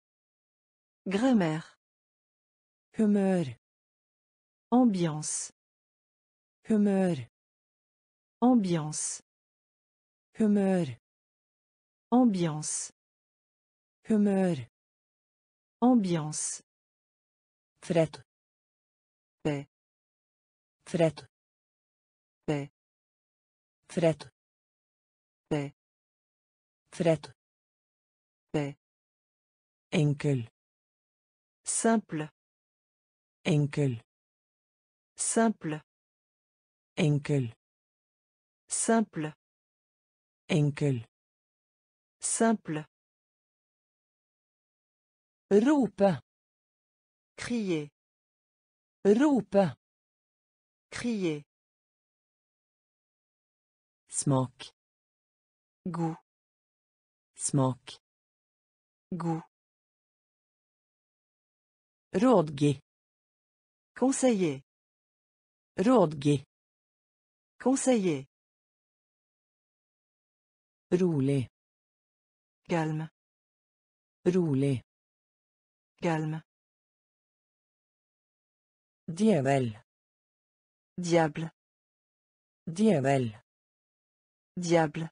Grammaire. Humør. Ambiance. Humør. Ambiance. Humør. Ambiance. Humør. Ambiance. Frett. Paix. Frett. Paix. Frett. Paix. Frett. Paix. Enkel. Simple. Enkel. Simple. Enkel. Simple. Enkel. Simple. Rope. Crier. Rope. Crier. Smak. Goût. Smak. Goût. Rådgi. Conseiller. Rådgi. Conseiller. Rolig. Calme. Rolig. Calme. Djevel. Diable. Djevel. Diable.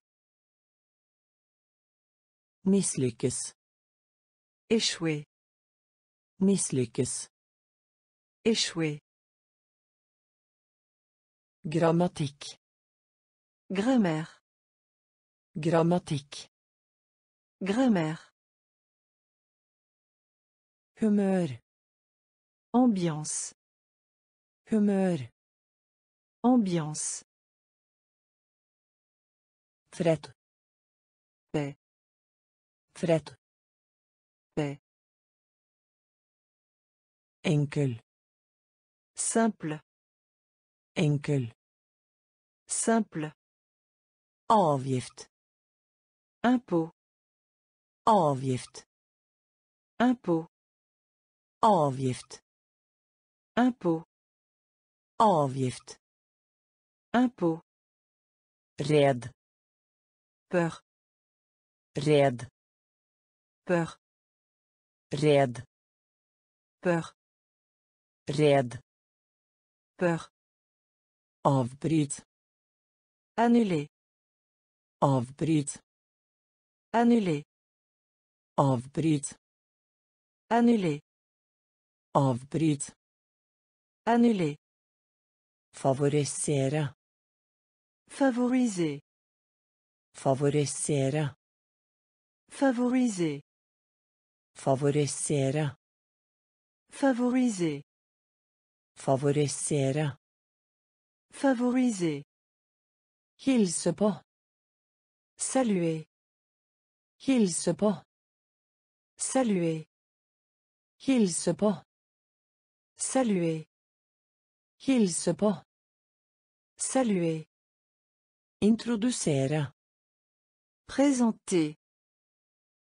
Misslyckes. Échouer. Misslyckes. Échouer. Grammatikk. Grammaire. Grammatikk. Grammaire. Humør. Ambiance. Humør. Ambiance. Trett. Paix. Trett. Paix. Enkel. Simple. Enkel. Simple. Avgift. Impôt. Avgift. Impôt. Avgift. Impôt. Avgift. Impôt. Red. Peur. Red. Peur. Red. Peur. Red. Peur. Avbryt. Annuler. Avbryt. Annuler. Avbryt. Annuler. Avbryt. Annuler. Favorisere. Favoriser. Favorisere. Favoriser. Favorisere. Favoriser. Favorisere. Favoriser. Hilse på. Saluer. Hilse på. Saluer. Hilse på. Saluer. Hilse på. Saluer. Introdusere. Présenter.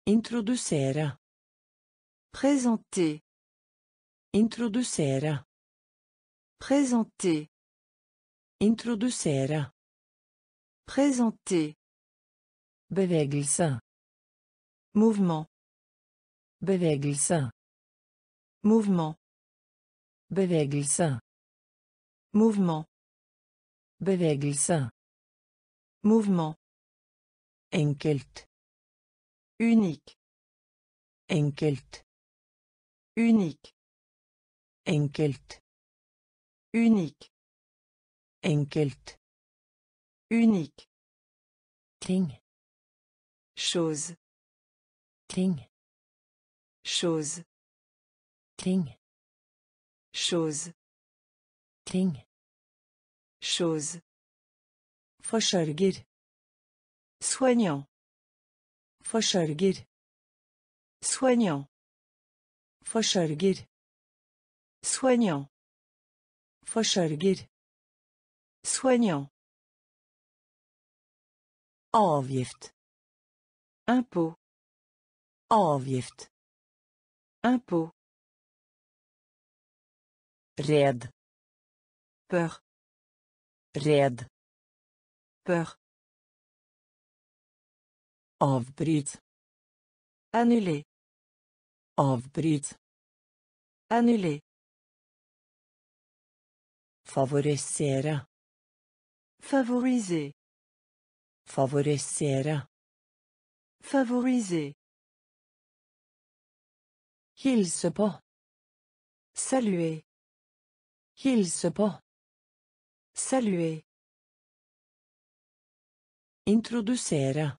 Introdusere. Présenter. Introdusere. Présenter. Introdusere. Présenter. Bevegelse. Mouvement. Bevegelse. Mouvement. Bevegelse. Mouvement. Bevegelse. Mouvement. Enkelt. Unique. Enkelt. Unique. Enkelt. Unique. Enkelt. Unique. Ting. Chose. Ting. Chose. Ting. Chose. Ting. Chose. Forsørger. Soignant. Forsørger. Soignant. Forsørger. Soignant. Forsørger. Soignant. Avgift. Impôt. Avgift. Impôt. Red. Peur. Red. Peur. Avbryt. Annuler. Avbryt. Annuler. Favorisere. Favoriser. Favorisere. Favoriser. Hilse på. Saluer. Hilse på. Saluer. Introdusere.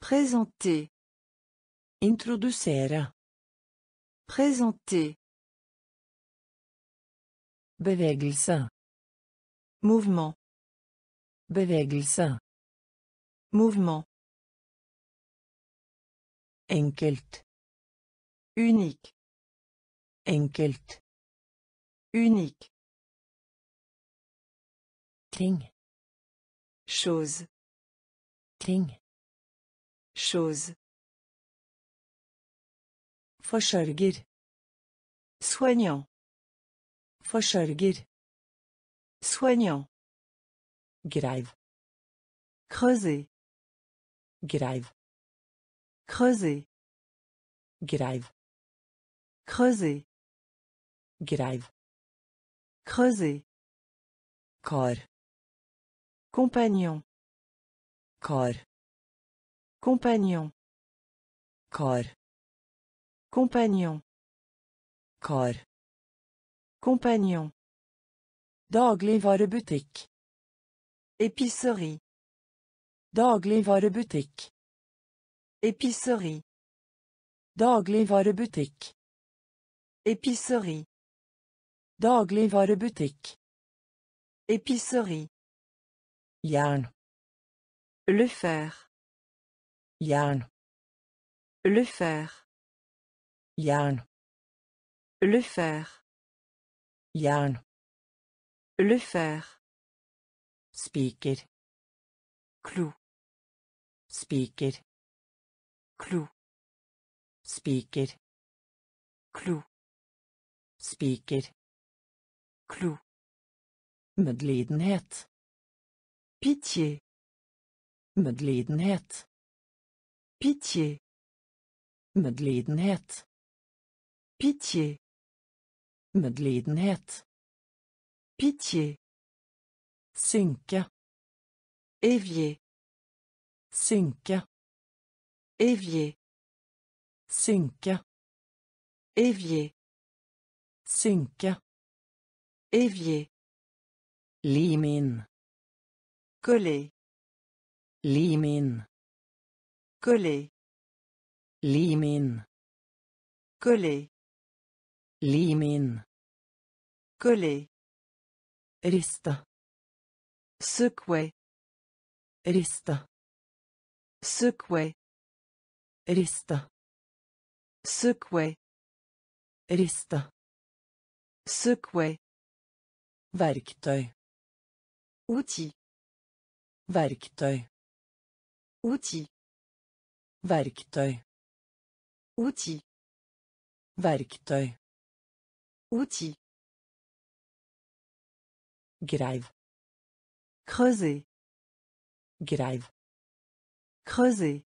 Présenter. Introdusere. Présenter. Bevegelse. Mouvement. Bevegelse. Mouvement. Enkelt. Unique. Enkelt. Unique. Ting. Chose. Ting. Chose. Forsørger. Soignant. Forsørger. Soignant. Greiv. Creuser. Greiv. Creuser. Greiv. Creuser. Greiv. Creuser. Kar. Compagnon. kar Compagnon. kar Compagnon. kar Compagnon. dagligvarebutikk Épicerie. dagligvarebutikk Épicerie. dagligvarebutikk Épicerie. dagligvarebutikk Épicerie. jern Le fer. jern Le fer. jern Le fer. jern Le fer. spiker Clou. spiker Clou. spiker Clou. Spiker Clou. medlidenhet Pitié. medlidenhet Pitié. medlidenhet Pitié. medlidenhet Pitié. synke Évier. synke Évier. synke Évier. Synke Évier. lim inn Coller. lim inn Coller. lim inn Coller. lim inn Coller. riste Secouer. riste Secouer. riste Secouer. riste Secouer. verktøy Outil. verktøy Outil. verktøy Outil. verktøy Outil. greiv Creuser. greiv Creuser.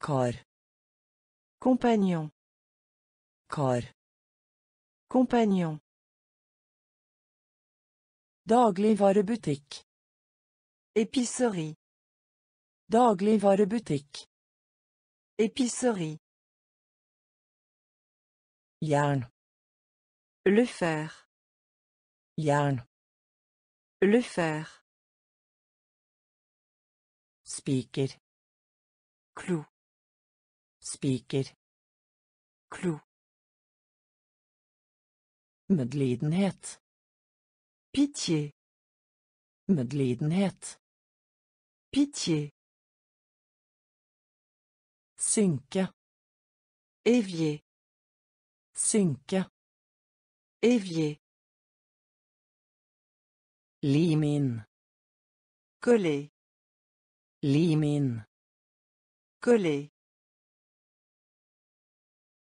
kar Compagnon. kar Compagnon. dagligvarebutikk Épicerie. dagligvarebutikk Épicerie. jern Le fer. jern Le fer. spiker Clou. spiker Clou. Medlidenhet Pitié. medlidenhet Pitié. synke Évier. synke Évier. lim inn Coller. lim inn Coller.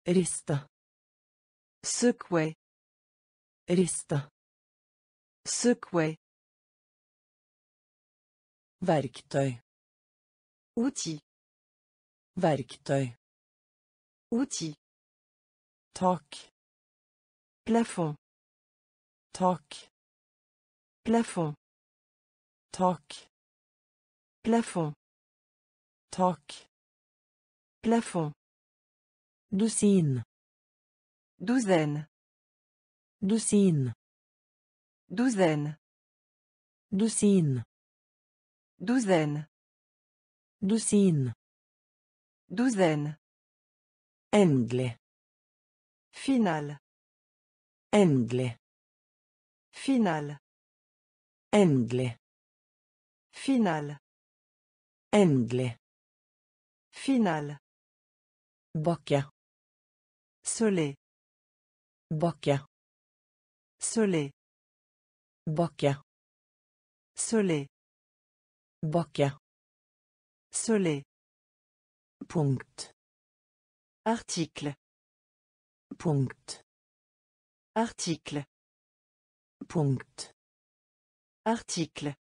riste Secouer. Riste Secouer. verktøy Outil. verktøy Outil. tak Plafond. tak Plafond. tak Plafond. tak Plafond. dusin Douzaine. Dusin Douzaine. dusin Douzaine. dusin Douzaine. endelig Final. endelig Final. endelig Final. endelig Final. bakke Soleil. bakke Soleil. bakke Soleil. bakke Soleil. punkt Article. punkt Article. punkt Article.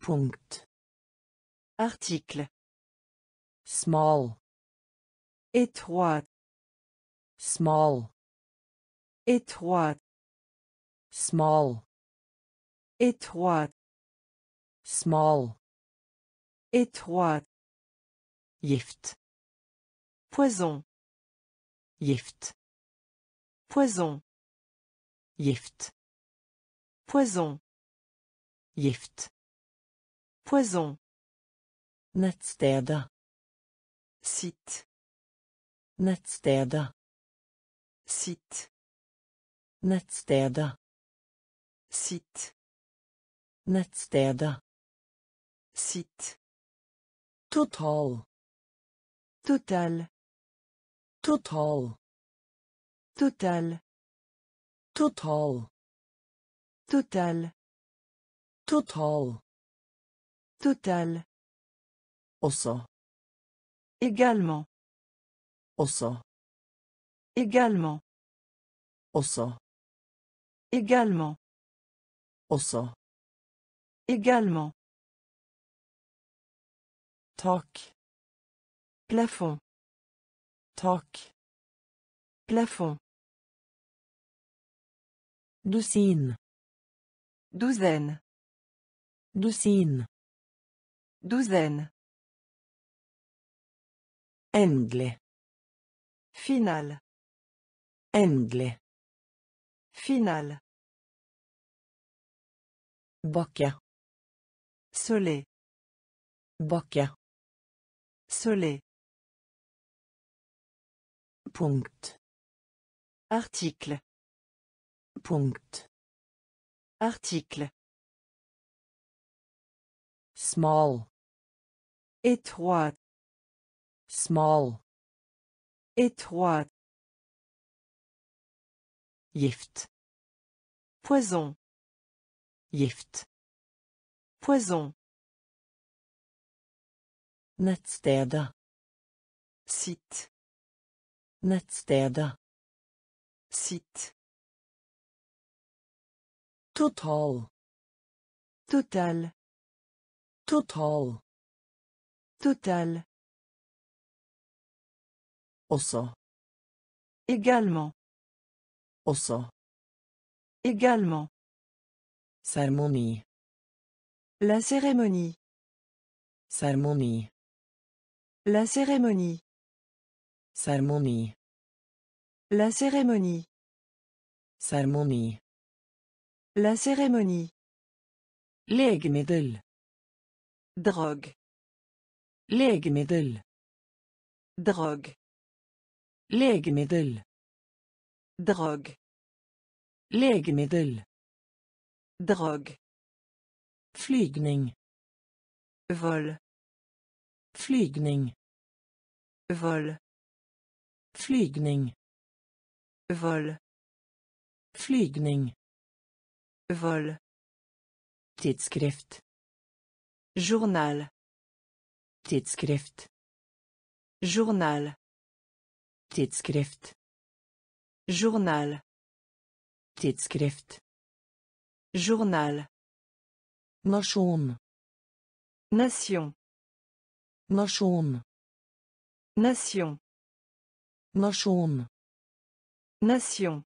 punkt Article. smal Étroite. smal Étroite. Smal Étroite. Smal. étroite, Gift. poison, Gift. poison, Gift. poison, Gift. poison, Nettstedet. site, Nettstedet. site, Nettstedet. Site, Nettstedet. site, Total. total, Total. total, Total. total, Total. total, Også. également, Også. également, Også. également, Også. également, Tak. plafond, Tak. plafond, Dusin. douzaine, Dusin. douzaine, Endelig. finale, Endelig. finale, Bakke. soleil, Bakke. soleil, Punkt. article, Punkt. article, Smal. étroite, Smal. étroite, Gift. poison, Gift. poison, Nettstedet. site, Nettstedet. site, Total. total, Total. total, Også. également, Også. également, Seremoni. la cérémonie, Seremoni. la cérémonie, Seremoni. la cérémonie, Seremoni. la cérémonie, Legemiddel. drogue, Legemiddel. drogue, Legemiddel. drogue, Legemiddel. Drogue, Flygning. vol, Flygning. vol, Flygning. vol, Flygning. vol, Tidsskrift. journal, Tidsskrift. journal, Tidsskrift. journal, Tidsskrift. Journal, Nasjon. nation, Nasjon. nation, Nasjon. nation,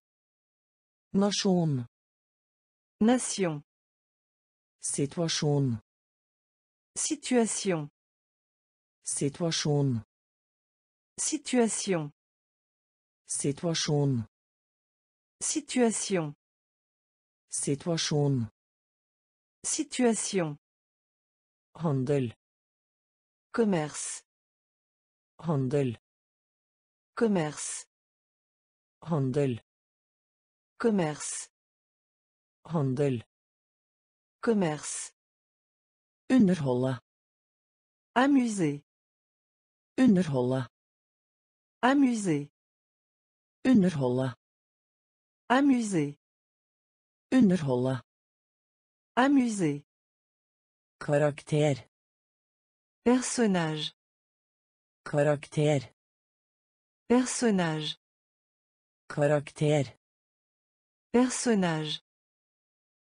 Nasjon. nation, Situasjon. situation, Situasjon. situation, Situasjon. Situation, situation, Handel. commerce, Handel. commerce, Handel. commerce, Handel. commerce, Underholde. amuser, Underholde. amuser, Underholde. amuser, Underholde. amuser, Karakter. personnage, Karakter. personnage, Karakter. personnage,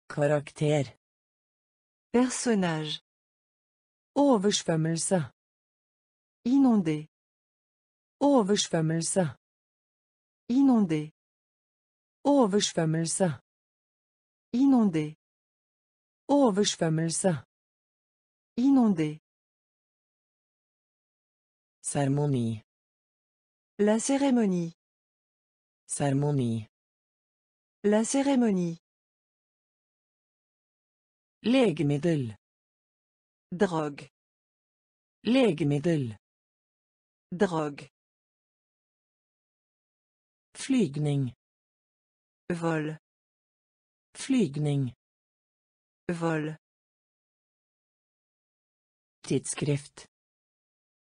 Karakter. personnage, Oversvømmelse. inondé, Oversvømmelse. inondé, Oversvømmelse. Inondé, Oversvømmelse. Inonder. Seremoni. La cérémonie. Seremoni. La cérémonie. Legemiddel. Drogue. Legemiddel. Drogue. Flygning. Vol. Flygning. Vol. Tidsskrift.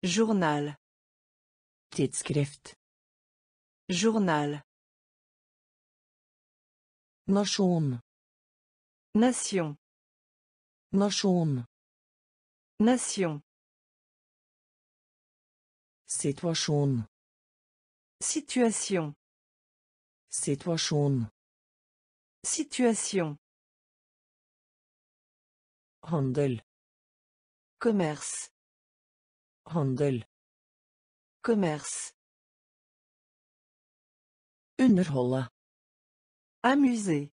Journal. Tidsskrift. Journal. Nasjon. Nation. Nasjon. Nation. Situasjon. Situation. Situasjon. Situation. Handel. Commerce. Handel. Commerce. Underholde. Amuser.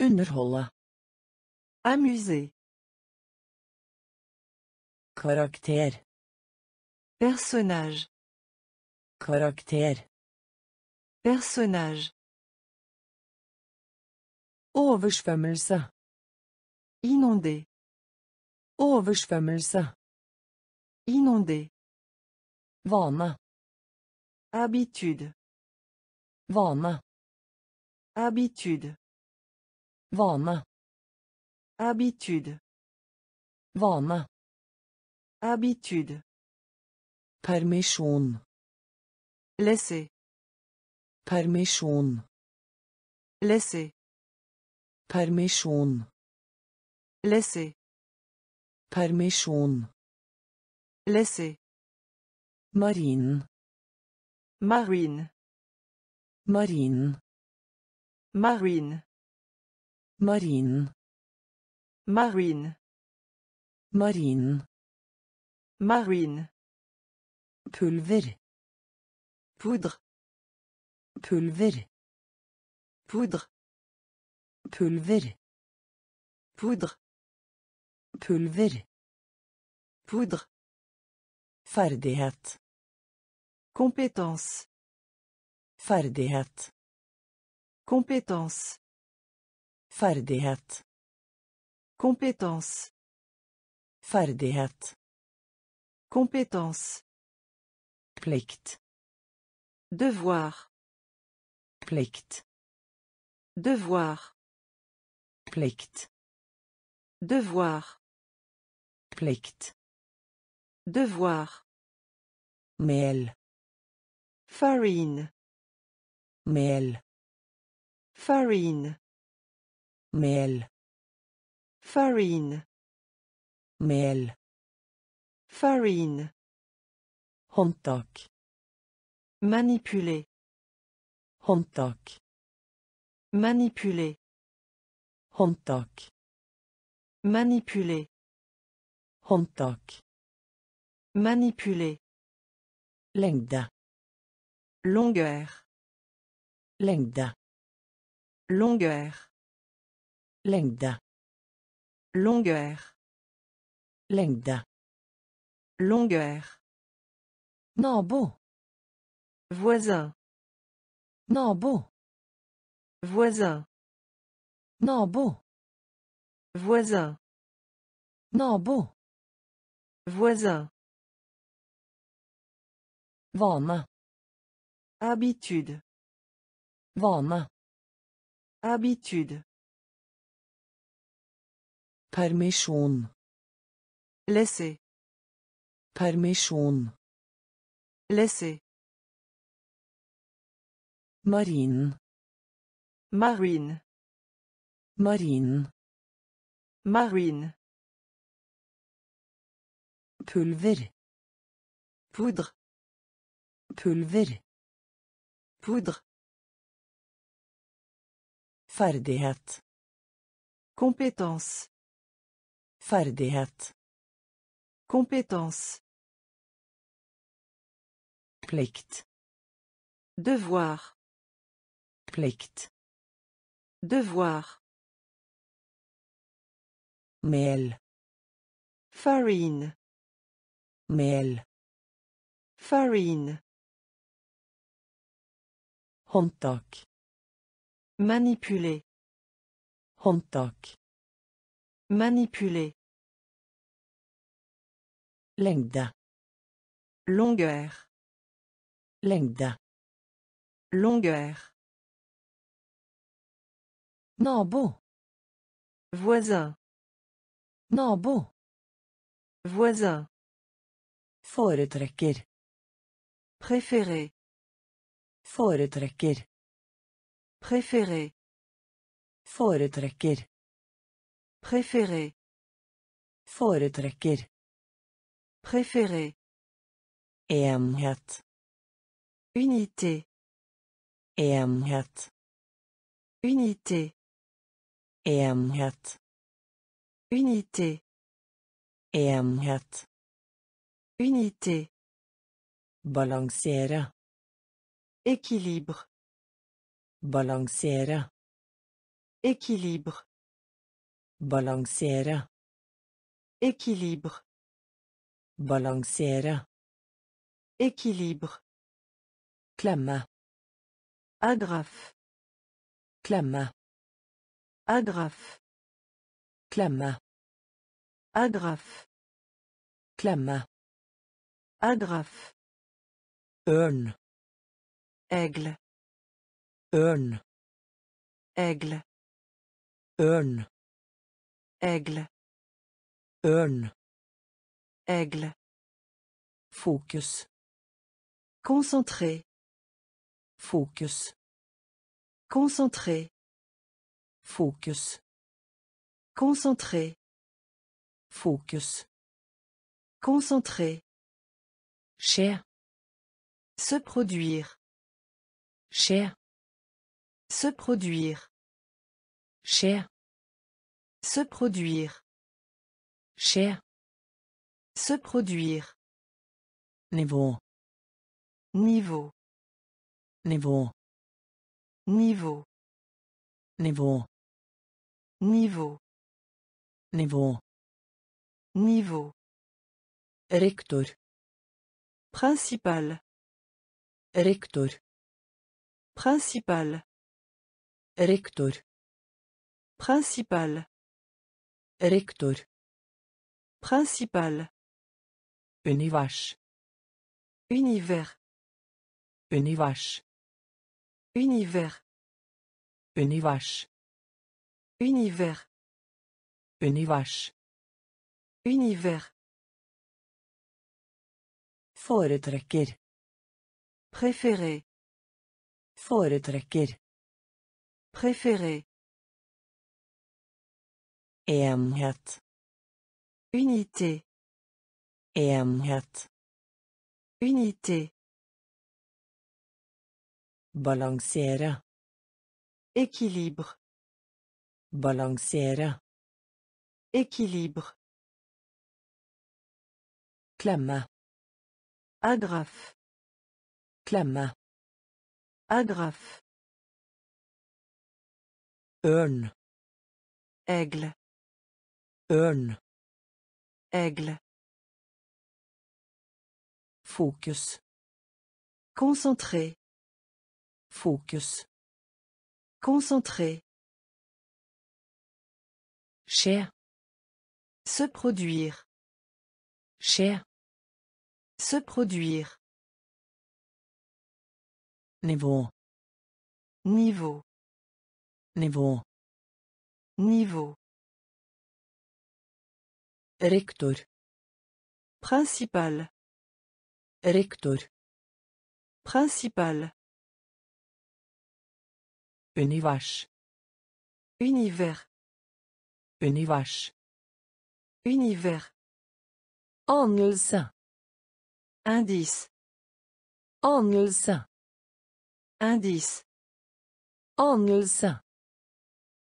Underholde. Amuser. Karakter. Personnage. Karakter. Personnage. Oversvømmelse. Inonder. Oversvømmelse. Inonder. Vane. Habitude. Vane. Habitude. Vane. Habitude. Vane. Habitude. Permisjon. Laisser. Permisjon. Laisser. Permisjon. Laisser. Permisjon. Laisser. Marinen. Marine. Marinen. Marine. Marinen. Marine. Marinen. Marine. Pulver. Poudre. Pulver. Poudre. Pulver. Poudre. Pulver. Poudre. Ferdighet. Compétence. Ferdighet. Compétence. Ferdighet. Compétence. Ferdighet. Compétence. Plikt. Devoir. Plikt. Devoir. Plikt. Devoir. Plikt. Devoir. Mel. Farine. Mel. Farine. Mel. Farine. Mel. Farine. Håndtak. Manipuler. Håndtak. Manipuler. Håndtak. Manipuler. Håndtak. Manipuler. Lengde. Longueur. Lengde. Longueur. Lengde. Longueur. Lengde. Longueur. Nabo. Voisin. Nabo. Voisin. Nabo. Voisin. Nabo. Voisin. Vane. Habitude. Vane. Habitude. Permisjon. Laisser. Permisjon. Laisser. Marinen. Marine. Marinen. Marine. Pulver. Poudre. Pulver. Poudre. Ferdighet. Compétence. Ferdighet. Compétence. Plikt. Devoir. Plikt. Devoir. Mel. Farine. Mel. Farine. Håndtak. Manipuler. Håndtak. Manipuler. Lengde. Longueur. Lengde. Longueur. Nabo. Voisin. Nabo. Voisin. Foretrekker. Préféré. Foretrekker. Préféré. Foretrekker. Préféré. Foretrekker. Préféré. Enhet. Unité. Enhet. Unité. Enhet. Unité. Enhet. Unité. Balansere. Équilibre. Balansere. Équilibre. Balansere. Équilibre. Balansere. Équilibre. Klemme. Agrafe. Klemme. Agrafe. Klemme. Agrafe. Klemme. Agrafe. Ørn. Aigle. Ørn. Aigle. Ørn. Aigle. Ørn. Aigle. Fokus. Concentré. Fokus. Concentré. Fokus. Concentré. Fokus. Concentré. Skje. Se produire. Skje. Se produire. Skje. Se produire. Skje. Se produire. Nivå. Niveau. Nivå. Niveau. Nivå. Niveau. Nivå. Niveau. Rektor. Principal. Rektor. Principal. Rektor. Principal. Rektor. Principal. Univers. Univers. Univers. Univers. Univers. Univers. Univers. Univers. Foretrekker. Préféré. Foretrekker. Préféré. Enhet. Unité. Enhet. Unité. Balansere. Équilibre. Balansere. Équilibre. Clama. Agrafe. Clama. Agrafe. Örn. Aigle. Örn. Aigle. Focus. Concentré. Focus. Concentré. Cher. Se produire. Skje. Se produire. Nivå. Niveau. Nivå. Niveau. Rektor. Principal. Rektor. Principal. Univers. Univers. Univers. Univers. Anelse. Indice. Anelse. Indice. Anelse.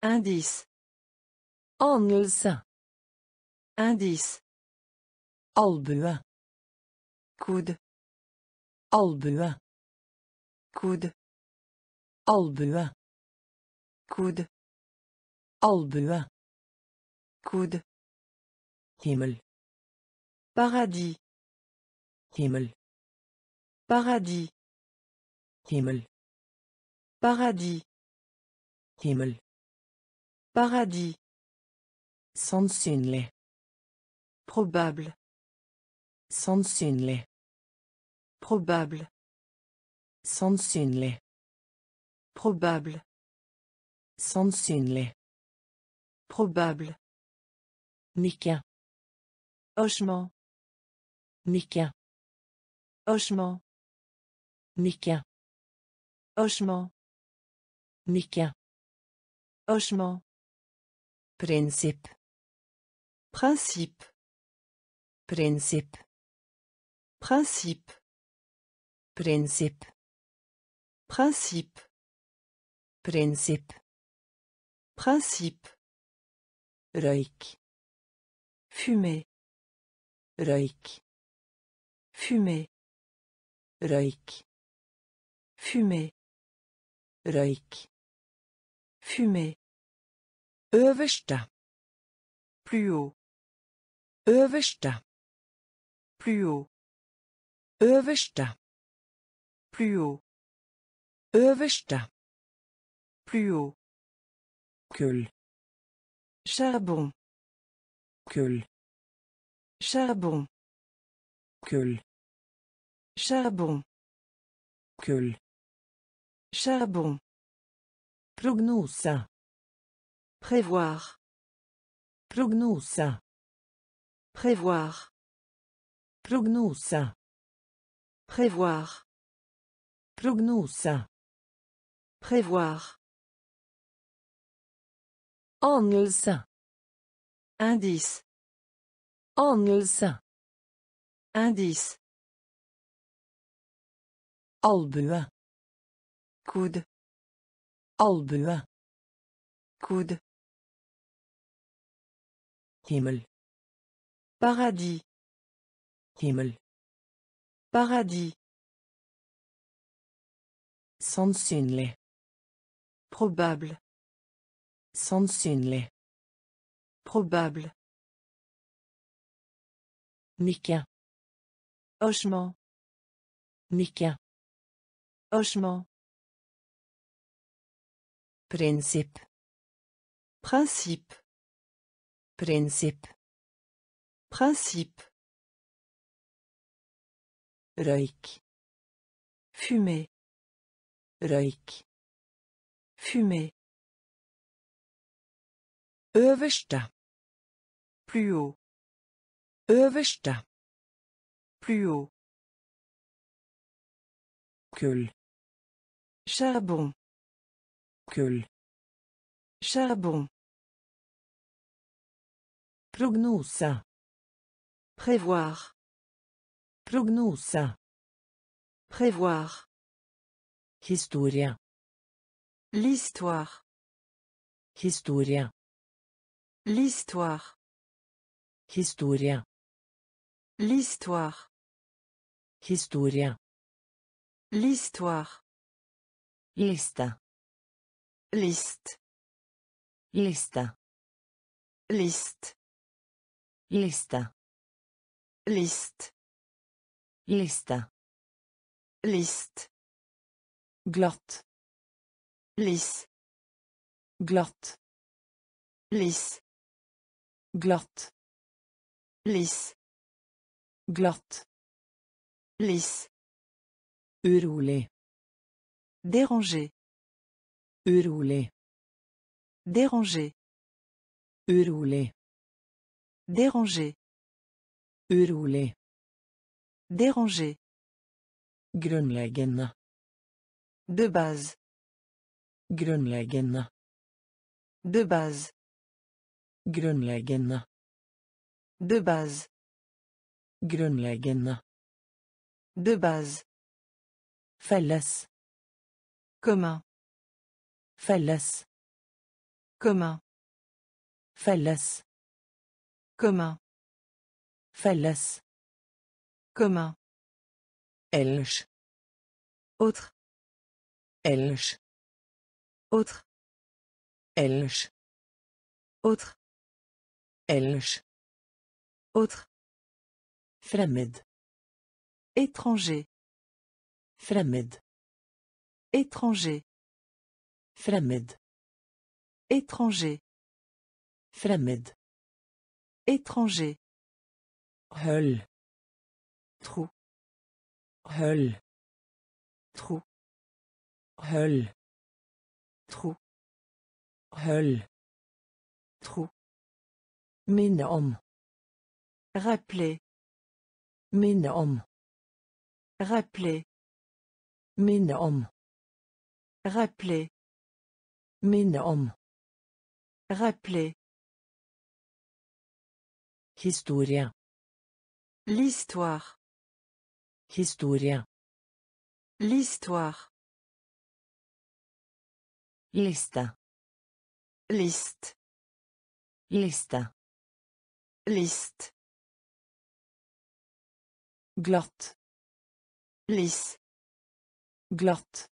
Indice. Anelse. Indice. Albue. Coude. Albue. Coude. Albue. Coude. Albue. Coude. Himmel. Paradis. himmel Paradis. himmel Paradis. himmel Paradis. sannsynlig Probable. sannsynlig Probable. sannsynlig Probable. sannsynlig Probable. nikke Hochement. nikke Hochement. nikke Hochement. nikke Hochement. prinsipp Principe. prinsipp Principe. prinsipp Principe. prinsipp Principe. røyk Fumer. Røyk Fumer. røyk Fumer. røyk Fumer. øverste Plus haut. øverste Plus haut. øverste Plus haut. øverste Plus haut. kull Charbon. kull Charbon. kull Charbon. kull Charbon. prognose Prévoir. prognose Prévoir. prognose Prévoir. prognose Prévoir. anelse Indice. Anelse Indice. albue Coude. albue Coude. himmel Paradis. himmel Paradis. sannsynlig Probable. sannsynlig Probable. Nikke Hochement. nikke Hochement. prinsipp Principe. prinsipp Principe. røyk Fumer. røyk Fumer. øverste Plus haut. Plus haut. kull Charbon. kull Charbon. prognose Prévoir. prognose Prévoir. historie L'histoire. historie L'histoire. historie L'histoire. historie L'histoire. liste Liste. liste Liste. liste Liste. liste Liste. glatt Lisse. glatt Lisse. glatt Lisse. Glatt Lisse. urolig Déranger. urolig Déranger. urolig Déranger. urolig Déranger. grunnleggende De base. grunnleggende De base. grunnleggende De base. Grunnleggende De base. felles Commun. felles Commun. felles Commun. felles Commun. ellers Autre. ellers Autre. ellers Autre. ellers Autre. Fremmed. Étranger. Fremmed. Étranger. Fremmed. Étranger. Fremmed. Étranger. Hull. Trou. Hull. Trou. Hull. Trou. Hull. Trou. Minne. Rappeler. Minne om. Rappeler. Minne om. Rappeler. Minne om. Rappeler. Historie. L'histoire. Historie. L'histoire. Liste. Liste. Liste. Liste. Glatt. Lisse. Glatt.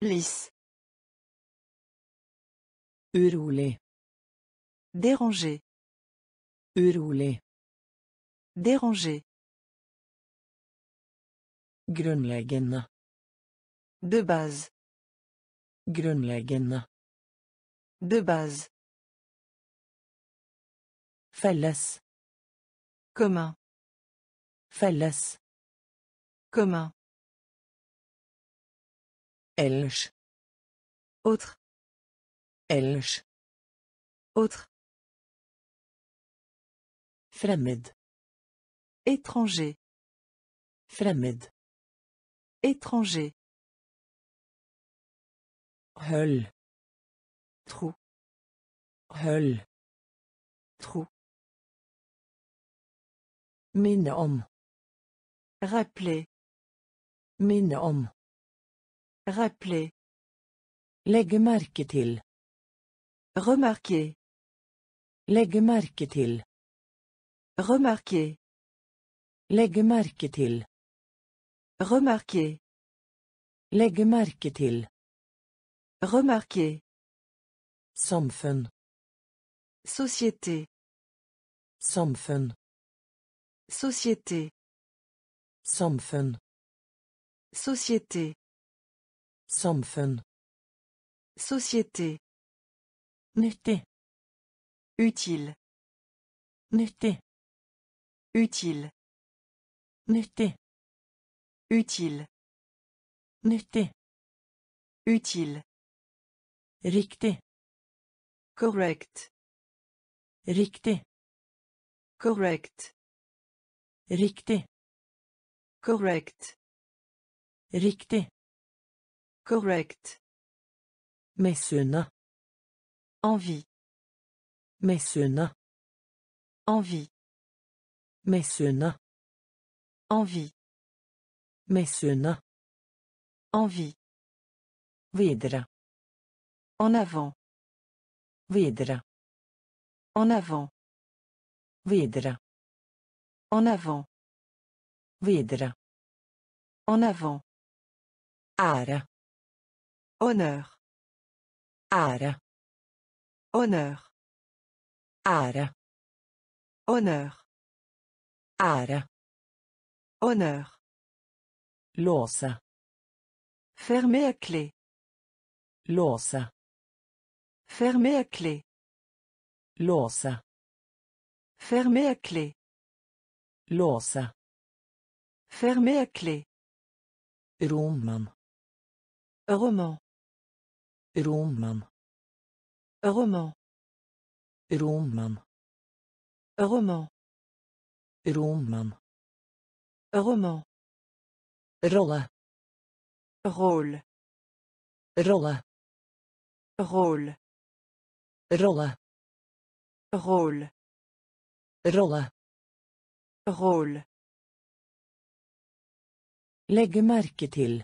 Lisse. Urolig. Déranger. Urolig. Déranger. Grunnleggende. De base. Grunnleggende. De base. Felles. Commun. Felles. Commun. Ellers. Autre. Ellers. Autre. Fremmed. Étranger. Fremmed. Étranger. Hull. Trou. Hull. Trou. Rappeler. Minne om. Rappeler. Legge merke til. Remarquer. Legge merke til. Remarquer. Legge merke til. Remarquer. Legge merke til. Remarquer. Samfunn. Société. Samfunn. Société. Samfunn. Société. Samfunn. Société. Nyttig. Utile. Nyttig. Utile. Nyttig. Utile. Nyttig. Utile. Riktig. Correct. Riktig. Correct. Riktig. Correct. Riktig. Correct. Misunne. Envie. Misunne. Envie. Misunne. Envie. Misunne. Envie. Videre. En avant. Videre. En avant. Videre. En avant. Videre. En avant. Ære. Honneur. Ære. Honneur. Ære. Honneur. Ære. Honneur. Låse. Fermé à clé. Låse. Fermé à clé. Låse. Fermé à clé. Låse. Fermé à clé. Roman. Roman. Roman. Roman. Roman. Roman. Roman. Roman. Rolle. Rôle. Rolle. Rôle. Rolle. Rôle. Rolle. Rôle. Legge merke til.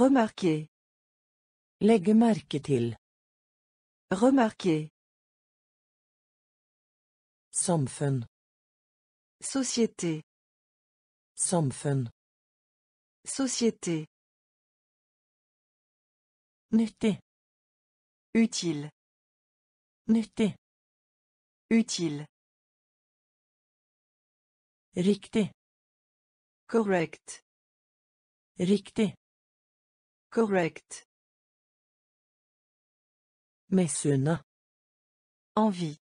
Remarquer. Legge merke til. Remarquer. Samfunn. Société. Samfunn. Société. Nyttig. Utile. Nyttig. Utile. Riktig. Correct. Riktig. Correct. Misunne. Envie.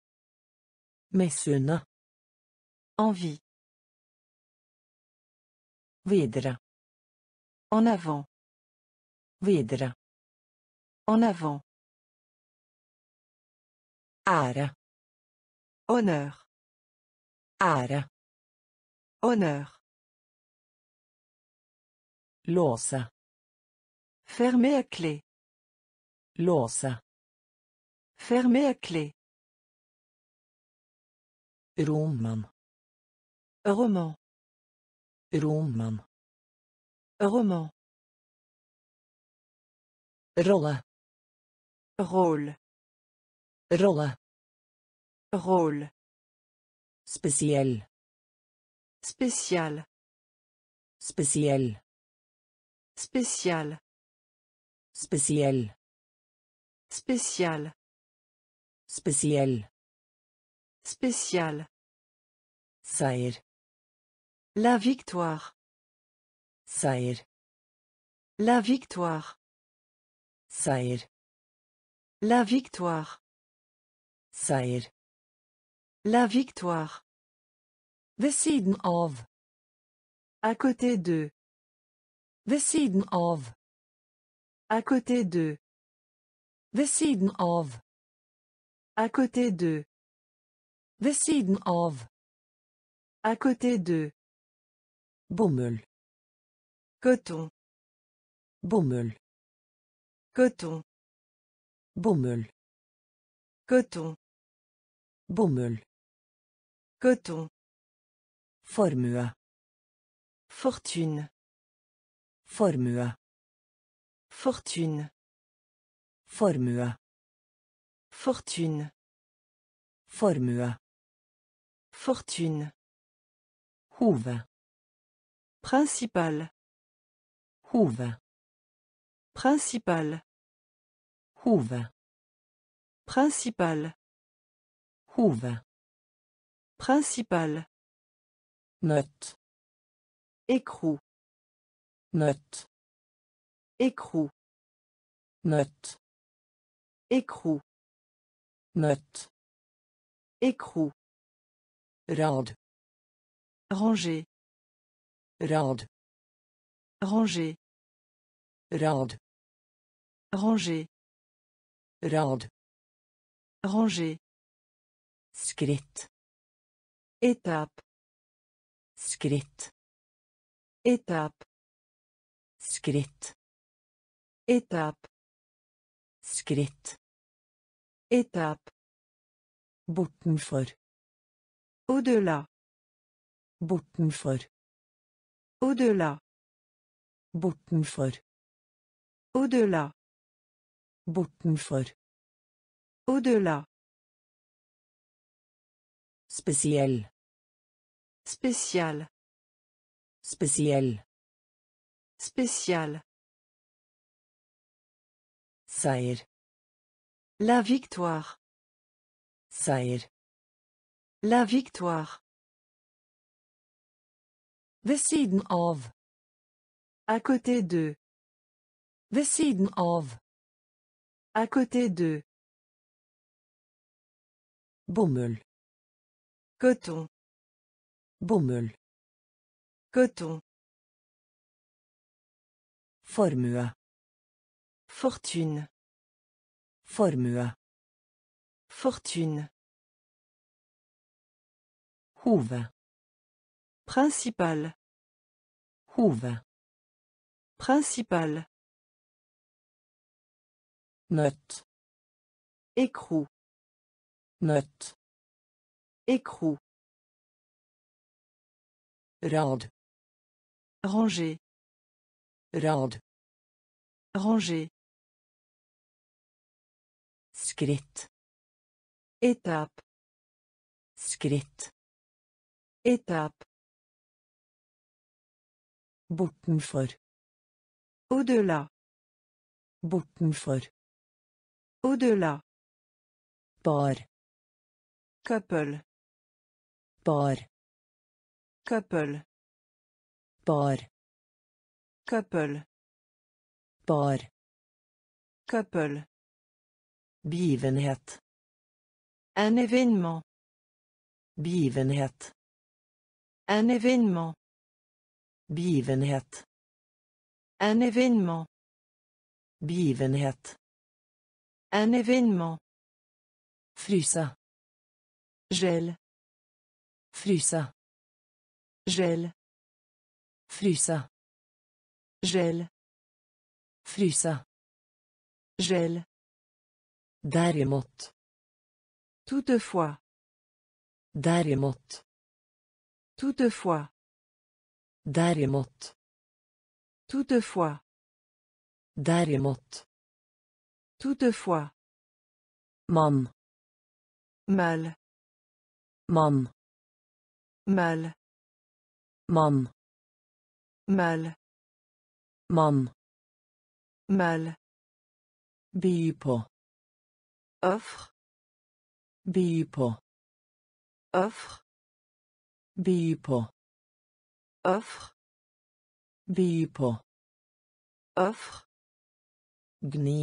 Misunne. Envie. Videre. En avant. Videre. En avant. Ære. Honneur. Ære. Honneur. Låse. Fermer à clé. Låse. Fermer à clé. Roman. Roman. Roman. Roman. Rolle. Rôle. Rolle. Rôle. Spesiell. Spécial. Spesiell. Spécial. Spesiell. Spécial. Spesiell. Spécial. Seier. La victoire. Seier. La victoire. Seier. La victoire. Seier. La victoire. Ved siden av. À côté de. Ved siden av. À côté de. Ved siden av. À côté de. Ved siden av. À côté de. Bomull. Coton. Bomull. Coton. Bomull. Coton. Bomull. Coton. Formue. Fortune. Formue. Fortune. Formue. Fortune. Formue. Fortune. Hove. Principal. Hove. Principal. Hove. Principal. Hove. Principal. Nøtt. Écrou. Nøtt. Écrou. Nøtt. Écrou. Nøtt. Écrou. Rad. Ranger. Rad. Ranger. Rad. Ranger. Rad. Ranger. Skritt. Étape. Skritt. Étape. Skritt. Étape. Skritt. Étape. Bortenfor. Au-delà. Bortenfor. Au-delà. Bortenfor. Au-delà. Bortenfor. Au-delà. Spesiell. Spécial. Spesiell. Spécial. Seier. La victoire. Seier. La victoire. Ved siden av. À côté de. Ved siden av. À côté de. Bomull. Coton. Bomull. Coton. Formue. Fortune. Formue. Fortune. Hove. Principal. Hove. Principal. Nøtt. Écrou. Nøtt. Écrou. Rad. Ranger. Rad. Ranger. Skritt. Étape. Skritt. Étape. Bortenfor. Au-delà. Bortenfor. Au-delà. Bar. Couple. Bar. Couple. bar Couple. bar Couple. begivenhet Un événement. begivenhet Un événement. begivenhet Un événement. begivenhet Un événement. frysa Gel. frysa Gel. frysa Gel. frysa Gel. däremot Toutefois. däremot Toutefois. däremot Toutefois. däremot Toutefois. man Mal. man Mal. man Mal. Man Mal. by på Offre. by på Offre. by på Offre. by på Offre. gni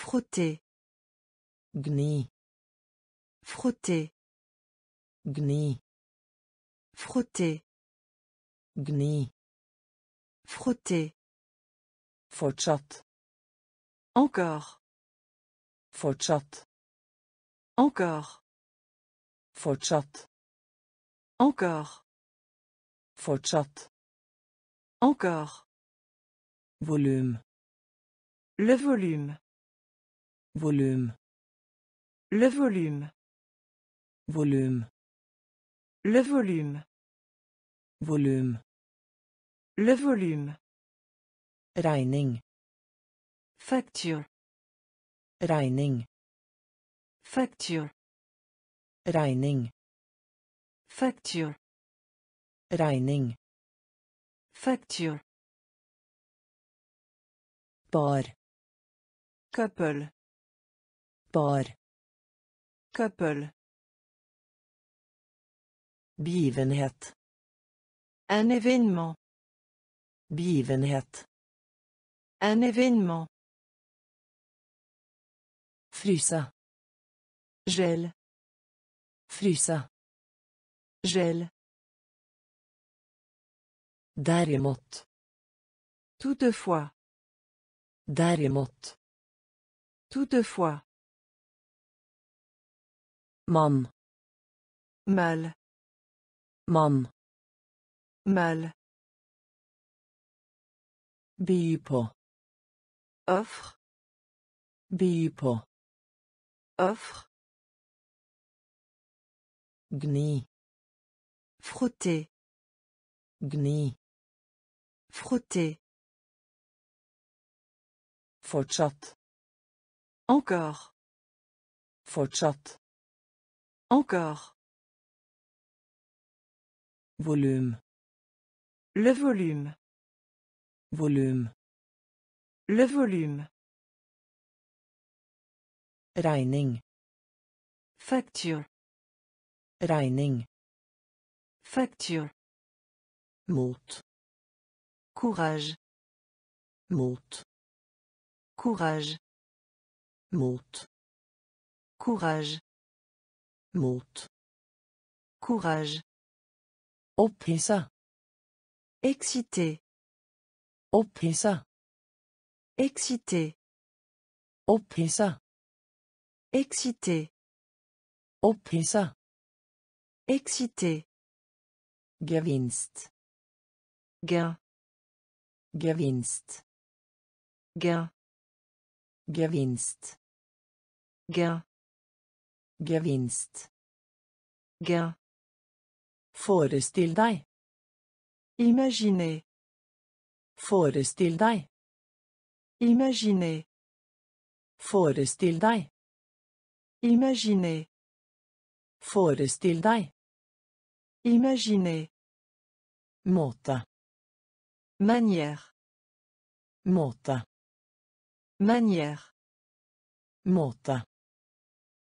Frotter. gni Frotter. gni Frotter. gni Frotter. fortsatt Encore. fortsatt Encore. fortsatt Encore. fortsatt Encore. volum Le volume. volum Le volume. volum Le volume. volum Le volume. regning Facture. regning Facture. regning Facture. regning Facture. bar Couple. bar Couple. begivenhet Un événement. Begivenhet Un événement. frysa Gel. frysa Gel. däremot Toutefois. däremot Toutefois. man Mal. man Mal. By på Offre. by på Offre. gni Frotter. gni Frotter. fortsatt Encore. fortsatt Encore. volum Le volume. Volum Le volume. regning Facture. regning Facture. mot Courage. mot Courage. mot Courage. mot Courage. opphissa Excité. Opphissa Excité. opphissa Excité. opphissa Excité. gevinst Gain. gevinst Gain. gevinst Gain. gevinst Gain. forestill deg Imaginez. Forestill deg Imaginer. forestill deg Imaginer. forestill deg Imaginer. måte Manière. måte Manière. måte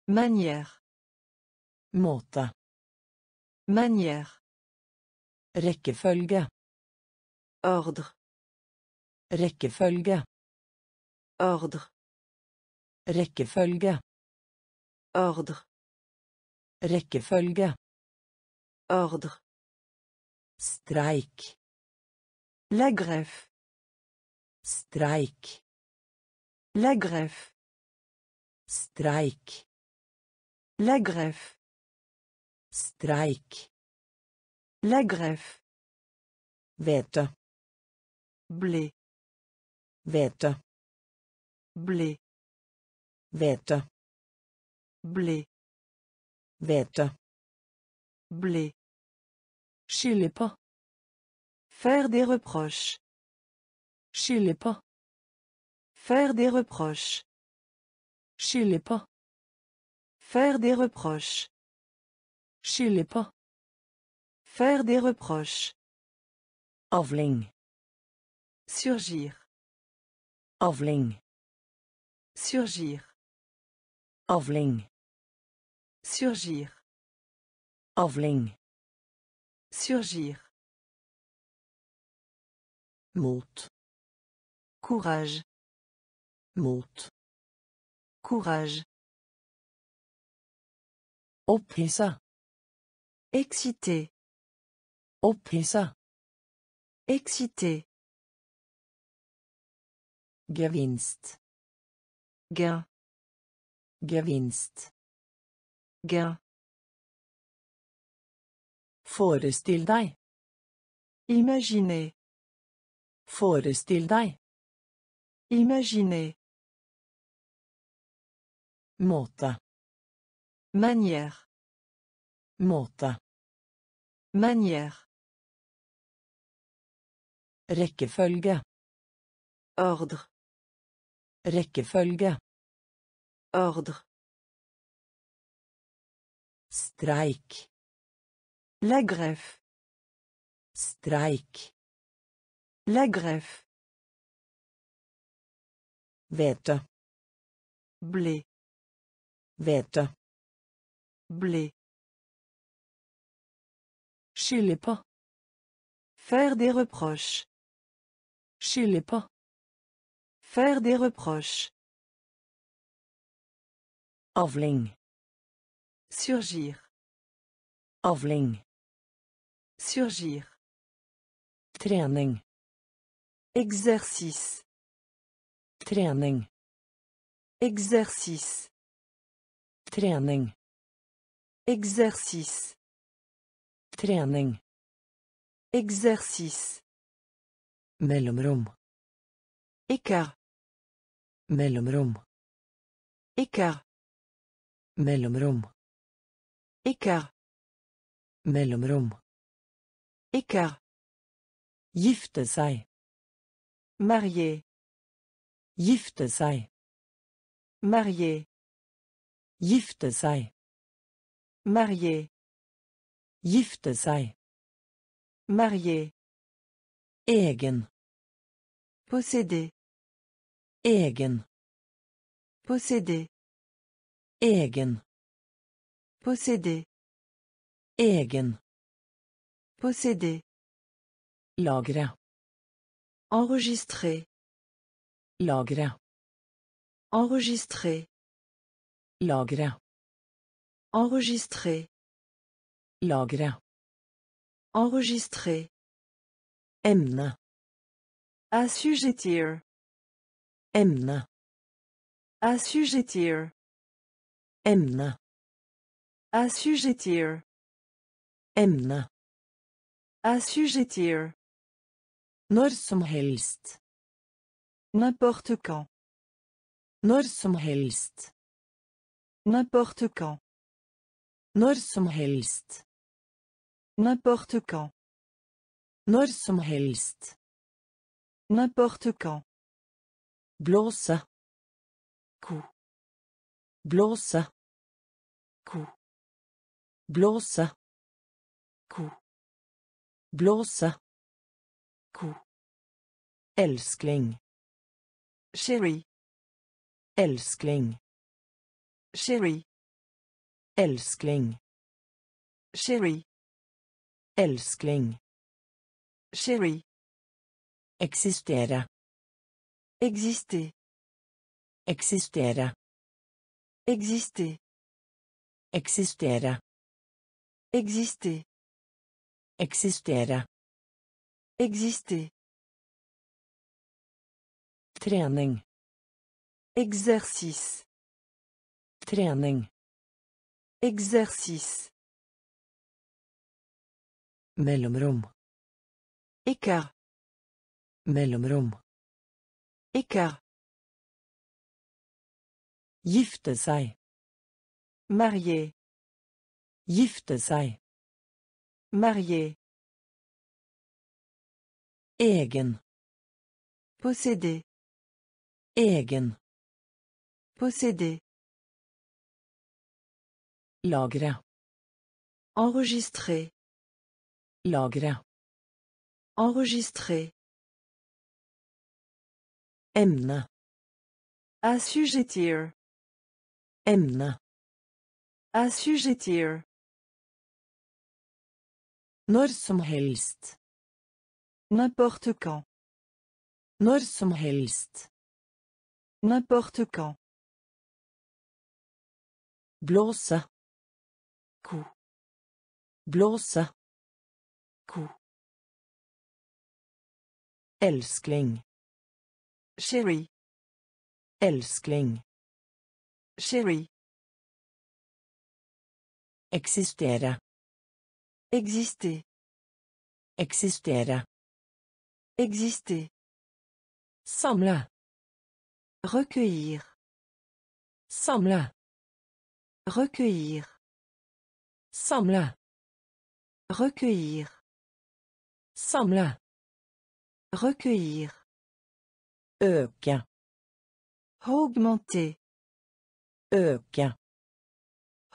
Manière. måte Manière. Rekkefølge. Ordre. Rekkefølge. Ordre. Rekkefølge. Ordre. Rekkefølge. Ordre. Streik. La greffe. Streik. La greffe. Streik. La greffe. Streik. La greffe. Hvete. Blé. Hvete. Blé. Hvete. Blé. Hvete. Blé. Skylde på. Faire des reproches. Skylde på. Faire des reproches. Skylde på. Faire des reproches. Skylde på. Faire des reproches. Avling. Surgir. Avling. Surgir. Avling. Surgir. Avling. Surgir. Mot. Courage. Mot. Courage. Opphissa. Excité. Opphissa. Excité. Gevinst. Gain. Gevinst. Gain. Forestill deg. Imagine. Forestill deg. Imagine. Måte. Manière. Måte. Manière. Rekkefølge. Ordre. Rekkefølge. Ordre. Streik. La greffe. Streik. La greffe. Hvete. Blé. Hvete. Blé. Skylde på. Faire des reproches. Skylde på. Faire des reproches. Avling. Surgir. Avling. Surgir. Trening. Exercice. Trening. Exercice. Trening. Exercice. Trening. Exercice. Mellomrom. Écart. Mellomrom. Écart. Mellomrom. Écart. Mellomrom. Écart. Gifte seg. Marié. Gifte seg. Marié. Gifte seg. Marié. Gifte seg. Marié. Egen. Posséder. Egen. Posséder. Egen. Posséder. Egen. Posséder. Lagre. Enregistrer. Lagre. Enregistrer. Lagre. Enregistrer. Lagre. Enregistrer. Emne. Assujettir. Emne. Assujettir. Emne. Assujettir. Emne. Assujettir. Når som helst. N'importe quand. Når som helst. N'importe quand. Når som. N'importe quand. Når som helst. N'importe quand. Blåse. Ko. Blåse. Ko. Blåse. Ko. Blåse. Ko. Elskling. Sherry. Elskling. Sherry. Elskling. Sherry. Elskling. Sherry. Eksistere. Exister. Eksistere. Exister. Eksistere. Exister. Eksistere. Exister. Trening. Exercice. Trening. Exercice. Mellomrom. Écart. Mellomrom. Écart. Gifte. Marié. Gifte. Marié. Egen. Posséder. Egen. Posséder. Lagre. Enregistrer. Lagre. Enregistrer. Emne. Assujettir. Emne. Assujettir. Når som. N'importe quand. Når som. N'importe quand. Blåse. Coup. Blåse. Coup. Elskling. Chérie. Elskling. Chérie. Eksistere. Exister. Eksistere. Exister. Samle. Recueillir. Samle. Recueillir. Samle. Recueillir. Samle. Recueillir. Augmenter. Öka.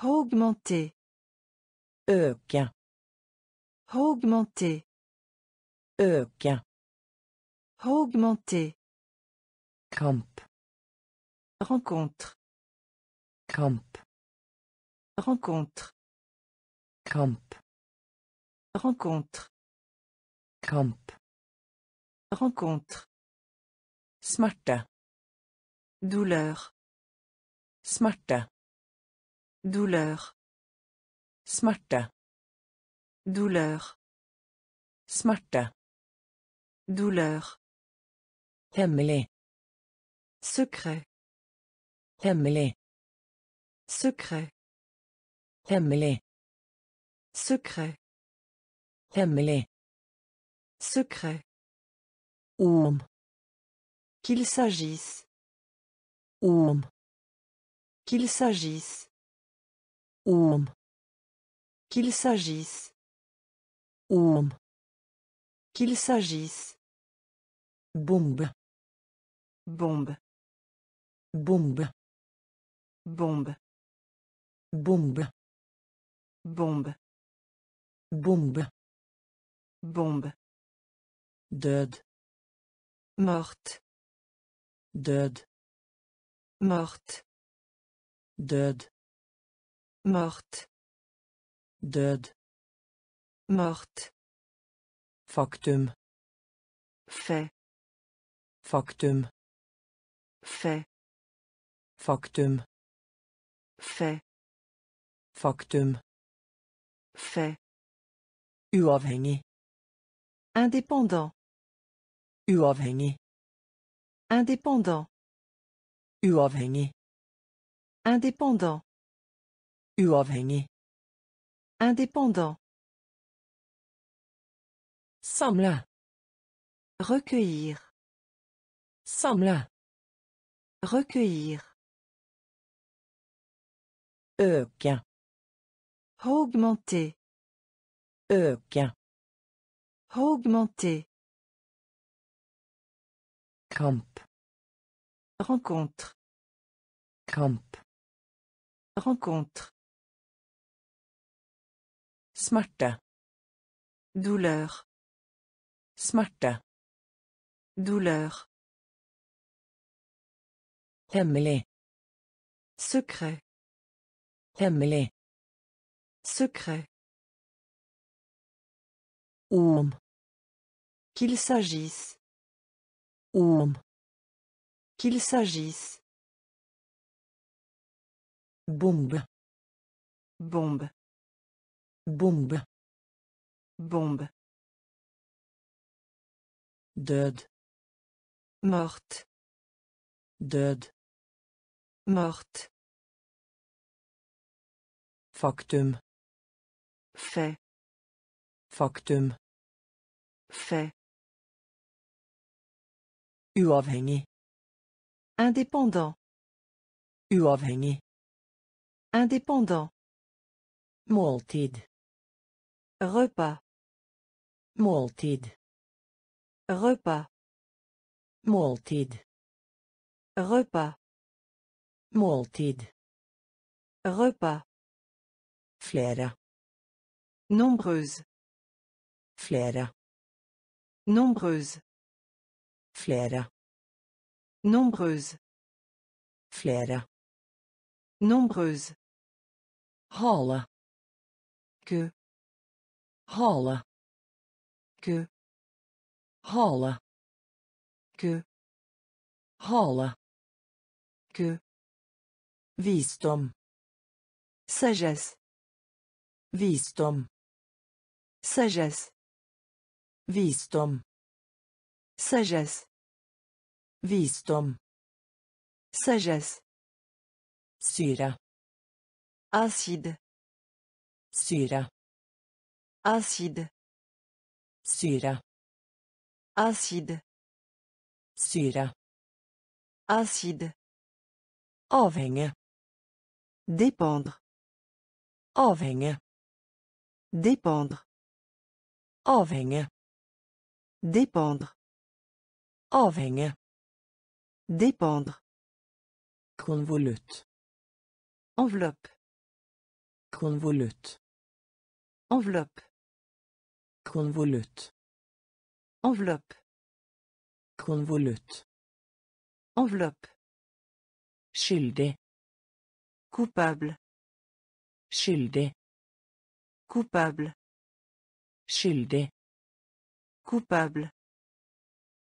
Augmenter. Öka. Augmenter. Öka. Augmenter. Camp. Rencontre. Camp. Rencontre. Camp. Rencontre. Camp. Rencontre. Smerte. Douleur. Smerte. Douleur. Smerte. Douleur. Smerte. Douleur. Hemmelig. Secret. Hemmelig. Secret. Hemmelig. Secret. Hemmelig. Secret. Om. Qu'il s'agisse. Om. Qu'il s'agisse. Om. Qu'il s'agisse. Om. Qu'il s'agisse. Bombe. Bombe. Bombe. Bombe. Bombe. Bombe. Bombe. Bombe. Morte. Død. Morte. Død. Morte. Død. Morte. Faktum. Fait. Faktum. Fait. Faktum. Fait. Faktum. Fait. Uavhengig. Indépendant. Indépendant. Uavhängig. Indépendant. Uavhängig. Indépendant. Samla. Recueillir. Samla. Recueillir. Öka. Augmenter. Öka. Augmenter. Kamp. Rencontre. Kamp. Rencontre. Smerte. Douleur. Smerte. Douleur. Hemmelig. Secret. Hemmelig. Secret. Om. Qu'il s'agisse. Qu'il s'agisse. Bombe. Bombe. Bombe. Bombe. Morte. Død. Morte. Faktum. Fait. Faktum. Fait. Uavhengig. Indépendant. Uavhengig. Indépendant. Måltid. Repas. Måltid. Repas. Måltid. Repas. Måltid. Repas. Flere. Nombreuse. Flere. Nombreuse. Flere. Nombreuse. Flere. Nombreuse. Hale. Que. Hale. Que. Hale. Que. Hale. Que. Visdom. Sagesse. Visdom. Sagesse. Visdom. Sagesse. Visdom. Sagesse. Syre. Acide. Syre. Acide. Syre. Acide. Syre. Acide. Avhenge. Dépendre. Avhenge. Dépendre. Avhenge. Dépendre. Avhenge. Dépendre. Konvolutt. Enveloppe. Konvolutt. Enveloppe. Konvolutt. Enveloppe. Konvolutt. Enveloppe. Skyldig. Coupable. Skyldig. Coupable. Skyldig. Coupable.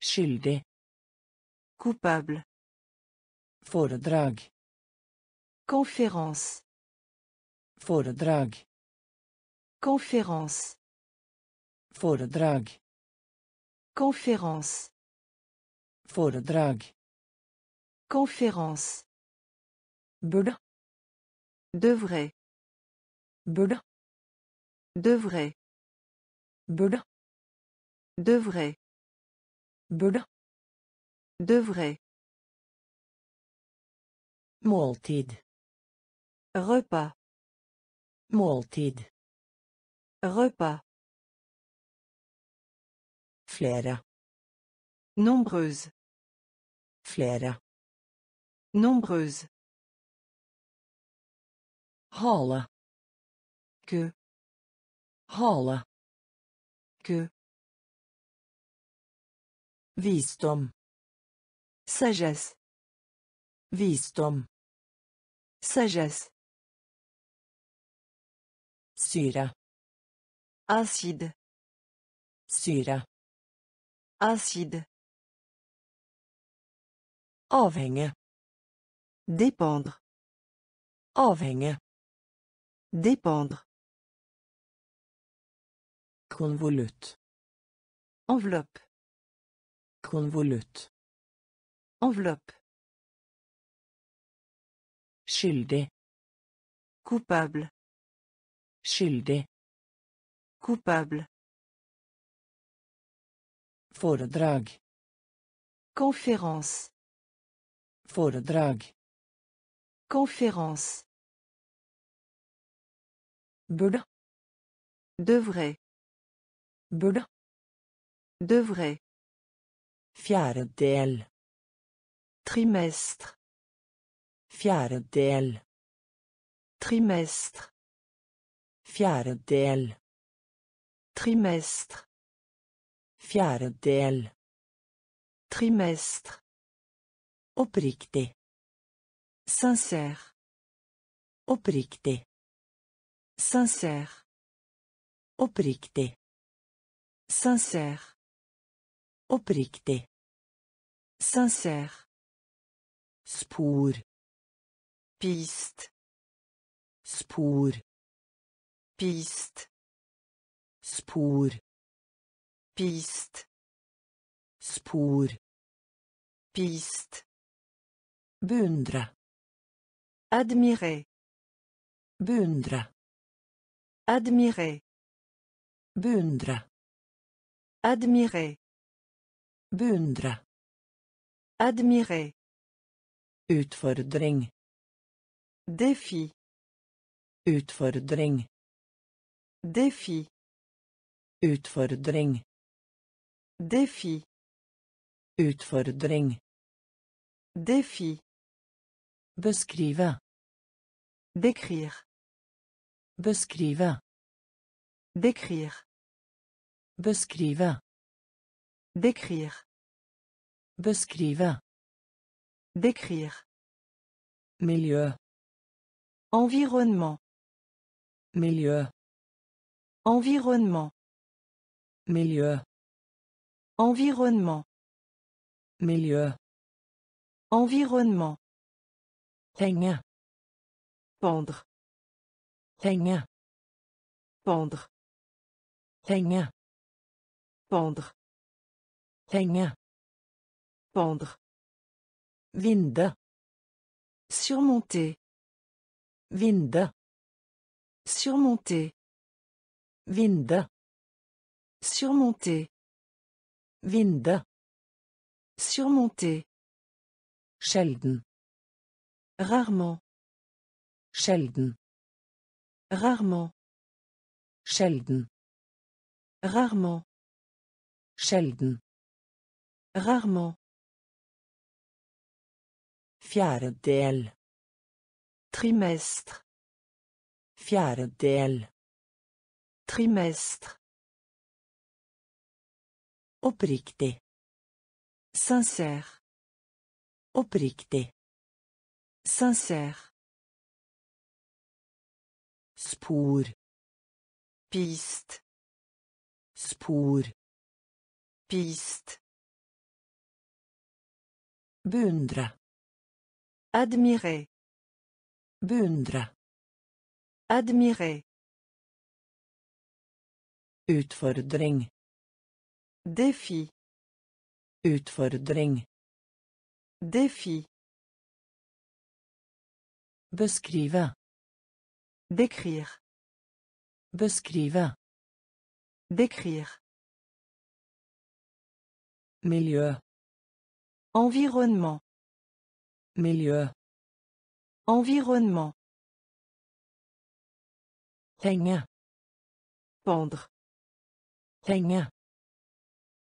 Skyldig. Coupable. Foredrag. Conférence. Foredrag. Conférence. Foredrag. Conférence. Foredrag. Conférence. Burde. Devrait. Burde. Devrait. Burde. Devrait. Burde. Devrait. Måltid. Repas. Måltid. Repas. Flere. Nombreuse. Flere. Nombreuse. Hale. Que. Hale. Que. Visdom. Sagesse. Visdom. Sagesse. Syre. Acide. Syre. Acide. Avhenge. Dépendre. Avhenge. Dépendre. Konvolutt. Enveloppe. Konvolutt. Enveloppe. Skyldig. Coupable. Skyldig. Coupable. Foredrag. Conférence. Foredrag. Conférence. Burde. Devrait. Burde. Devrait. Fjerde del. Trimestre. Fjerde del. Trimestre. Fjerde del. Trimestre. Fjerde del. Trimestre. Oppriktig. Sincère. Oppriktig. Sincère. Oppriktig. Sincère. Oppriktig. Sincère. Spor. Piste. Spor. Piste. Spor. Piste. Spor. Piste. Beundre. Admirer. Beundre. Admirer. Beundre. Admirer. Beundre. Admirer. Utfordring. Défi. Utfordring. Défi. Utfordring. Défi. Utfordring. Défi. Beskrive. Décrire. Beskrive. Décrire. Beskrive. Décrire. Beskrive. Décrire. Milieu. Environnement. Milieu. Environnement. Milieu. Environnement. Milieu. Environnement. Henge. Pendre. Henge. Pendre. Henge. Pendre. Henge. Pendre. Vinde. Surmonter. Vinde. Surmonter. Vinde. Surmonter. Vinde. Surmonter. Sjelden. Rarement. Sjelden. Rarement. Sjelden. Rarement. Sjelden. Rarement. Fjerdedel. Trimestre. Fjerdedel. Trimestre. Oppriktig. Sincère. Oppriktig. Sincère. Spor. Piste. Spor. Piste. Beundre. Admirer. Beundre. Admirer. Utfordring. Défi. Utfordring. Défi. Beskrive. Décrire. Beskrive. Décrire. Milieu. Environnement. Milieu. Environnement. Pendre.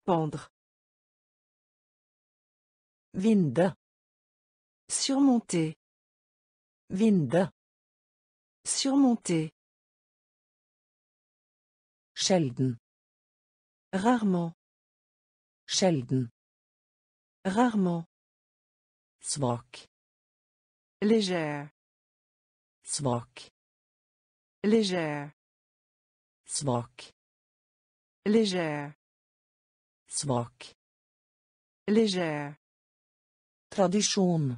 Pendre. Vinde. Surmonter. Vinde. Surmonter. Sjelden. Rarement. Sjelden. Rarement. Svak. Légère. Svak. Légère. Svak. Légère. Svak. Légère. Tradisjon.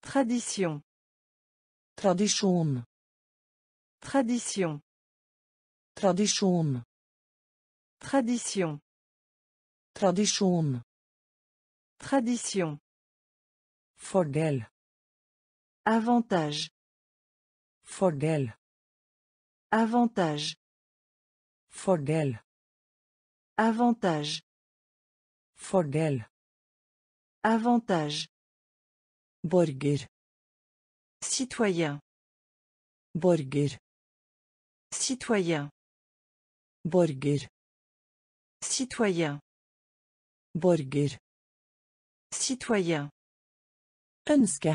Tradition. Tradisjon. Tradition. Tradisjon. Tradition. Tradisjon. Tradition. Fordel. Avantage. Fordel. Avantage. Fordel. Avantage. Fordel. Avantage. Borger. Citoyen. Borger. Citoyen. Borger. Citoyen. Borger. Citoyen. Ønske.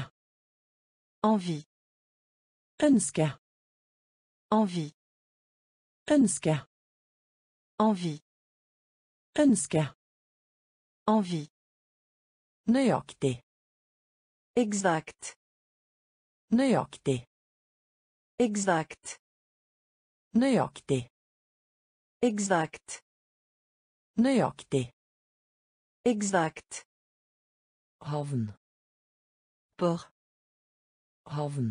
Envie. Ønske. Envie. Ønske. Envie. Ønske. Envie. Nøyaktig. Exact. Nøyaktig. Exact. Nøyaktig. Exact. Nøyaktig. Exact. havn Port. havn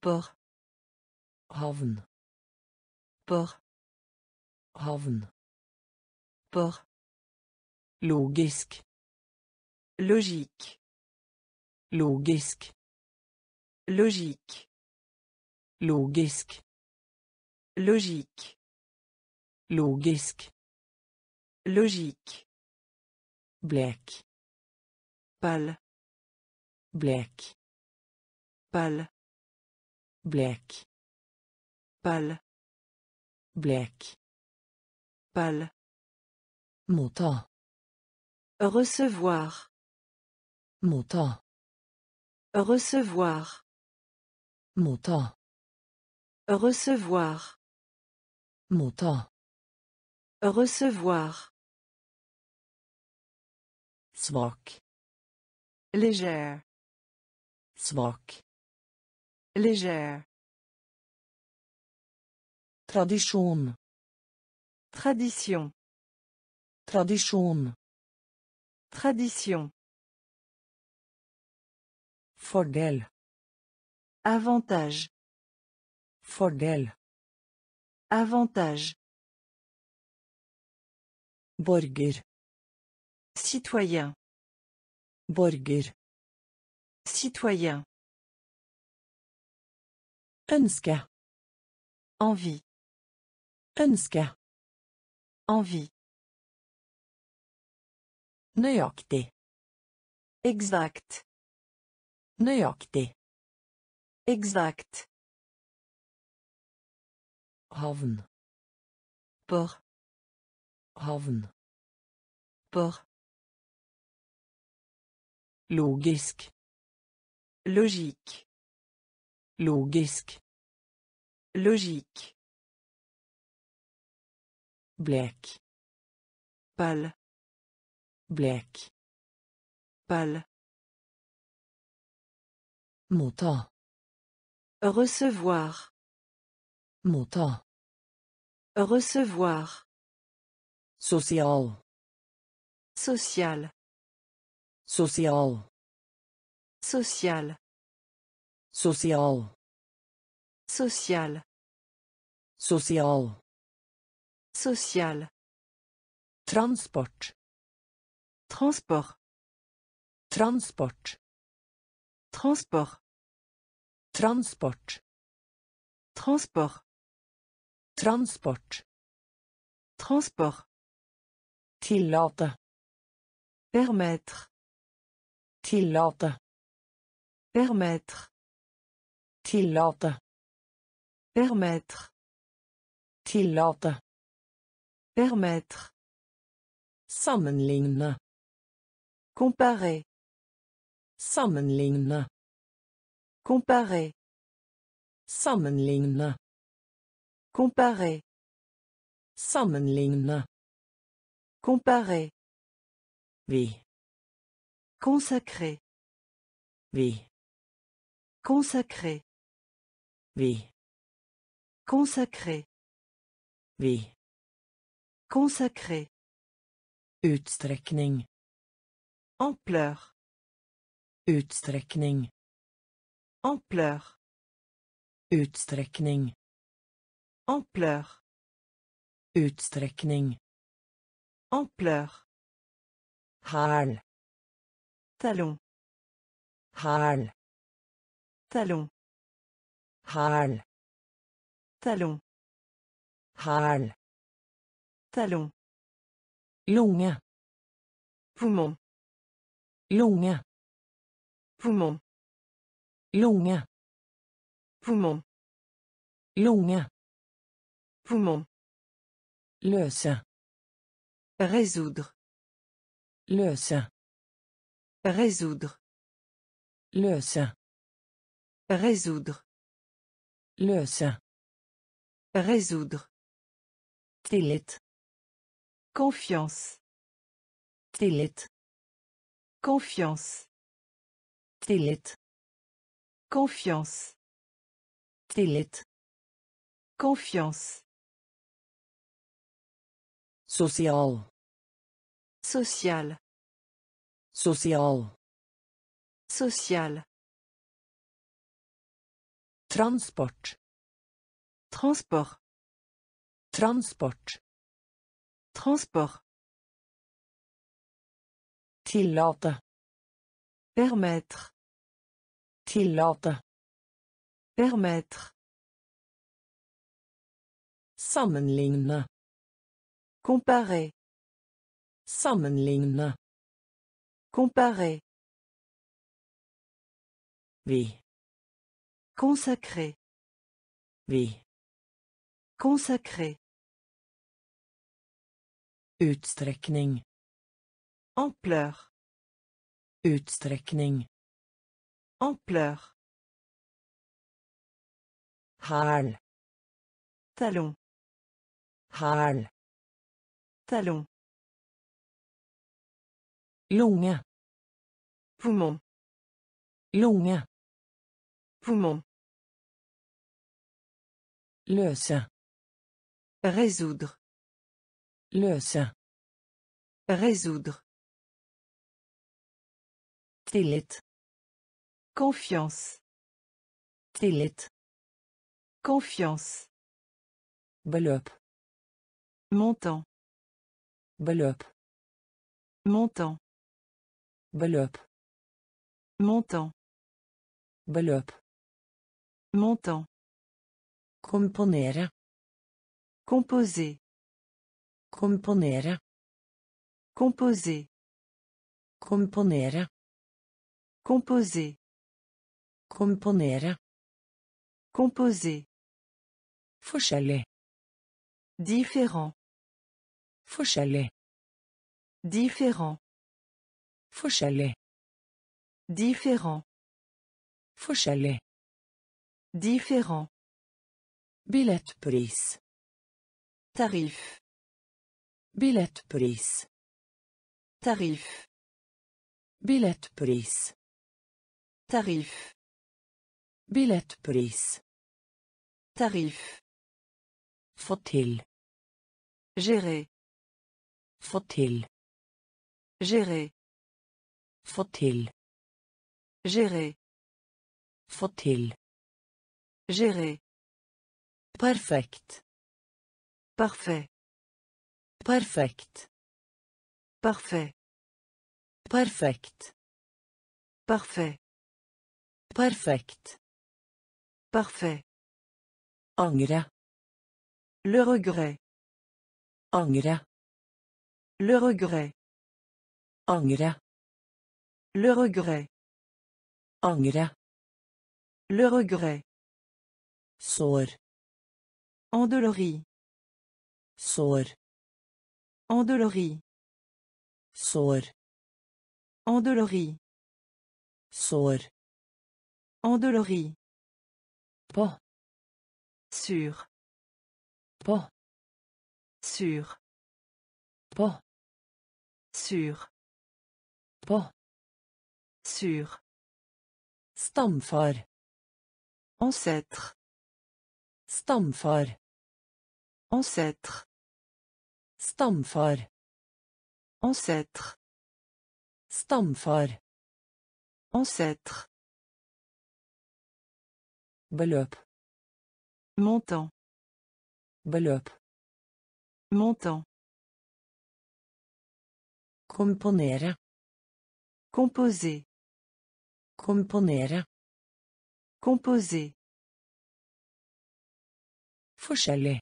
Port. havn Port. havn Port. logisk Logique. logisk Logique. logisk Logique. logisk Logique. blek Pâle. Blek Pâle. blek Pâle. blek Pâle. motta Recevoir. motta Recevoir. motta Recevoir. motta Recevoir. svak Légère. Svak Légère. tradisjon Tradition. tradisjon Tradition. fordel Avantage. fordel Avantage. borger Citoyen. borger Citoyen. ønske Envie. ønske Envie. nøyaktig Exact. nøyaktig Exact. havn Port. havn Port. logisk Logique. logisk Logique. blek Pâle. blek Pâle. motta Recevoir. motta Recevoir. sosial Social. sosial Social. sosial Social. sosial Social. transport Transport. transport Transport. transport Transport. transport Transport. tillate Permettre. tillate Permettre. tillate Permettre. tillate Permettre. sammenligne Comparer. sammenligne Comparer. sammenligne Comparer. sammenligne Comparer. vi Consacrer. vi Consacrer. vi Consacrer. vi Consacrer. utstrekning Ampleur. utstrekning Ampleur. utstrekning Ampleur. utstrekning Ampleur. hæl Talon. hæl Talon. hæl Talon. hæl Talon. lunge Poumon. lunge Poumon. lunge Poumon. lunge Poumon. løse Résoudre. løse Résoudre. løse Résoudre. løse Résoudre. tillit Confiance. tillit Confiance. tillit Confiance. tillit Confiance. sosial Social. Sosial. Social. Transport. Transport. Transport. Transport. Tillate. Permettre. Tillate. Permettre. Sammenligne. Comparer. Sammenligne. Comparer. Vi. Consacrer. Vi. Consacrer. Utstrekning. Ampleur. Utstrekning. Ampleur. Hæl. Talon. Hæl. Talon. Lunge. Poumon. Lunge. Poumon. Løse. Résoudre. Løse. Résoudre. Tillit. Confiance. Tillit. Confiance. Beløp. Montant. Beløp. Montant. Beløp. Montant. Beløp. Montant. Komponere. Composer. Komponere. Composer. Komponere. Composer. Komponere. Composer. Forskjellig. Différent. Forskjellig. Différent. Forskjellig. Différent. Forskjellig. Différent. Billettpris. Tarif. Billettpris. Tarif. Billettpris. Tarif. Billettpris. Tarif. Få til. Gérer. Få til. Gérer. Få til. Gérer. Få til. Gérer. Perfekt. Parfait. Perfekt. Parfait. Perfekt. Parfait. Perfekt. Parfait. Angre. Le regret. Angre. Le regret. Angre. Le regret. Angre. Le regret. Sår. Endolori. Sår. Endolori. Sår. Endolori. Sår. Endolori. På. Sur. På. Sur. På. Sur. På. Sur. Stamfar. Ancêtre. Stamfar. Ancêtre. Stamfar. Ancêtre. Stamfar. Ancêtre. Beløp. Montant. Beløp. Montant. Komponere. Composer. Komponere. Composer. Forskjellig.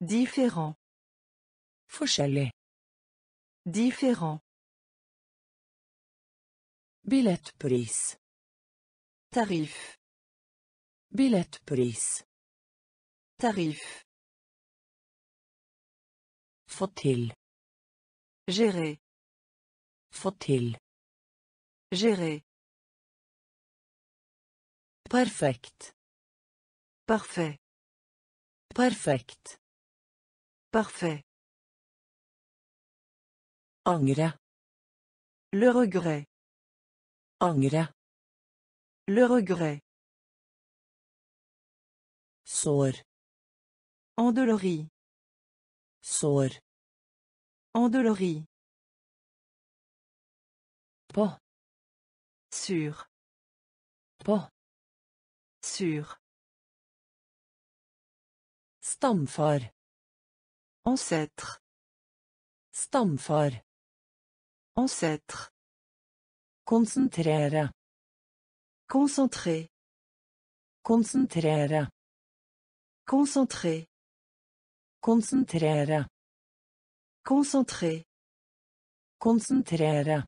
Différent. Forskjellig. Différent. Billettpris. Tarif. Billettpris. Tarif. Få til. Gérer. Få til. Gérer. Perfekt. Parfait. Perfekt. Parfait. Angre. Le regret. Angre. Le regret. Sår. Endolori. Sår. Endolori. På. Sur. På. Sur. Stamfar. Ancêtre. Stamfar. Ancêtre. Konsentrere. Concentré. Konsentrere. Concentré. Konsentrere. Concentré. Konsentrere.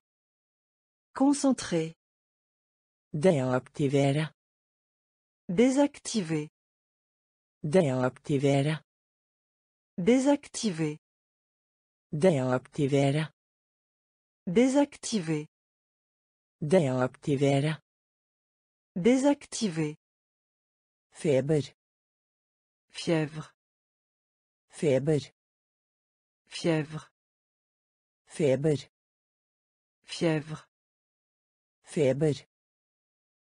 Concentré. Deaktivere. Désactiver. Deaktivere. Désactiver. Deaktivere. Désactiver. Deaktivere. Désactiver. Feber. Fièvre. Feber. Fièvre. Feber. Fièvre. Feber.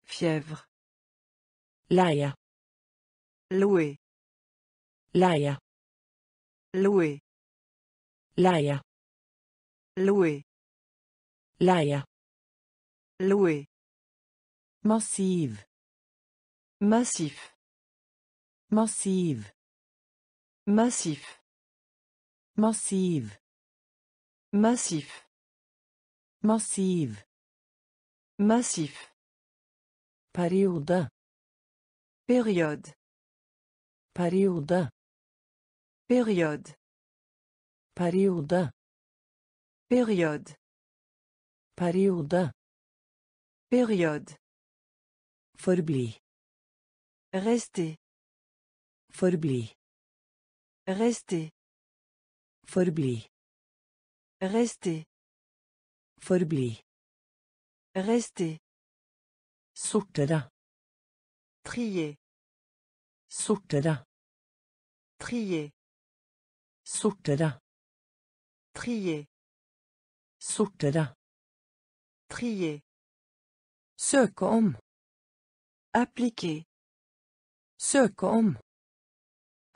Fièvre. Leie. Louer. Leie. Louer. Leie. Louer. Leie. Louer. Massiv. Massif. Massiv. Massif. Massiv. Massif. Massiv. Massif. Periode. Période. Periode. Periode. Periode. Periode. Periode. Periode. Forbli. Reste. Forbli. Reste. Forbli. Reste. Forbli. Reste. Sortere. Trie. Sortere. Trier. Sortere. Trier. Sortere. Trier. Søke om. Appliquer. Søke om.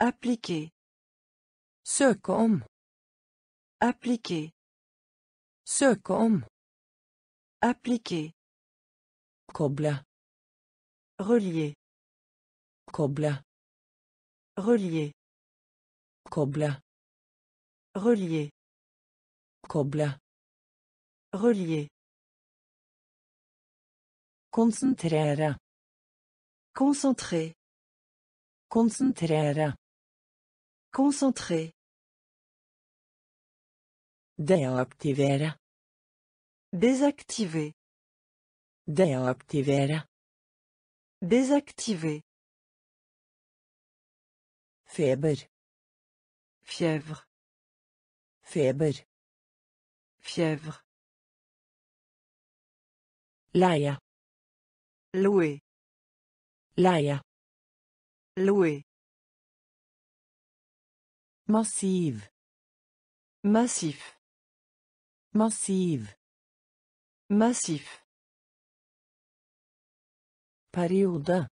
Appliquer. Søke om. Appliquer. Søke om. Appliquer. Koble. Relier. Koble. Relier. Koble. Relier. Koble. Relier. Konsentrere. Concentré. Konsentrere. Concentré. Deaktivere. Désactiver. Deaktivere. Désactiver. Feber. Fièvre. Feber. Fièvre. Leie. Louer. Leie. Louer. Massiv. Massif. Massiv. Massif. Periode.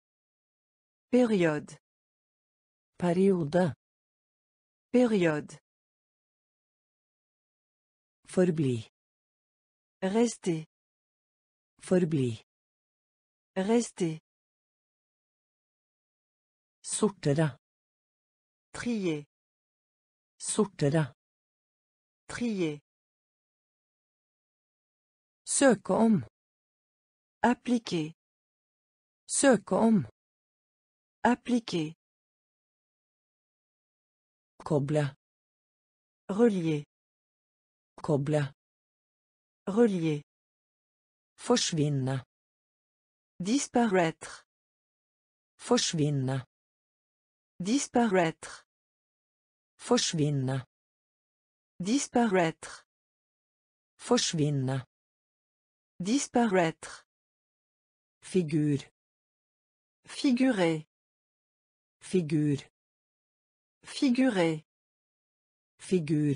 Période. Periode. Période. Forbli. Rester. Forbli. Rester. Sortere. Trier. Sortere. Trier. Søke om. Appliquer. Søke om. Appliquer. Koble. Relier. Koble. Relier. Forsvinne. Disparaître. Forsvinne. Disparaître. Forsvinne. Disparaître. Forsvinne. Disparaître. Figur. Figurer. Figur. Figurer. Figur.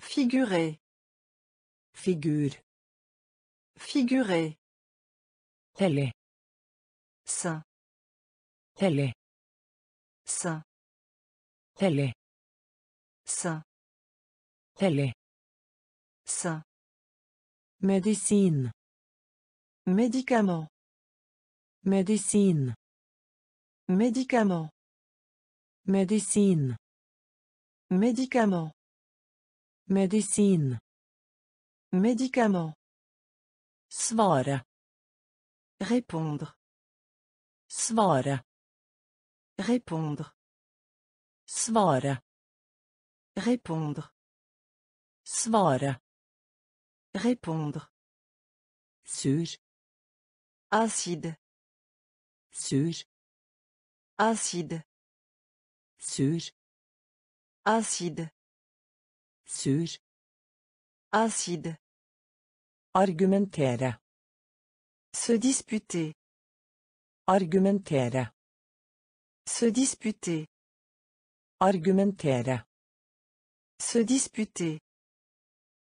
Figurer. Figur. Figurer. Hellig. Saint. Hellig. Saint. Hellig. Saint. Medisin. Médicament. Medisin. Médicament. Medisin. Médicament. Medisin. Médicament. Svara. Répondre. Svara. Répondre. Svara. Répondre. Svara. Répondre. Sur. Acide. Sur. Acide. Sur. Acide. Sur. Acide. Argumentere. Se disputer. Argumentere. Se disputer. Argumentere. Se disputer.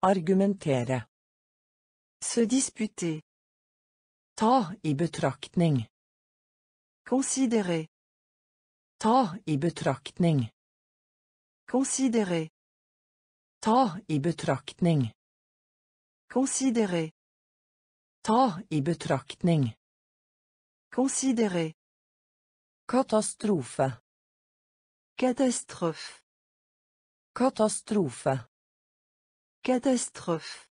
Argumentere. Se disputer. Ta i betraktning. Considérer. Ta i betraktning. Considérer. Ta i betraktning. Considérer. Ta i betraktning. Considérer. Katastrofe. Catastrophe. Katastrofe. Catastrophe.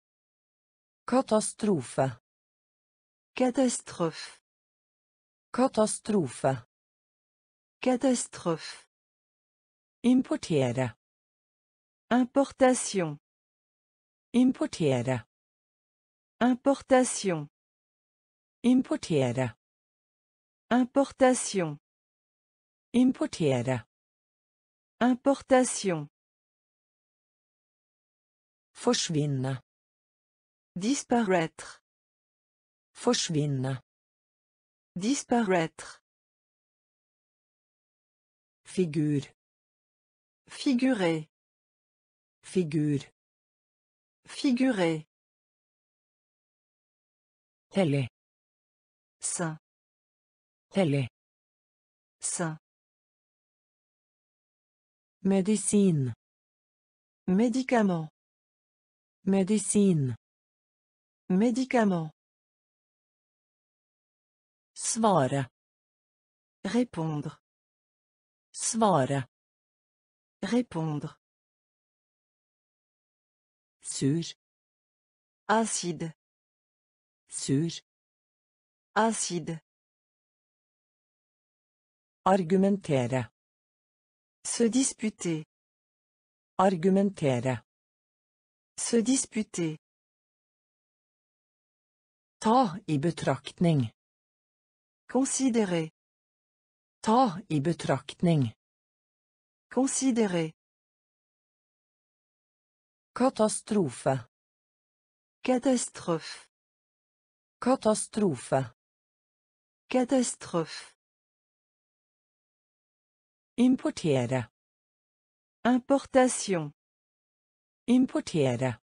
Katastrofe. Katastrofe. Katastrofe. Catastrophe. Importere. Importation. Importere. Importation. Importere. Importation. Importere. Importation. Disparaître. Forsvinne. Disparaître. Figur. Figurer. Figur. Figurer. Hellig. Saint. Hellig. Saint. Medisin. Médicament. Medisin. Médicament. Svare. Répondre. Svare. Répondre. Sur. Acide. Sur. Acide. Argumentere. Se disputer. Argumentere. Se disputer. Ta i betraktning. Considérer. Ta i betraktning. Considérer. Katastrofe. Catastrophe. Katastrofe. Catastrophe. Importere. Importation. Importere.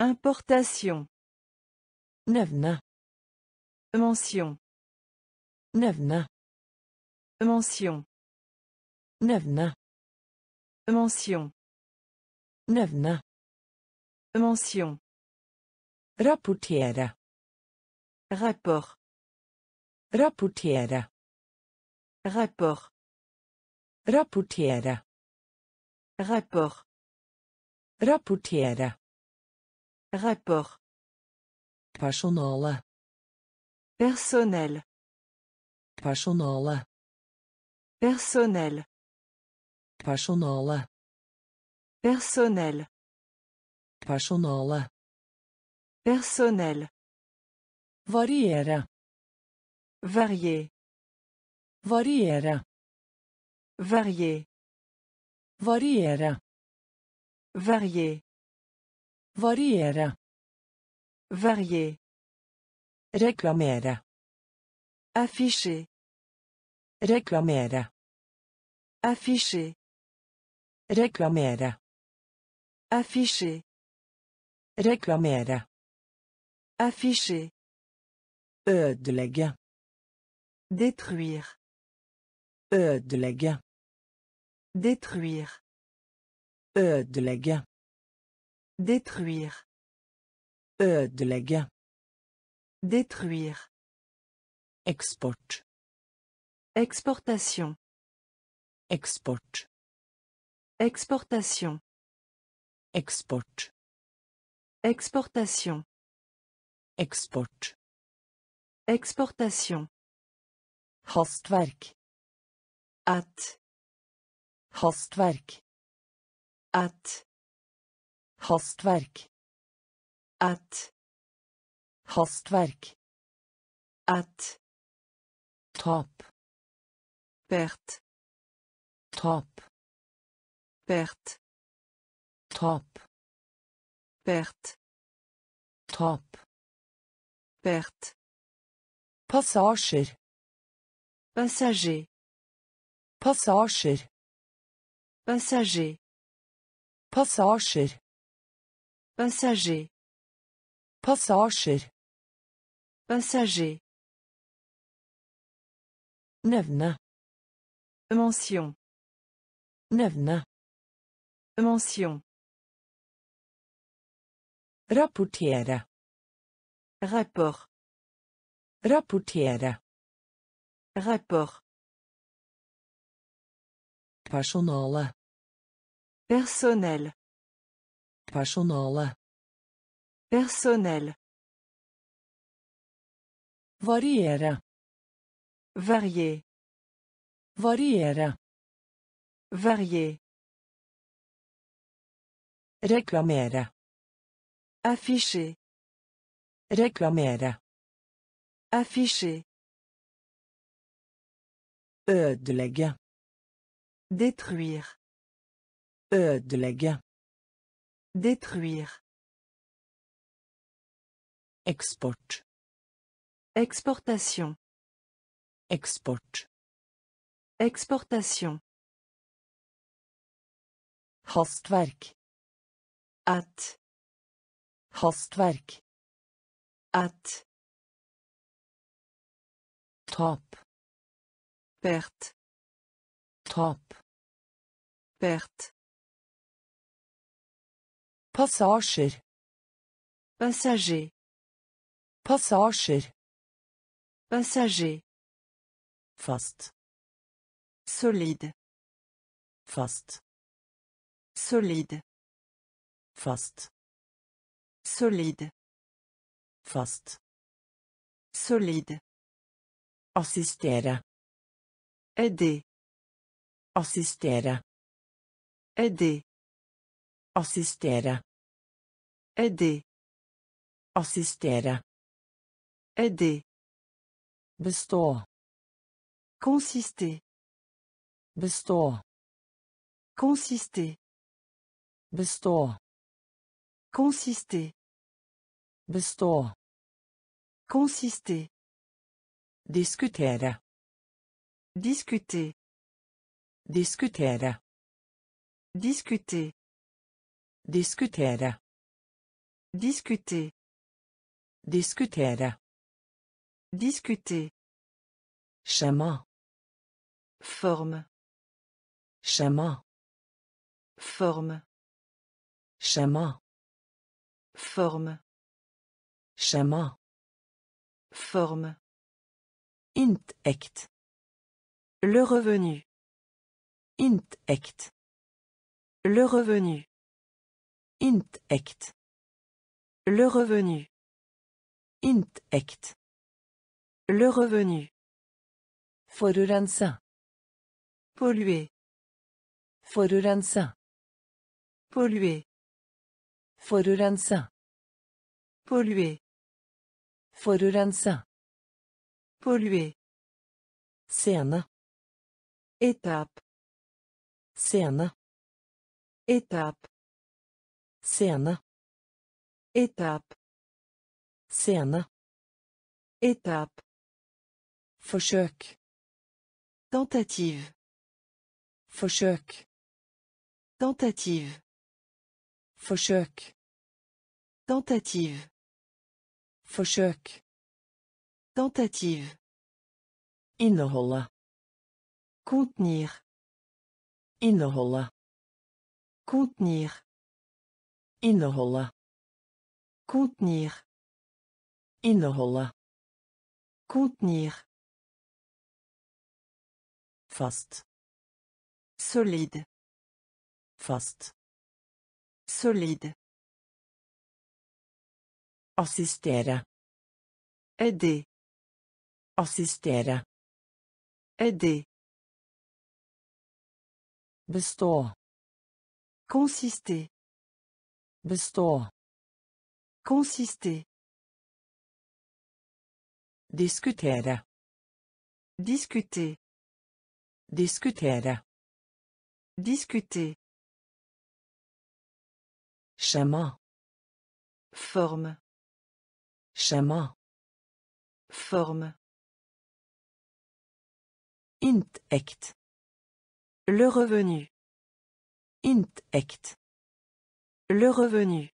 Importation. Nevne. Mention. Nevne. Mention. Nevne. Mention. Nevne. Mention. Rapportere. Rapport. Rapportere. Rapport. Rapportere. Rapport. Rapportere. Rapport. Personale. Personnel. Personale. Personnel. Personale. Personnel. Personale. Personnel. Variere. Varier. Variere. Varier. Variere. Varier. Variere. Varier. Reklamere. Afficher. Reklamere. Afficher. Reklamere. Afficher. Reklamere. Afficher. Ødelegge. Détruire. Ødelegge. Détruire. Ødelegge. Détruire. Ødelegge. Détruire. Eksport. Exportation. Eksport. Exportation. Eksport. Exportation. Eksport. Exportation. Hastverk. Hâte. Hastverk. Hâte. Hastverk. Hâte. Hastverk. Hâte. Tap. Perte. Tap. Perte. Tap. Perte. Tap. Perte. Passasjer. Passager. Passasjer. Passager. Passasjer. Passager. Passasjer. Passager. Nevne. Mention. Nevne. Mention. Rapportere. Rapport. Rapportere. Rapport. Personale. Personnel. Personale. Personnel. Variere. Varier. Variere. Varier. Reklamere. Afficher. Reklamere. Afficher. Ødelegge. Détruire. Ødelegge. Détruire. Eksport. Exportation. Eksport. Exportation. Hastverk. Hâte. Hastverk. Hâte. Tap. Perte. Tap. Perte. Passasjer. Passager. Passasjer. Passager. Fast. Solide. Fast. Solide. Fast. Solide. Fast. Solide. Assistere. Aider. Assistere. Aider. Assistere. Aider. Assistere. Aider. Bestå. Consister. Bestå. Consister. Bestå. Consister. Bestå. Consister. Diskutere. Discuter. Diskutere. Discuter. Diskutere. Discuter. Diskutere. Discuter. Skjema. Forme. Skjema. Forme. Skjema. Forme. Skjema. Forme. Inntekt. Le revenu. Inntekt. Le revenu. Inntekt. Le revenu. Inntekt. Le revenu. Forurense. Polluer. Forurense. Polluer. Forurense. Polluer. Forurense. Polluer. Scene. Étape. Scene. Étape. Scene. Étape. Scene. Étape. Forsøk. Tentative. Forsøk. Tentative. Forsøk. Tentative. Forsøk. Tentative. Inneholde. Contenir. Inneholde. Contenir. Inneholde. Contenir. Inneholde. Contenir. Fast. Solide. Fast. Solide. Assistere. Aider. Assistere. Aider. Bestå. Consister. Bestå. Consister. Diskutere. Discuter. Diskutere. Discuter. Skjema. Forme. Skjema. Forme. Inntekt. Le revenu. Inntekt. Le revenu.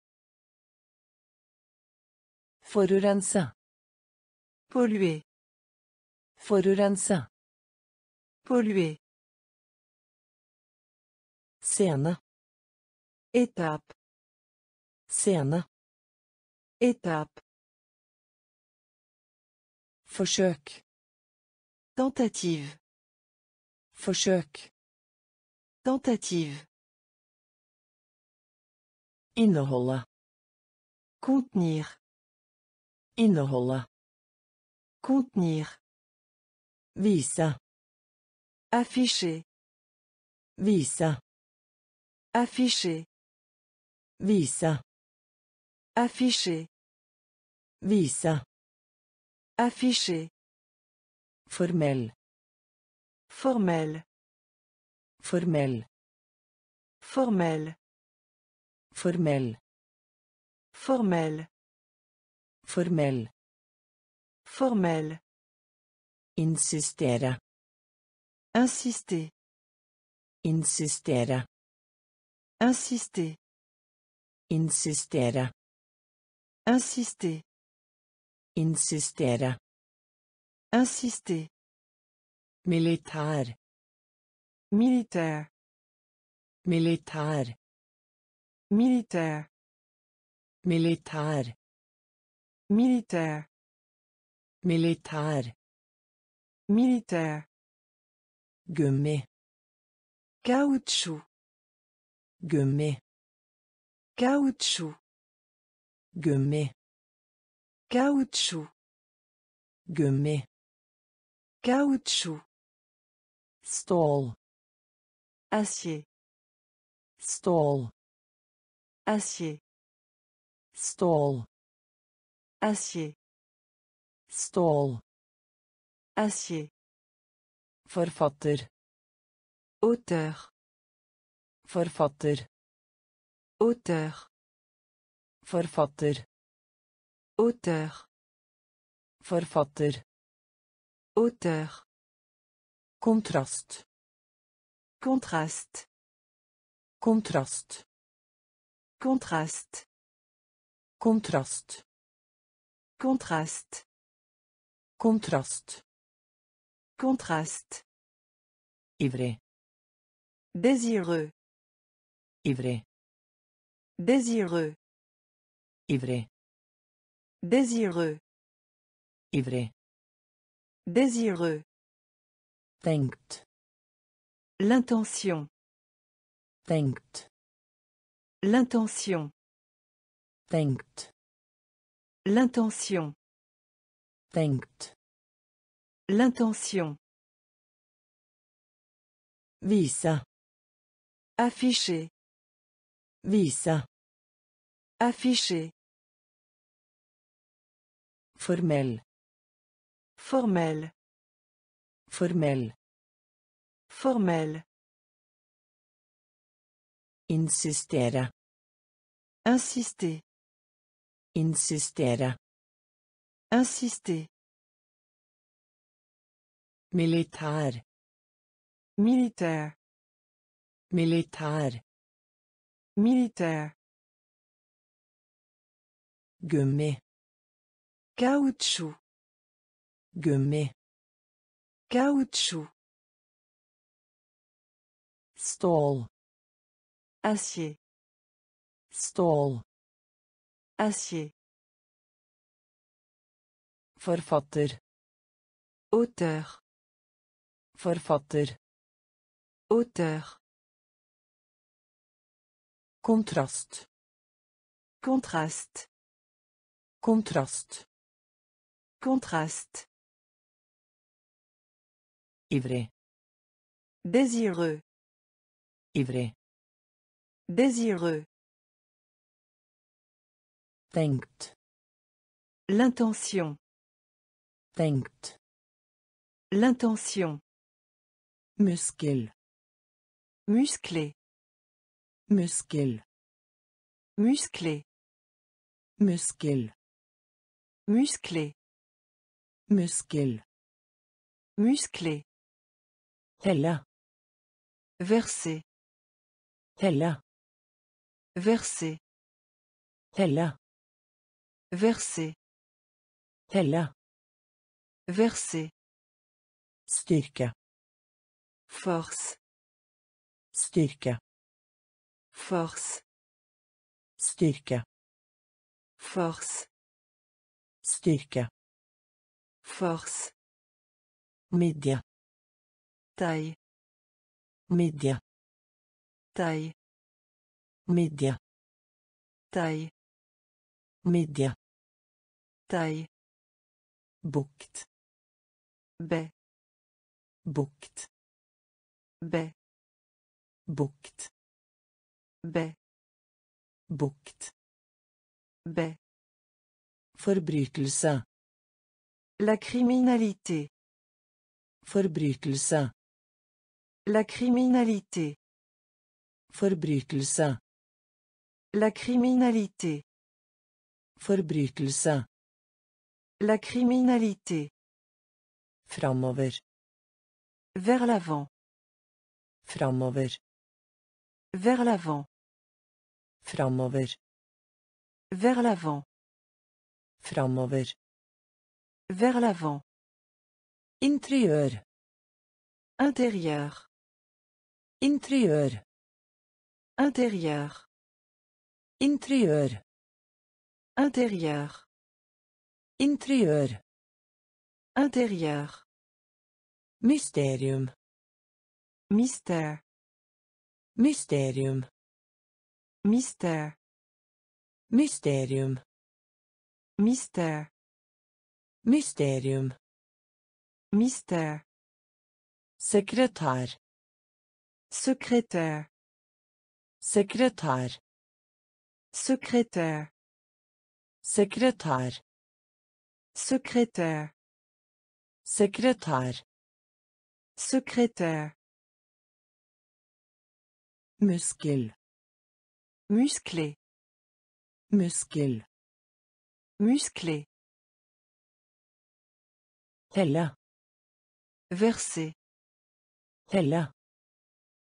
Forurense. Polluer. Forurense. Polluer. Scene. Étape. Scene. Étape. Forsøk. Tentative. Forsøk. Tentative. Inneholde. Contenir. Inneholde. Contenir. Vise. Afficher. Vise. Afficher. Vise. Afficher. Vise. Afficher. Formell. Formel. Formell. Formel. Formell. Formel. Formell. Formel. Insistere. Insister. Insistere. Insister. Insistere. Insister. Insistere. Insister. Militær. Militaire. Militær. Militaire. Militær. Militaire. Militær. Militaire. Gummi. Caoutchouc. Gummi. Caoutchouc. Gummi. Caoutchouc. Gummi. Caoutchouc. Stål. Acier. Stål. Acier. Stål. Acier. Stål. Acier. Forfatter. Auteur. Forfatter. Auteur. Forfatter. Auteur. Forfatter. Auteur. Kontrast. Contraste. Kontrast. Contraste. Kontrast. Contraste. Kontrast. Contraste. Ivrig. Désireux. Ivrig. Désireux. Ivrig. Désireux. Ivrig. Désireux. Tenkt. L'intention. Tenkt. L'intention. Tenkt. L'intention. Tenkt. L'intention. Vise. Afficher. Vise. Afficher. Formell. Formel. Formell. Formel. Insistere. Insister. Insistere. Insister. Militær. Militaire. Militær. Militaire. Gummi. Caoutchouc. Gummi. Caoutchouc. Stål. Acier. Stål. Acier. Forfatter. Auteur. Forfatter. Auteur. Kontrast. Contraste. Kontrast. Contraste. Ivrig. Désireux. Ivrig. Désireux. Tenkt. L'intention. Tenkt. L'intention. Muskel. Musclé. Muskel. Musclé. Muskel. Musclé. Muskel. Musclé. Helle. Verser. Helle. Verser. Helle. Verser. Helle. Verser. Styrke. Force. Styrke. Force. Styrke. Force. Styrke. Force. Midje. Taille. Midje. Taille. Midje. Taille. Midje. Taille. Bukt. b Bukt. b Bukt. b Bukt. Baie. Forbrytelse. La criminalité. Forbrytelse. La criminalité. Forbrytelse. La criminalité. Forbrytelse. La criminalité. Framover. Vers l'avant. Framover. Vers l'avant. Framover. Vers l'avant. Framover. Vers l'avant. Interiør. Intérieur. Interiør. Intérieur. Interiør. Intérieur. Interiør. Intérieur. Mysterium. Mystère. Mysterium. Mystère. Mysterium. Mystère. Mysterium. Mystère. Sekretær. Secrétaire. Sekretær. Secrétaire. Sekretær. Secrétaire. Sekretær. Secrétaire. Muskel. Musclé. Muskel. Musclé. Helle. Verser. Helle.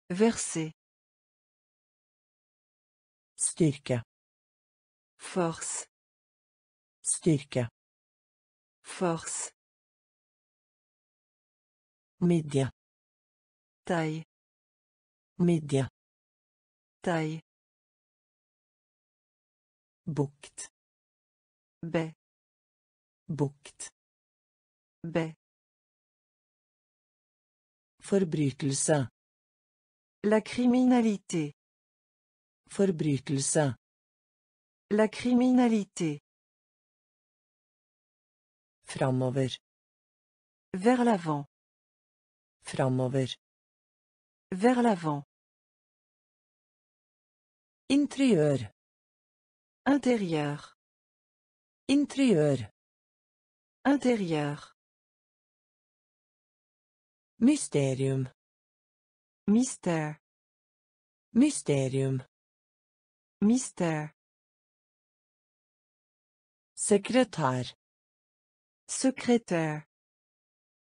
Verser. Styrke. Force. Styrke. Force. Midje. Taille. Midje. Taille. Bukt. Baie. Bukt. Baie. Forbrytelse. La criminalité. Forbrytelse. La criminalité. Framover. Vers l'avant. Framover. Vers l'avant. Interiør. Intérieur. Interiør. Intérieur. Mysterium. Mystère. Mysterium. Mystère. Sekretær. Secrétaire.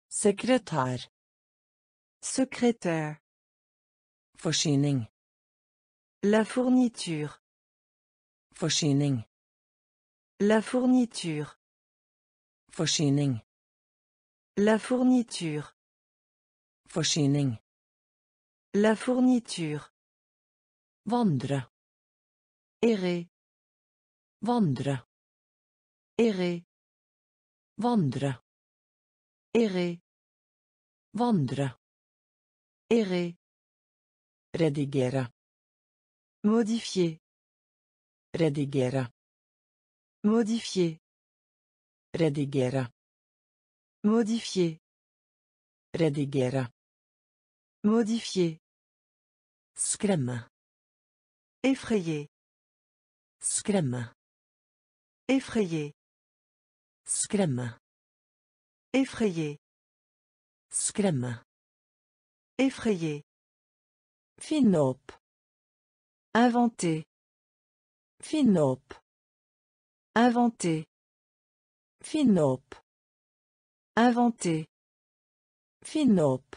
Sekretær. Secrétaire. Forsyning. La fourniture. Forsyning. La fourniture. Forsyning. La fourniture. Forsyning. La fourniture. Vandre. Errer. Vandre. Errer. Vandre. Errer. Vandre. Errer. Redigere. Modifier. Redigere. Modifier. Redigere. Modifier. Redigere. Modifier. Skremme. Effrayer. Skremme. Effrayer. Skremme. Effrayer. Skremme. Effrayer. Finne opp. Inventer. Finne opp. Inventer. Finne opp. Inventer. Finne opp.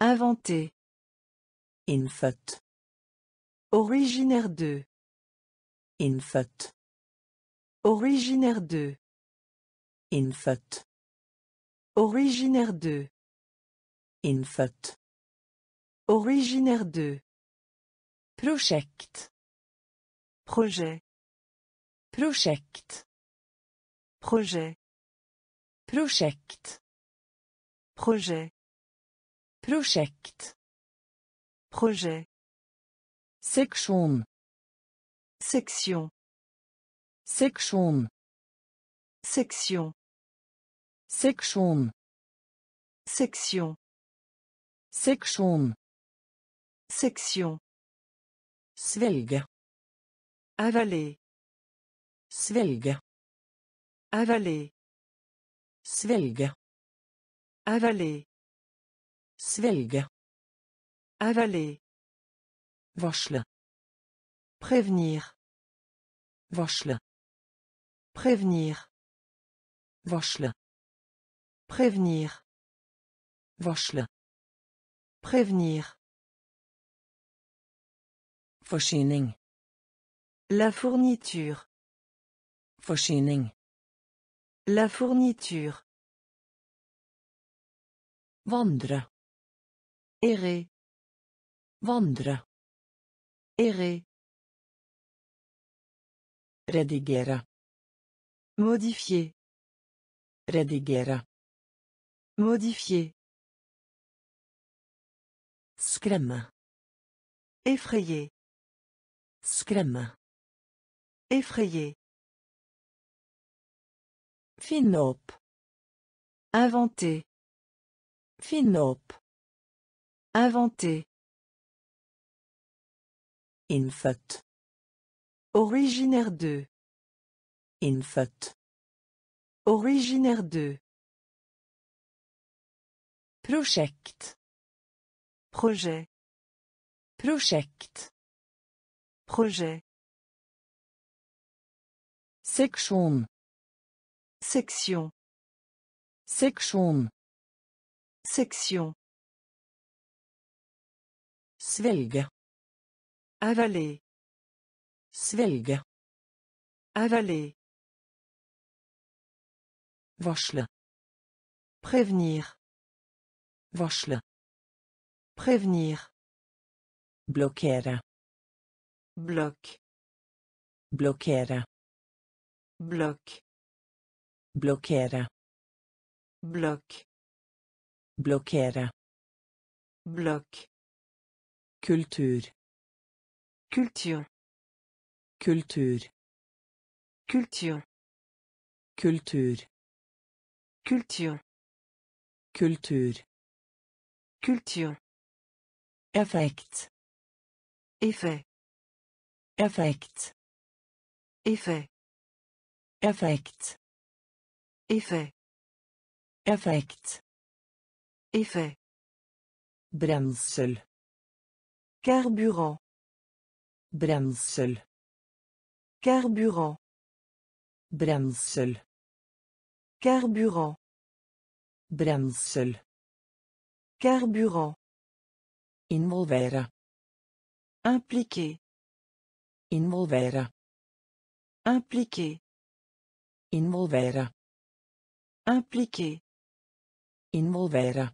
Inventer. Innfødt. Originaire de. Innfødt. Originaire de. Innfødt. Originaire de. Innfødt. Originaire de. Prosjekt. Projet. Prosjekt. Projet. Prosjekt. Projet. Prosjekt. Projet. Seksjon. Section. Seksjon. Section. Seksjon. Section. Seksjon. Section. Svelge. Avaler. Svelge. Avaler. Svelge. Avaler. Svelge. Avaler. Varsle. Prévenir. Varsle. Prévenir. Varsle. Prévenir. Varsle. Prévenir. Forsyning. La fourniture. Forsyning. La fourniture. Vandre. Errer. Vandre. Errer. Redigere. Modifier. Redigere. Modifier. Skremme. Effrayer. Skremme. Effrayer. Finne opp. Inventer. Finne opp. Inventer. Innfødt. Originaire de. Innfødt. Originaire de. Prosjekt. Projet. Prosjekt. Projet. Seksjon. Section. Seksjon. Section. Svelge. Avaler. Svelge. Avaler. Varsle. Prévenir. Varsle. Prévenir. Blokkere. Bloc. Blokkere. Bloc. Blokkere. Bloc. Blokkere. Bloc. Kultur. Culture. Kultur. Culture. Kultur. Culture. Kultur. Culture. Effekt. Effet. Effekt. Effet. Effekt. Effet. Effekt. Effet. Brensel. Carburant. Brensel. Carburant. Brensel. Carburant. Brensel. Carburant. Involvere. Impliqué. Involvere. Impliqué. Involvere. Impliqué. Involvere.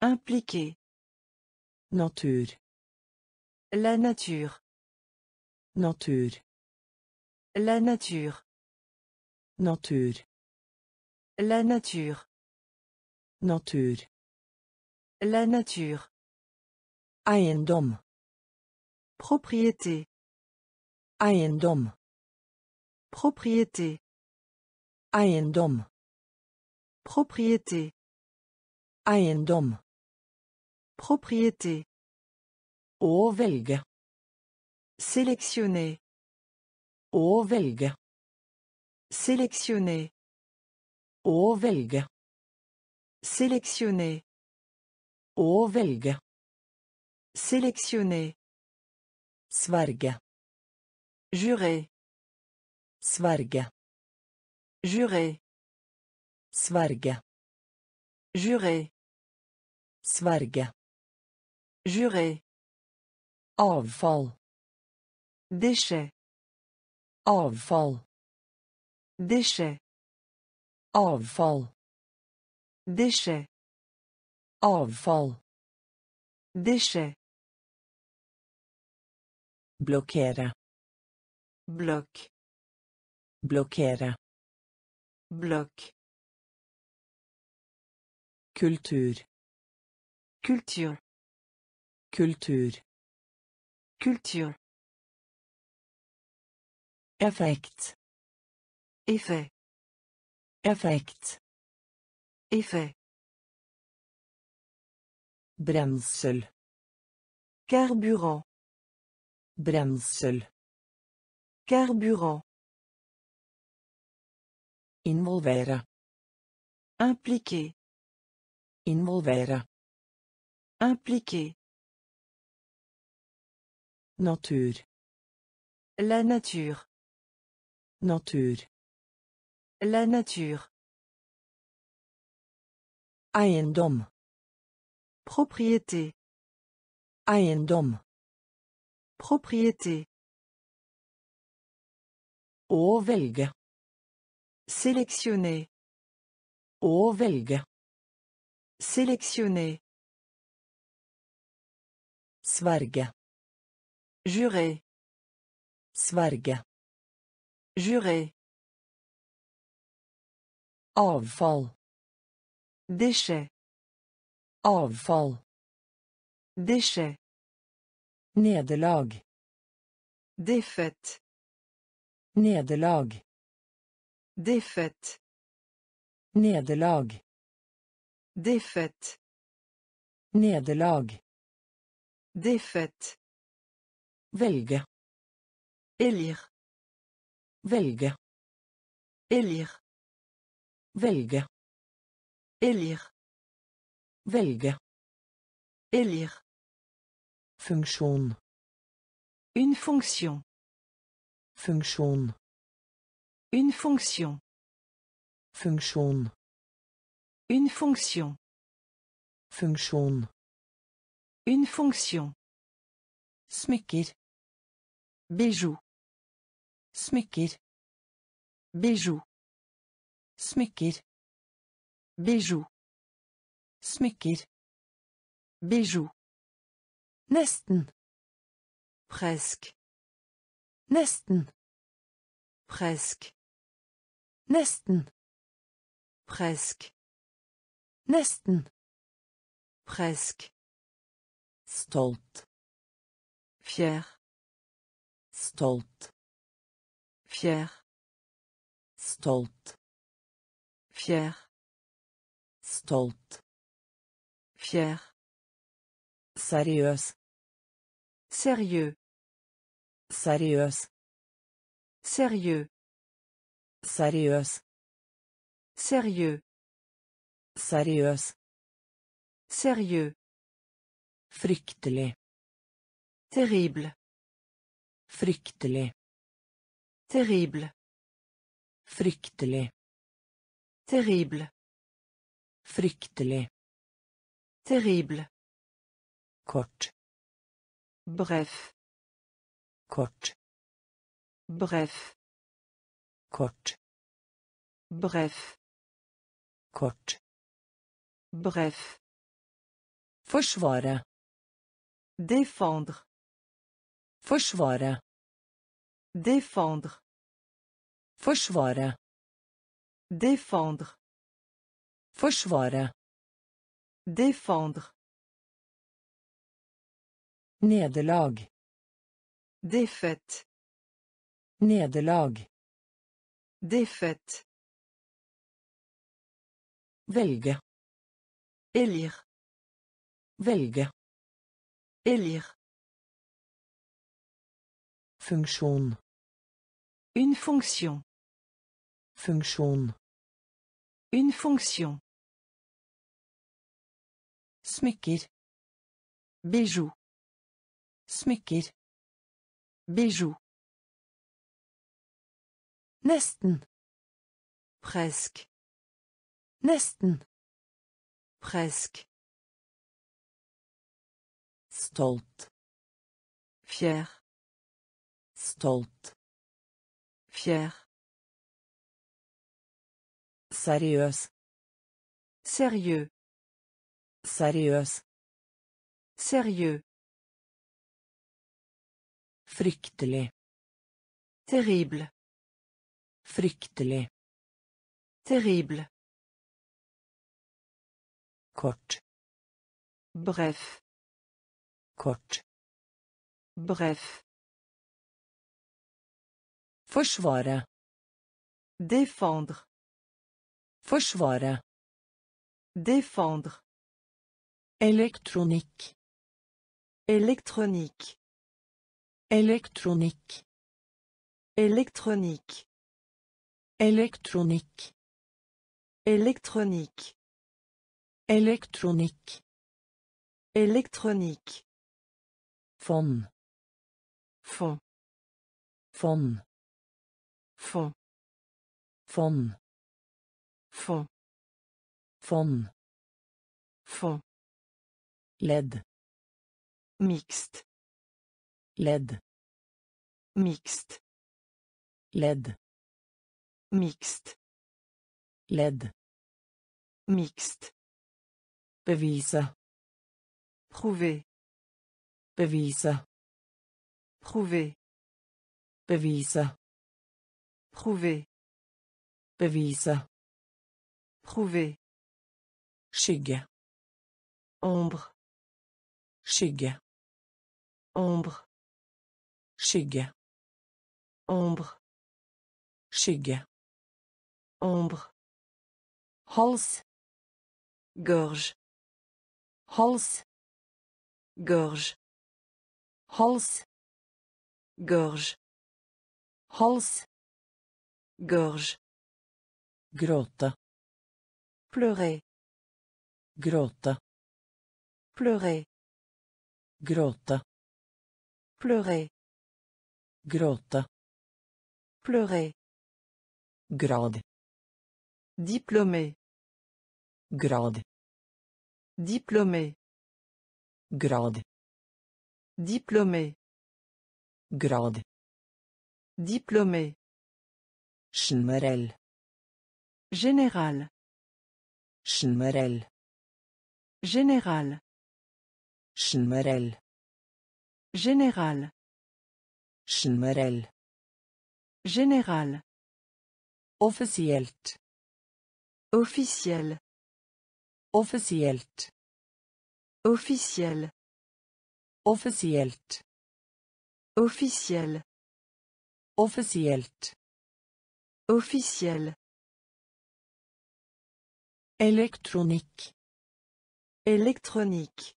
Impliqué. Natur. La nature. Natur. La nature. Natur. La nature. Natur. La nature. Eiendom. Propriété. Eiendom. Propriété. Eiendom. Propriété. Eiendom. Propriété. Å velge. Sélectionner. Å velge. Sélectionner. Å velge. Sélectionner. Å velge. Sélectionner. Sverge. Jurer. Sverge. Jurer. Sverge. Jurer. Sverge. Jurer. Avfall. Déchet. Avfall. Déchet. Avfall. Déchet. Avfall. Déchet. Blokkere. Bloc. Blokkere. Bloc. Kultur. Culture. Kultur. Culture. Effekt. Effet. Effekt. Effet. Brensel. Carburant. Brensel. Carburant. Involvere. Impliqué. Involvere. Impliqué. Natur. La nature. Natur. La nature. Eiendom. Propriété. Eiendom. Propriété. Å velge. Sélectionner. Å velge. Sélectionner. Sverge. Jurer. Sverge. Jurer. Avfall. Déchet. Avfall. Déchet. Nederlag. Défaite. Nederlag. Défaite. Nederlag. Défaite. Nederlag. Défaite. Velge. Élire. Velge. Élire. Velge. Élire. Velge. Élire. Funksjon. Une fonction. Funksjon. Une fonction. Funksjon. Une fonction. Funksjon. Une fonction. Smykker. Bijou. Smykker. Bijou. Smykker. Bijou. Smykker. Bijou. Nesten. Presque. Nesten. Presque. Nesten. Presque. Nesten. Presque. Stolt. Fier. Stolt. Fier. Stolt. Fier. Stolt. Fier. Seriøs. Sérieux. Seriøs. Sérieux. Seriøs. Sérieux. Seriøs. Seriøs. Fryktelig. Terrible. Fryktelig. Terrible. Fryktelig. Terrible. Fryktelig. Terrible. Kort. Bref. Kort. Bref. Kort. Bref. Kort. Bref. Forsvare. Défendre. Forsvare. Défendre. Forsvare. Défendre. Forsvare. Défendre. Nederlag. Défaite. Nederlag. Défaite. Velge. Élire. Velge. Élire. Funksjon. Une fonction. Funksjon. Une fonction. Smykker. Bijou. Smykker. Bijou. Nesten. Presque. Nesten. Presque. Stolt. Fier. Stolt. Fier. Seriøs. Sérieux. Seriøs. Sérieux. Fryktelig. Terrible. Fryktelig. Terrible. Kort. Bref. Kort. Bref. Forsvare. Défendre. Forsvare. Défendre. Elektronikk. Électronique. Elektronikk. Électronique. Elektronikk. Électronique. Elektronikk. Électronique. Fond. Fond. Fond. Fond. Fond. Fond. Fond. Fond. Ledd. Mixte. Ledd. Mixte. Ledd. Mixte. Ledd. Mixte. Bevise. Prouver. Bevise. Prouver. Bevise. Prouver. Bevise. Prouver. Skygge. Ombre. Skygge. Ombre. Skygge. Ombre. Skygge. Ombre. Hals. Gorge. Hals. Gorge. Hals. Gorge. Hals. Gorge. Gråte. Pleurer. Gråte. Pleurer. Gråte. Pleurer. Gråte. Pleurer. Grad. Diplômé. Grad. Diplômé. Grad. Diplômé. Grad. Diplômé. Generell. Général. Generell. Général. Generell. Général. Generell. Général. Offisielt. Officiel. Offisielt. Officiel. Offisielt. Officiel. Offisielt. Officiel. Elektronikk. Électronique.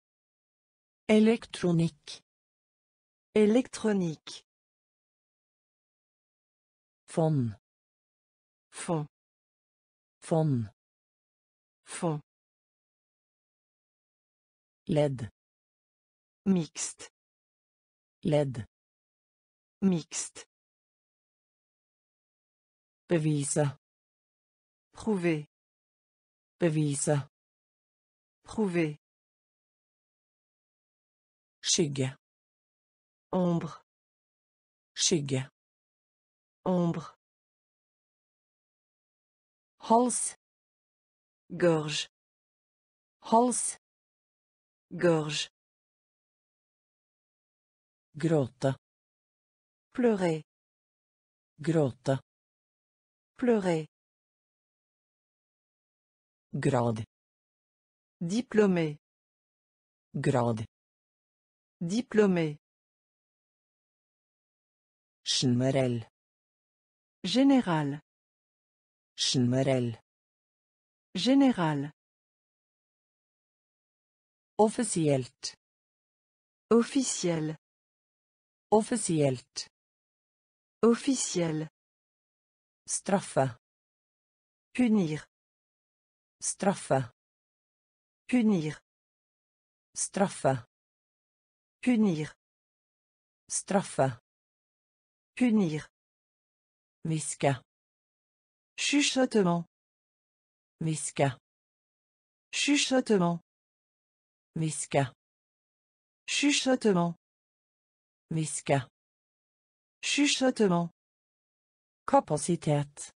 Elektronikk. Électronique. Fond. Fond. Fond. Fond. Ledd. Mixte. Ledd. Mixte. Bevise. Prouver. Bevise. Prouver. Skygge. Ombre. Skygge. Ombre. Hals. Gorge. Hals. Gorge. Gråte. Pleurer. Gråte. Pleurer. grad Diplômé. grad Diplômé. generell Général. generell Général. Offisielt Officiel. offisielt Officiel. straffe Punir. straffe Punir. straffe Punir. straffe Punir. viske Chuchotement. viske Chuchotement. Viske Chuchotement. viske Chuchotement. kapasitet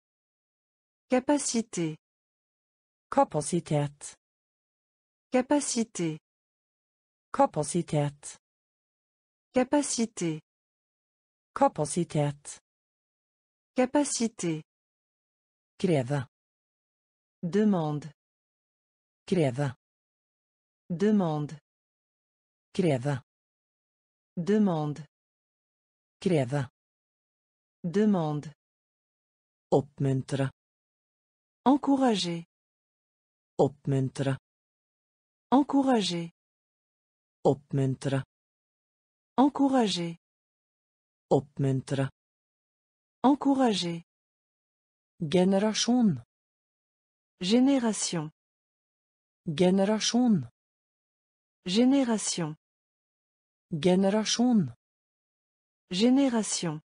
Capacité. kapasitet Capacité. kapasitet Capacité. kapasitet Capacité. kreve Demande. kreve Demande. kreve Demande. kreve Demande. oppmuntre Encourager. oppmuntre Encourager. oppmuntre Encourager. oppmuntre Encourager. generasjon Génération. generasjon Génération. generasjon Génération.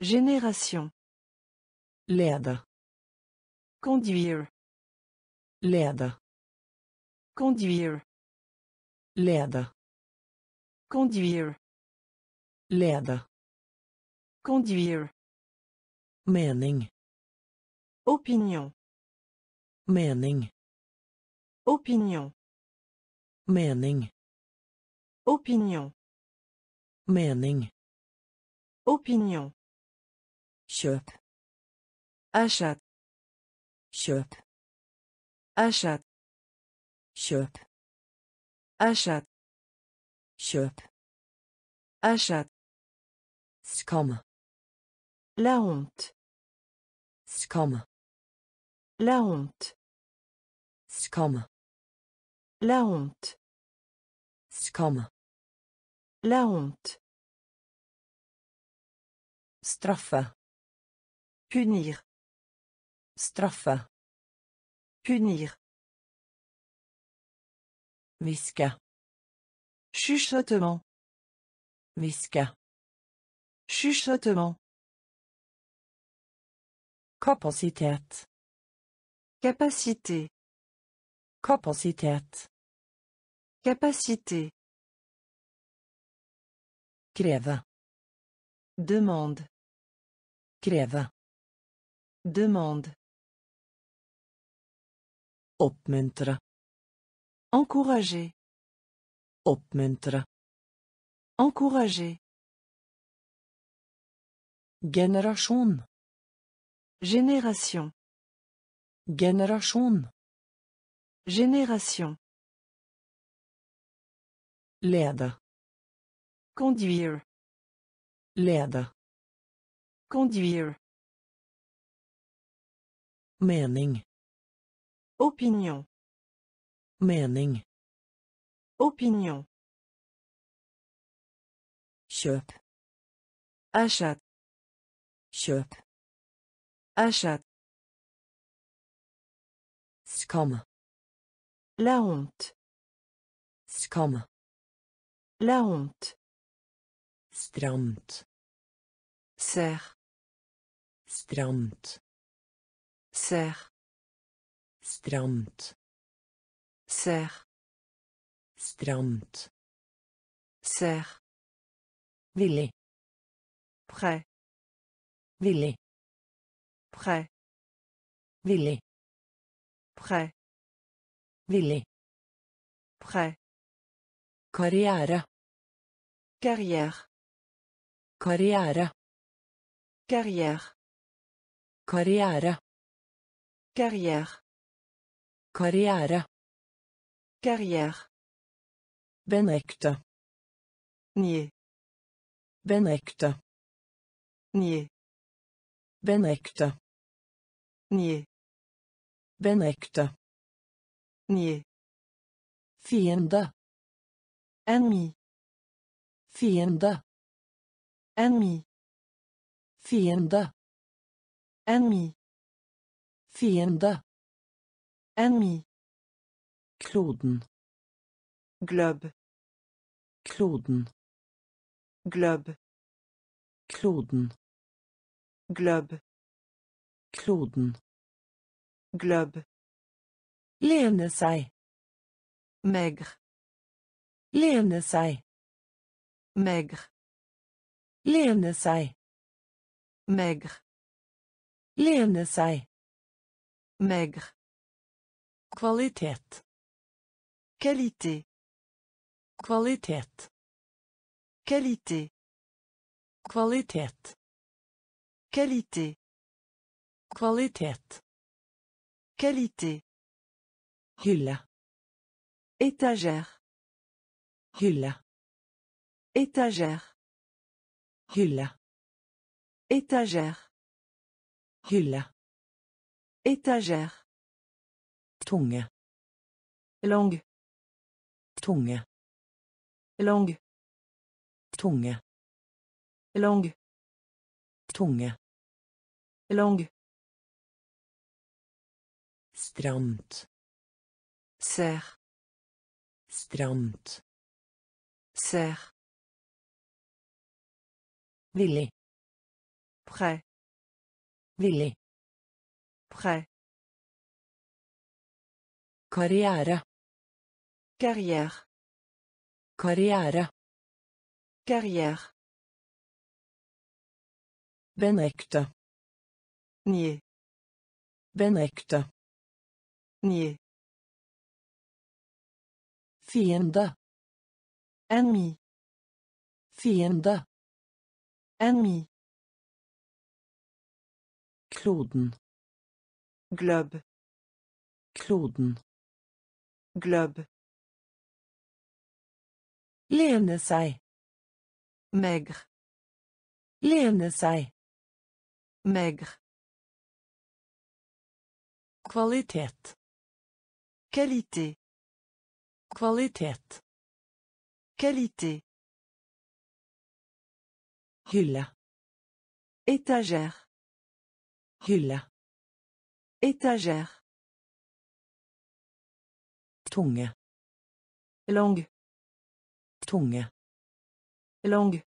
Génération. lede Conduire. lede Conduire. lede Conduire. lede Conduire. mening Opinion. mening Opinion. mening Opinion. mening Opinion. kjøp Achat. kjøp Achat. kjøp Achat. kjøp Achat. skam La honte. skam La honte. skam La honte. skam La honte. straffe Punir. straffe Punir. hviske Chuchotement. hviske Chuchotement. kapasitet Capacité. kapasitet Capacité. kreve Demande. kreve Demande. oppmuntre Encourager. oppmuntre Encourager. generasjon Génération. generasjon Génération. Lede Conduire. lede Conduire. mening Opinion. mening Opinion. kjøp Achat. kjøp Achat. skam La honte. skam La honte. stramt Serre. stramt Serre. stramt Serre. stramt Serre. villig Prêt. villig Prêt. villig Prêt. villig Prêt. Karriere. Carriere. Karriere. Carriere. Karriere. Carriere. Karriere. Carriere. Benecte. Nier. Benecte. Nier. Benecte. Nier. Benecte. Nier. Fiende. Ennemi. Fiende. Ennemi. Fiende. Ennemi. Fiende. Ennemi. Kloden. Globe. Kloden. Globe. Kloden. Globe. Kloden. Globe. Lene seg. Maigre. Lene seg. Maigre. Lene seg. Maigre. Lene seg. Maigre. Kvalitet. Qualité. Kvalitet. Qualité. Kvalitet. Qualité. Kvalitet. Qualité. Hylle. Étagère. Hylle. Étagère. Hylle. Étagère. Hylle. Étagère. Tunge. Langue. Tunge. Langue. Tunge. Langue. Tunge. Langue. Stramt. Serre. Stramt. Serre. Villig. Prêt. Villig. Prêt. Karriere. Carrière. Karriere. Carrière. Benekte. Nier. Benekte. Nier. Fiende. Ennemi. Fiende. Ennemi. Kloden. Globe. Kloden. Globe. Lene seg. Maigre. Lene seg. Maigre. Kvalitet. Kvalitet. Kvalitet. Qualité. Hylle. Étagère. Hylle. Étagère. Tunge. Langue. Tunge. Langue.